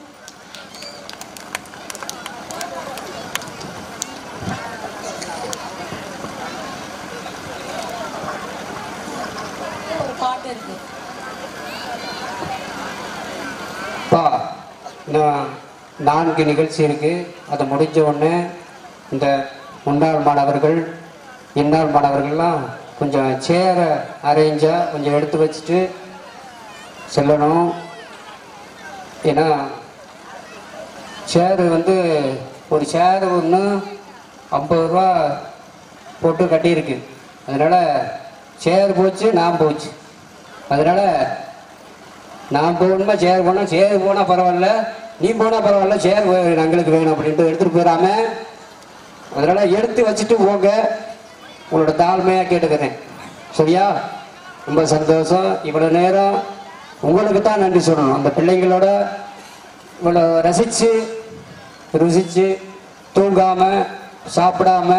இன்னும் நான்கு நிகழ்ச்சி இருக்குது அது முடிஞ்ச உடனே இந்த முன்னாள் மாணவர்கள் இன்னாள் மாணவர்கள்லாம் கொஞ்சம் சேரை அரேஞ்சாக கொஞ்சம் எடுத்து வச்சுட்டு செல்லணும். ஏன்னா சேரு வந்து ஒரு சேரு ஒன்று ஐம்பது ரூபா போட்டு கட்டியிருக்கு. அதனால் சேர் போச்சு நான் போச்சு. அதனால் நான் போகணுமா சேர் போனால் சேர் போனால் பரவாயில்ல. நீ போனால் பரவாயில்ல சேர் எங்களுக்கு வேணும் அப்படின்ட்டு எடுத்துகிட்டு போயிடாம அதனால் எடுத்து வச்சுட்டு போங்க. உங்களோட தாழ்மையாக கேட்டுக்கிறேன். சரியா? ரொம்ப சந்தோஷம். இவ்வளோ நேரம் உங்களுக்கு தான் நன்றி சொல்லணும். அந்த பிள்ளைங்களோட இவ்வளோ ரசித்து ருசித்து தூங்காமல் சாப்பிடாம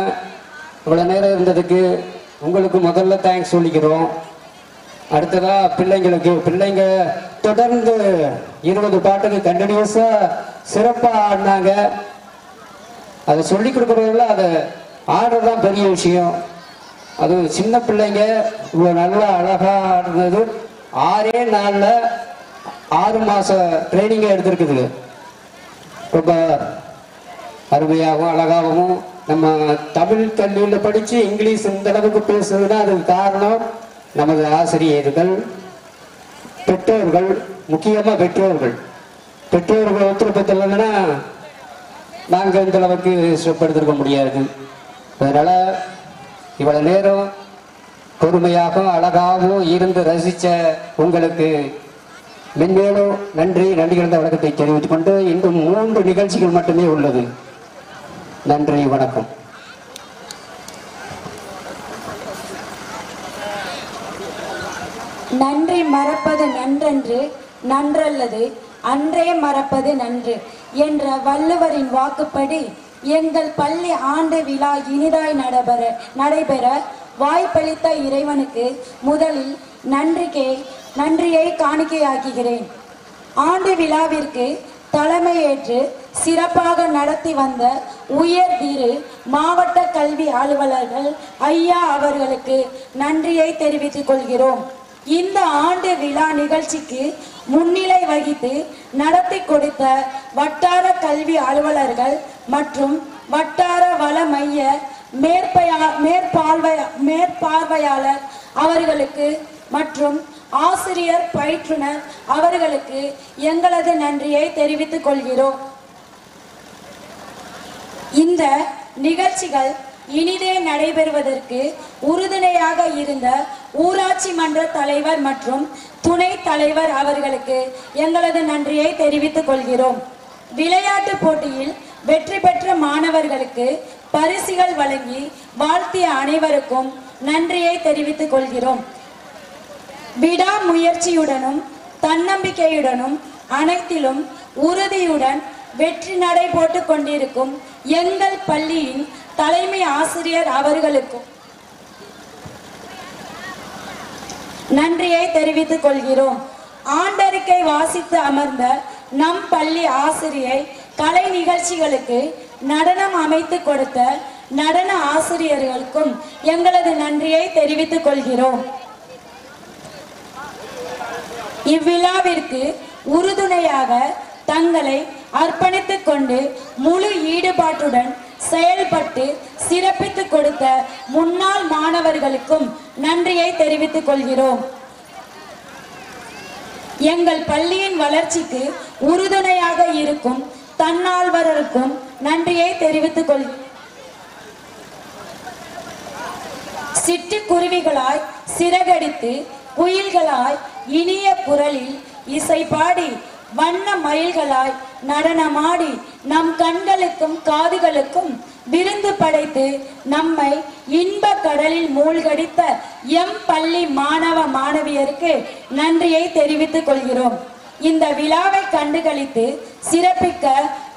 இவ்வளோ நேரம் இருந்ததுக்கு உங்களுக்கு முதல்ல தேங்க்ஸ் சொல்லிக்கிறோம். அடுத்ததா பிள்ளைங்களுக்கு பிள்ளைங்க தொடர்ந்து இருபது பாட்டுக்கு கண்டினியூஸா சிறப்பா ஆடினாங்க. அதை சொல்லி கொடுக்குறதுல அதை ஆடுறதுதான் பெரிய விஷயம். அது சின்ன பிள்ளைங்க இவ்வளோ நல்லா அழகா ஆடுனது. ஆறே நாளில் ஆறு மாச ட்ரைனிங்கை எடுத்திருக்குது ரொம்ப அருமையாகவும் அழகாகவும் நம்ம தமிழ் கல்வியில் படித்து இங்கிலீஷ் இந்த அளவுக்கு பேசுறதுன்னா அதுக்கு காரணம் நமது ஆசிரியர்கள் பெற்றோர்கள் முக்கியமாக பெற்றோர்கள். பெற்றோர்கள் ஒத்துழைப்பு இல்லைன்னா நாங்கள் இந்த அளவுக்கு ஸ்டெப் எடுத்திருக்க முடியாது. அதனால் இவ்வளவு நேரம் பொறுமையாகவும் அழகாகவும் இருந்து ரசித்த உங்களுக்கு மென்மேலும் நன்றி நன்றி கிடந்த வணக்கத்தை தெரிவித்துக் கொண்டு இன்னும் மூன்று நிகழ்ச்சிகள் மட்டுமே உள்ளது. நன்றி வணக்கம். நன்றி மறப்பது நன்றன்று நன்றல்லது அன்றே மறப்பது நன்று என்ற வள்ளுவரின் வாக்குப்படி எங்கள் பள்ளி ஆண்டு விழா இனிதாய் நடைபெற நடைபெற வாய்ப்பளித்த இறைவனுக்கு முதலில் நன்றிக்கே நன்றியை காணிக்கையாக்குகிறேன். ஆண்டு விழாவிற்கு தலைமையேற்று சிறப்பாக நடத்தி வந்த உயர் திரு மாவட்ட கல்வி அலுவலர்கள் ஐயா அவர்களுக்கு நன்றியை தெரிவித்துக் கொள்கிறோம். இந்த ஆண்டு விழா நிகழ்ச்சிக்கு முன்னிலை வகித்து நடத்தி கொடுத்த வட்டார கல்வி அலுவலர்கள் மற்றும் வட்டார வள மைய மேற்பையா மேற்பார்வை மேற்பார்வையாளர் அவர்களுக்கு மற்றும் ஆசிரியர் பயிற்றுனர் அவர்களுக்கு எங்களது நன்றியை தெரிவித்துக் கொள்கிறோம். இந்த நிகழ்ச்சிகள் இனிதே நடைபெறுவதற்கு உறுதுணையாக இருந்த ஊராட்சி மன்ற தலைவர் மற்றும் துணை தலைவர் அவர்களுக்கு எங்களது நன்றியை தெரிவித்துக் கொள்கிறோம். விளையாட்டு போட்டியில் வெற்றி பெற்ற மாணவர்களுக்கு பரிசுகள் வழங்கி வாழ்த்திய அனைவருக்கும் நன்றியை தெரிவித்துக் கொள்கிறோம். விடாமுயற்சியுடனும் தன்னம்பிக்கையுடனும் அனைத்திலும் உறுதியுடன் வெற்றி நடை போட்டுக் கொண்டிருக்கும் எங்கள் பள்ளியின் தலைமை ஆசிரியர் அவர்களுக்கும் நன்றியை தெரிவித்துக் கொள்கிறோம். ஆண்டறிக்கை வாசித்து அமர்ந்த நம் பள்ளி ஆசிரியை கலை நிகழ்ச்சிகளுக்கு நடனம் அமைத்து கொடுத்த நடன ஆசிரியர்களுக்கும் எங்களது நன்றியை தெரிவித்துக் கொள்கிறோம். இவ்விழாவிற்கு உறுதுணையாக தங்களை அர்ப்பணித்துக் கொண்டு முழு ஈடுபாட்டுடன் செயல்பட்டு சிறப்பித்து கொடுத்த முன்னாள் மாணவர்களுக்கும் நன்றியை தெரிவித்துக் கொள்கிறோம். எங்கள் பள்ளியின் வளர்ச்சிக்கு உறுதுணையாக இருக்கும் தன்னால்வர்களுக்கும் நன்றியை தெரிவித்துக் கொள் சிட்டுக்குருவிகளாய் சிறகடித்து குயில்களாய் இனிய குரலில் இசை பாடி வண்ண மயில்களாய் நடனமாடி நம் கண்களுக்கும் காதுகளுக்கும் விருந்து படைத்து நம்மை இன்ப கடலில் மூழ்கடித்த எம் பள்ளி மாணவ மாணவியருக்கு நன்றியை தெரிவித்துக் கொள்கிறோம். இந்த விழாவை கண்டுகளித்து சிறப்பிக்க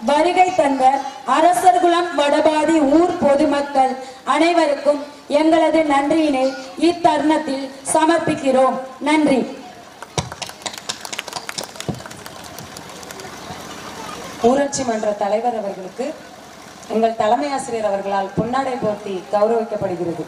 வருகை தந்த அரசர்குளம் வடபாதி ஊர் பொதுமக்கள் அனைவருக்கும் எங்களது நன்றியினை இத்தருணத்தில் சமர்ப்பிக்கிறோம். நன்றி. ஊராட்சி மன்ற தலைவர் அவர்களுக்கு எங்கள் தலைமை ஆசிரியர் அவர்களால் பொன்னாடை போர்த்தி கௌரவிக்கப்படுகிறது.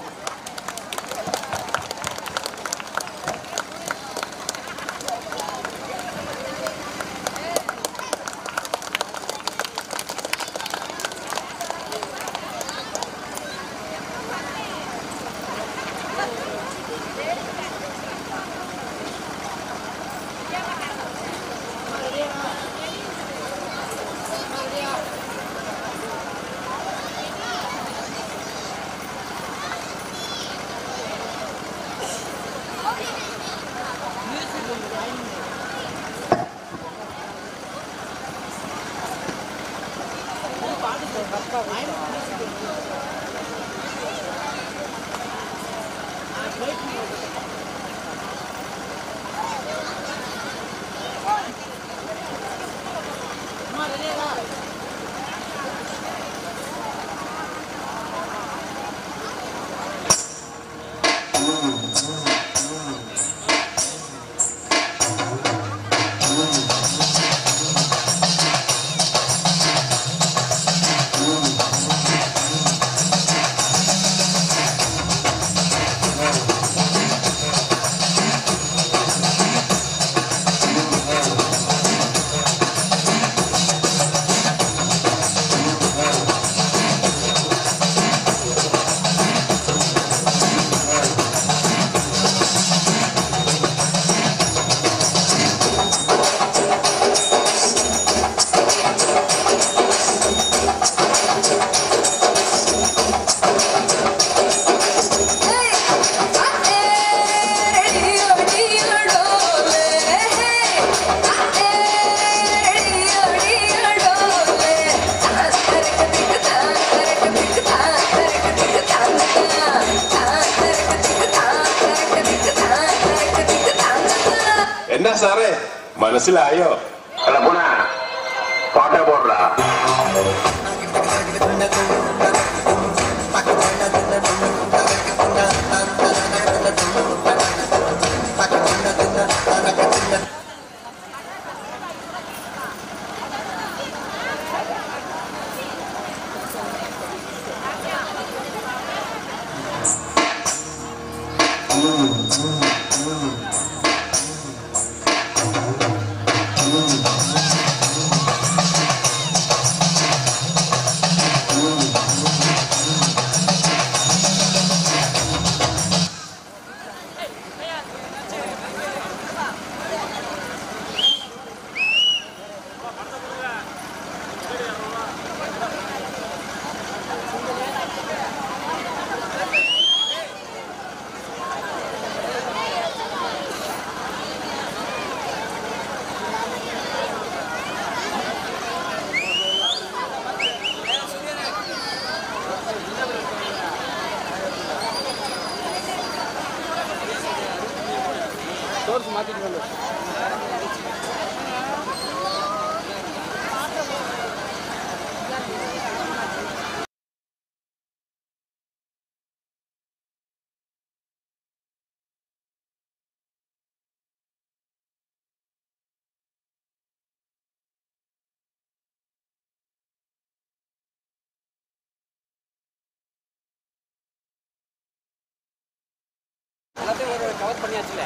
கவர் பண்ணியாச்சுல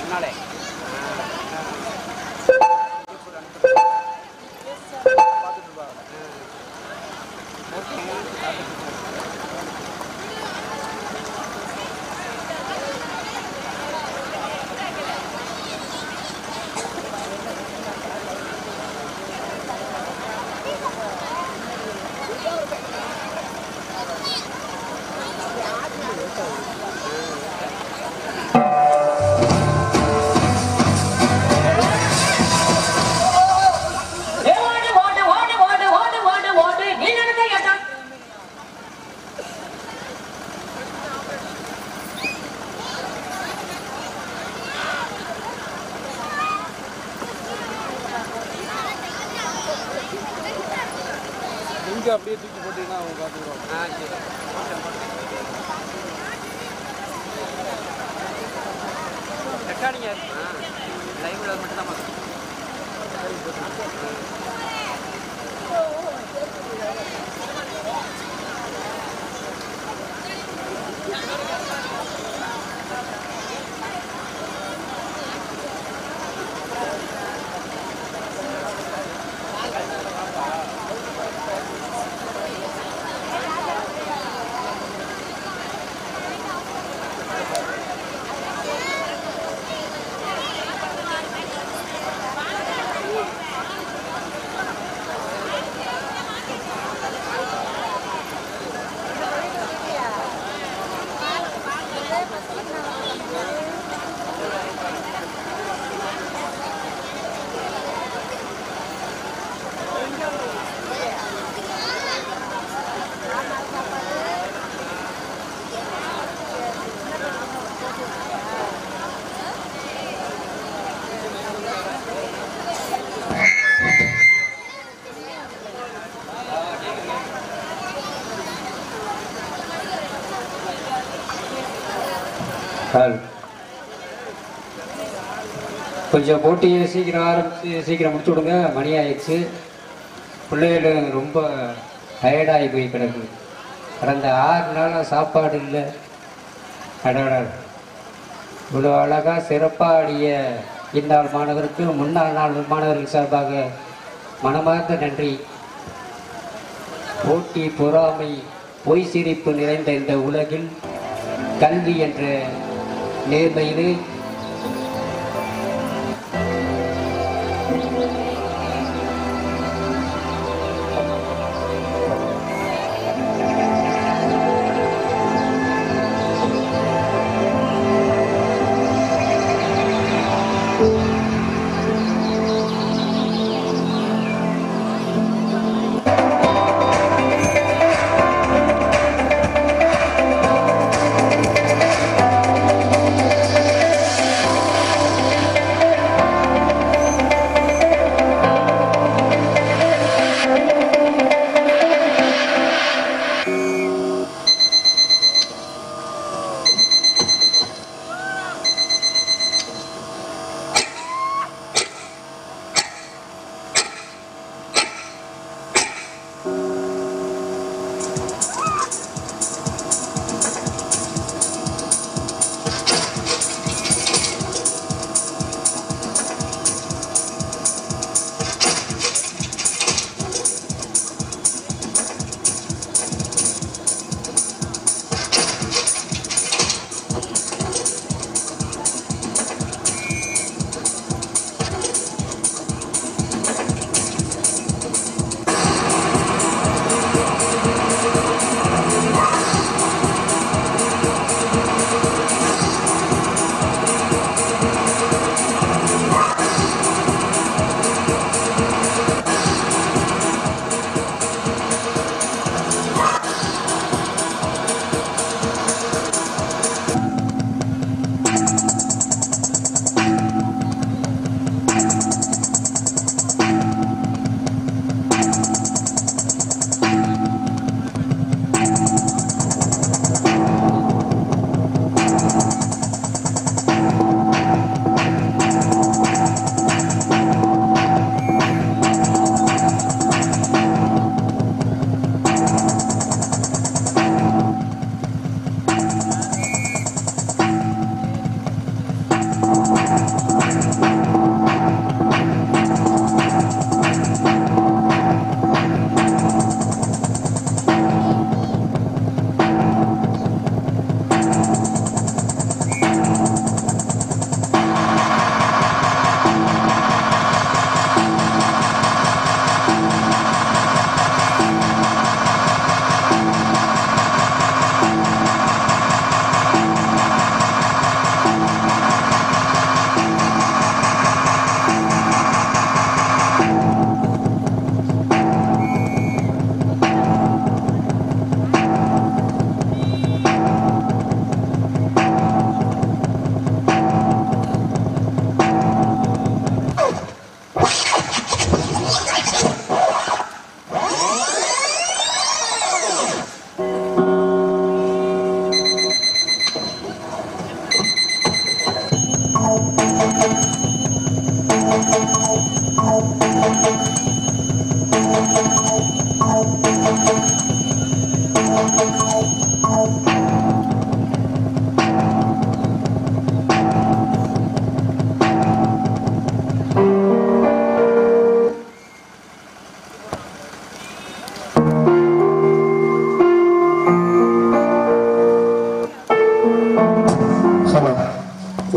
முன்னாலே கொஞ்சம் போட்டியை சீக்கிரம் ஆரம்பித்து சீக்கிரம் முடிச்சு விடுங்க மணி ஆயிடுச்சு. பிள்ளைகள் ரொம்ப டயர்டாகி போய் கிடக்கு. கடந்த ஆறு நாளாக சாப்பாடு இல்லை. அடடா. இவ்வளோ அழகாக சிறப்பாக ஆடிய இந்நாள் மாணவருக்கு முன்னாள் நாள் மாணவர்கள் சார்பாக மனமார்ந்த நன்றி. போட்டி பொறாமை பொய் சிரிப்பு நிறைந்த இந்த உலகில் கல்வி என்ற நேர்மையிலே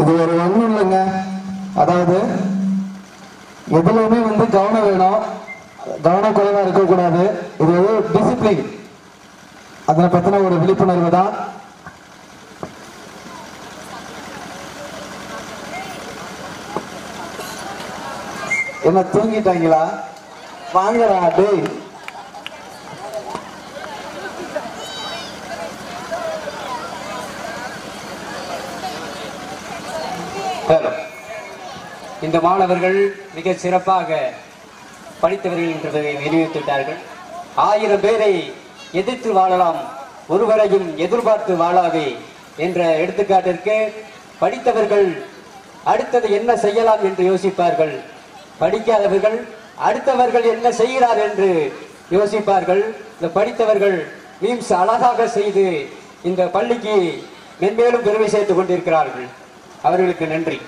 இது ஒரு ஒன்றும் இல்லைங்க. அதாவது எதுலையுமே வந்து கவனம் வேணும். கவனம் குறைவாக இருக்கக்கூடாது. இது ஒரு டிசிப்ளின் அதனை பற்றின ஒரு விழிப்புணர்வு தான். என்ன தூங்கிட்டாங்களா? வாங்கடா டேய். இந்த மாணவர்கள் மிக சிறப்பாக படித்தவர்கள் என்பதை நிரூபித்துவிட்டார்கள் ஆயிரம் பேரை எதிர்த்து வாழலாம் ஒருவரையும் எதிர்பார்த்து வாழாதே என்ற எடுத்துக்காட்டிற்கு படித்தவர்கள் அடுத்தது என்ன செய்யலாம் என்று யோசிப்பார்கள். படிக்காதவர்கள் அடுத்தவர்கள் என்ன செய்கிறார் என்று யோசிப்பார்கள். இந்த படித்தவர்கள் மீம்ஸ் அழகாக செய்து இந்த பள்ளிக்கு மென்மேலும் பெருமை சேர்த்துக் கொண்டிருக்கிறார்கள். அவர்களுக்கு நன்றி.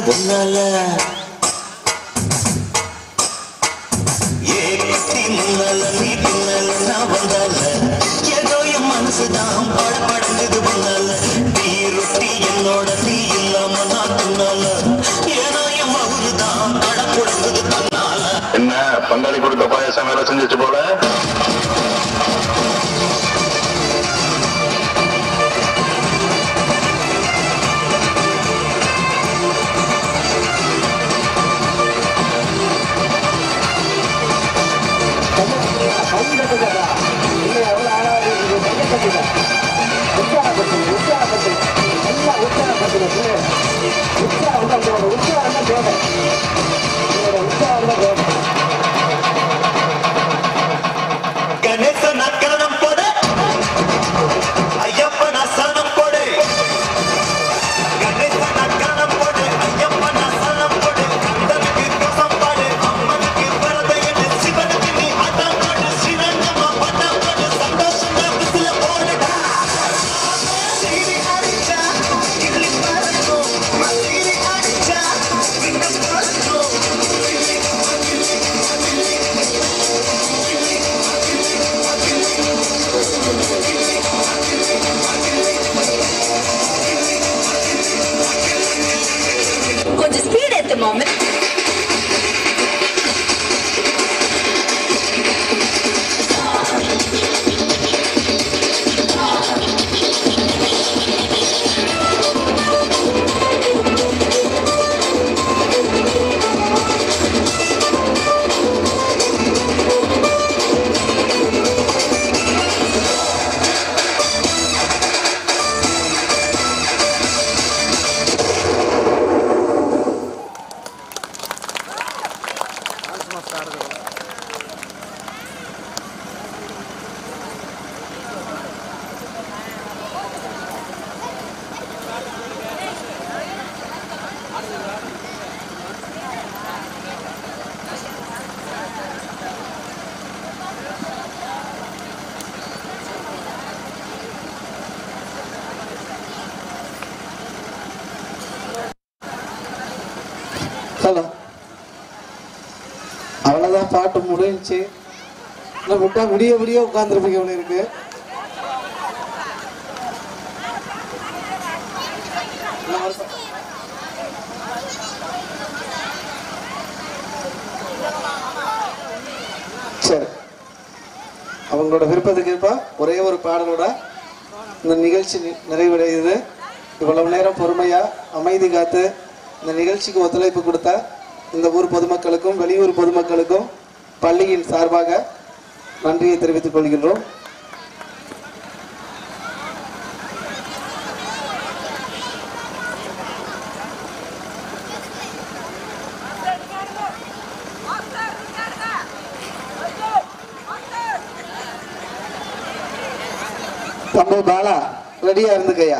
படங்குது இன்னும் விடிய விடிய உட்காந்துருப்பீங்க ஒன்று இருக்கு. சரி. அவங்களோட விருப்பத்துக்கு ஒரே ஒரு பாடலோட இந்த நிகழ்ச்சி நி- நிறைவடையுது. இவ்வளவு நேரம் பொறுமையா அமைதி காத்து இந்த நிகழ்ச்சிக்கு ஒத்துழைப்பு கொடுத்த இந்த ஊர் பொதுமக்களுக்கும் வெளியூர் பொதுமக்களுக்கும் பள்ளியின் சார்பாக நன்றியை தெரிவித்துக் கொள்கின்றோம். தம்பு பாலா ரெடியா இருந்துக்கையா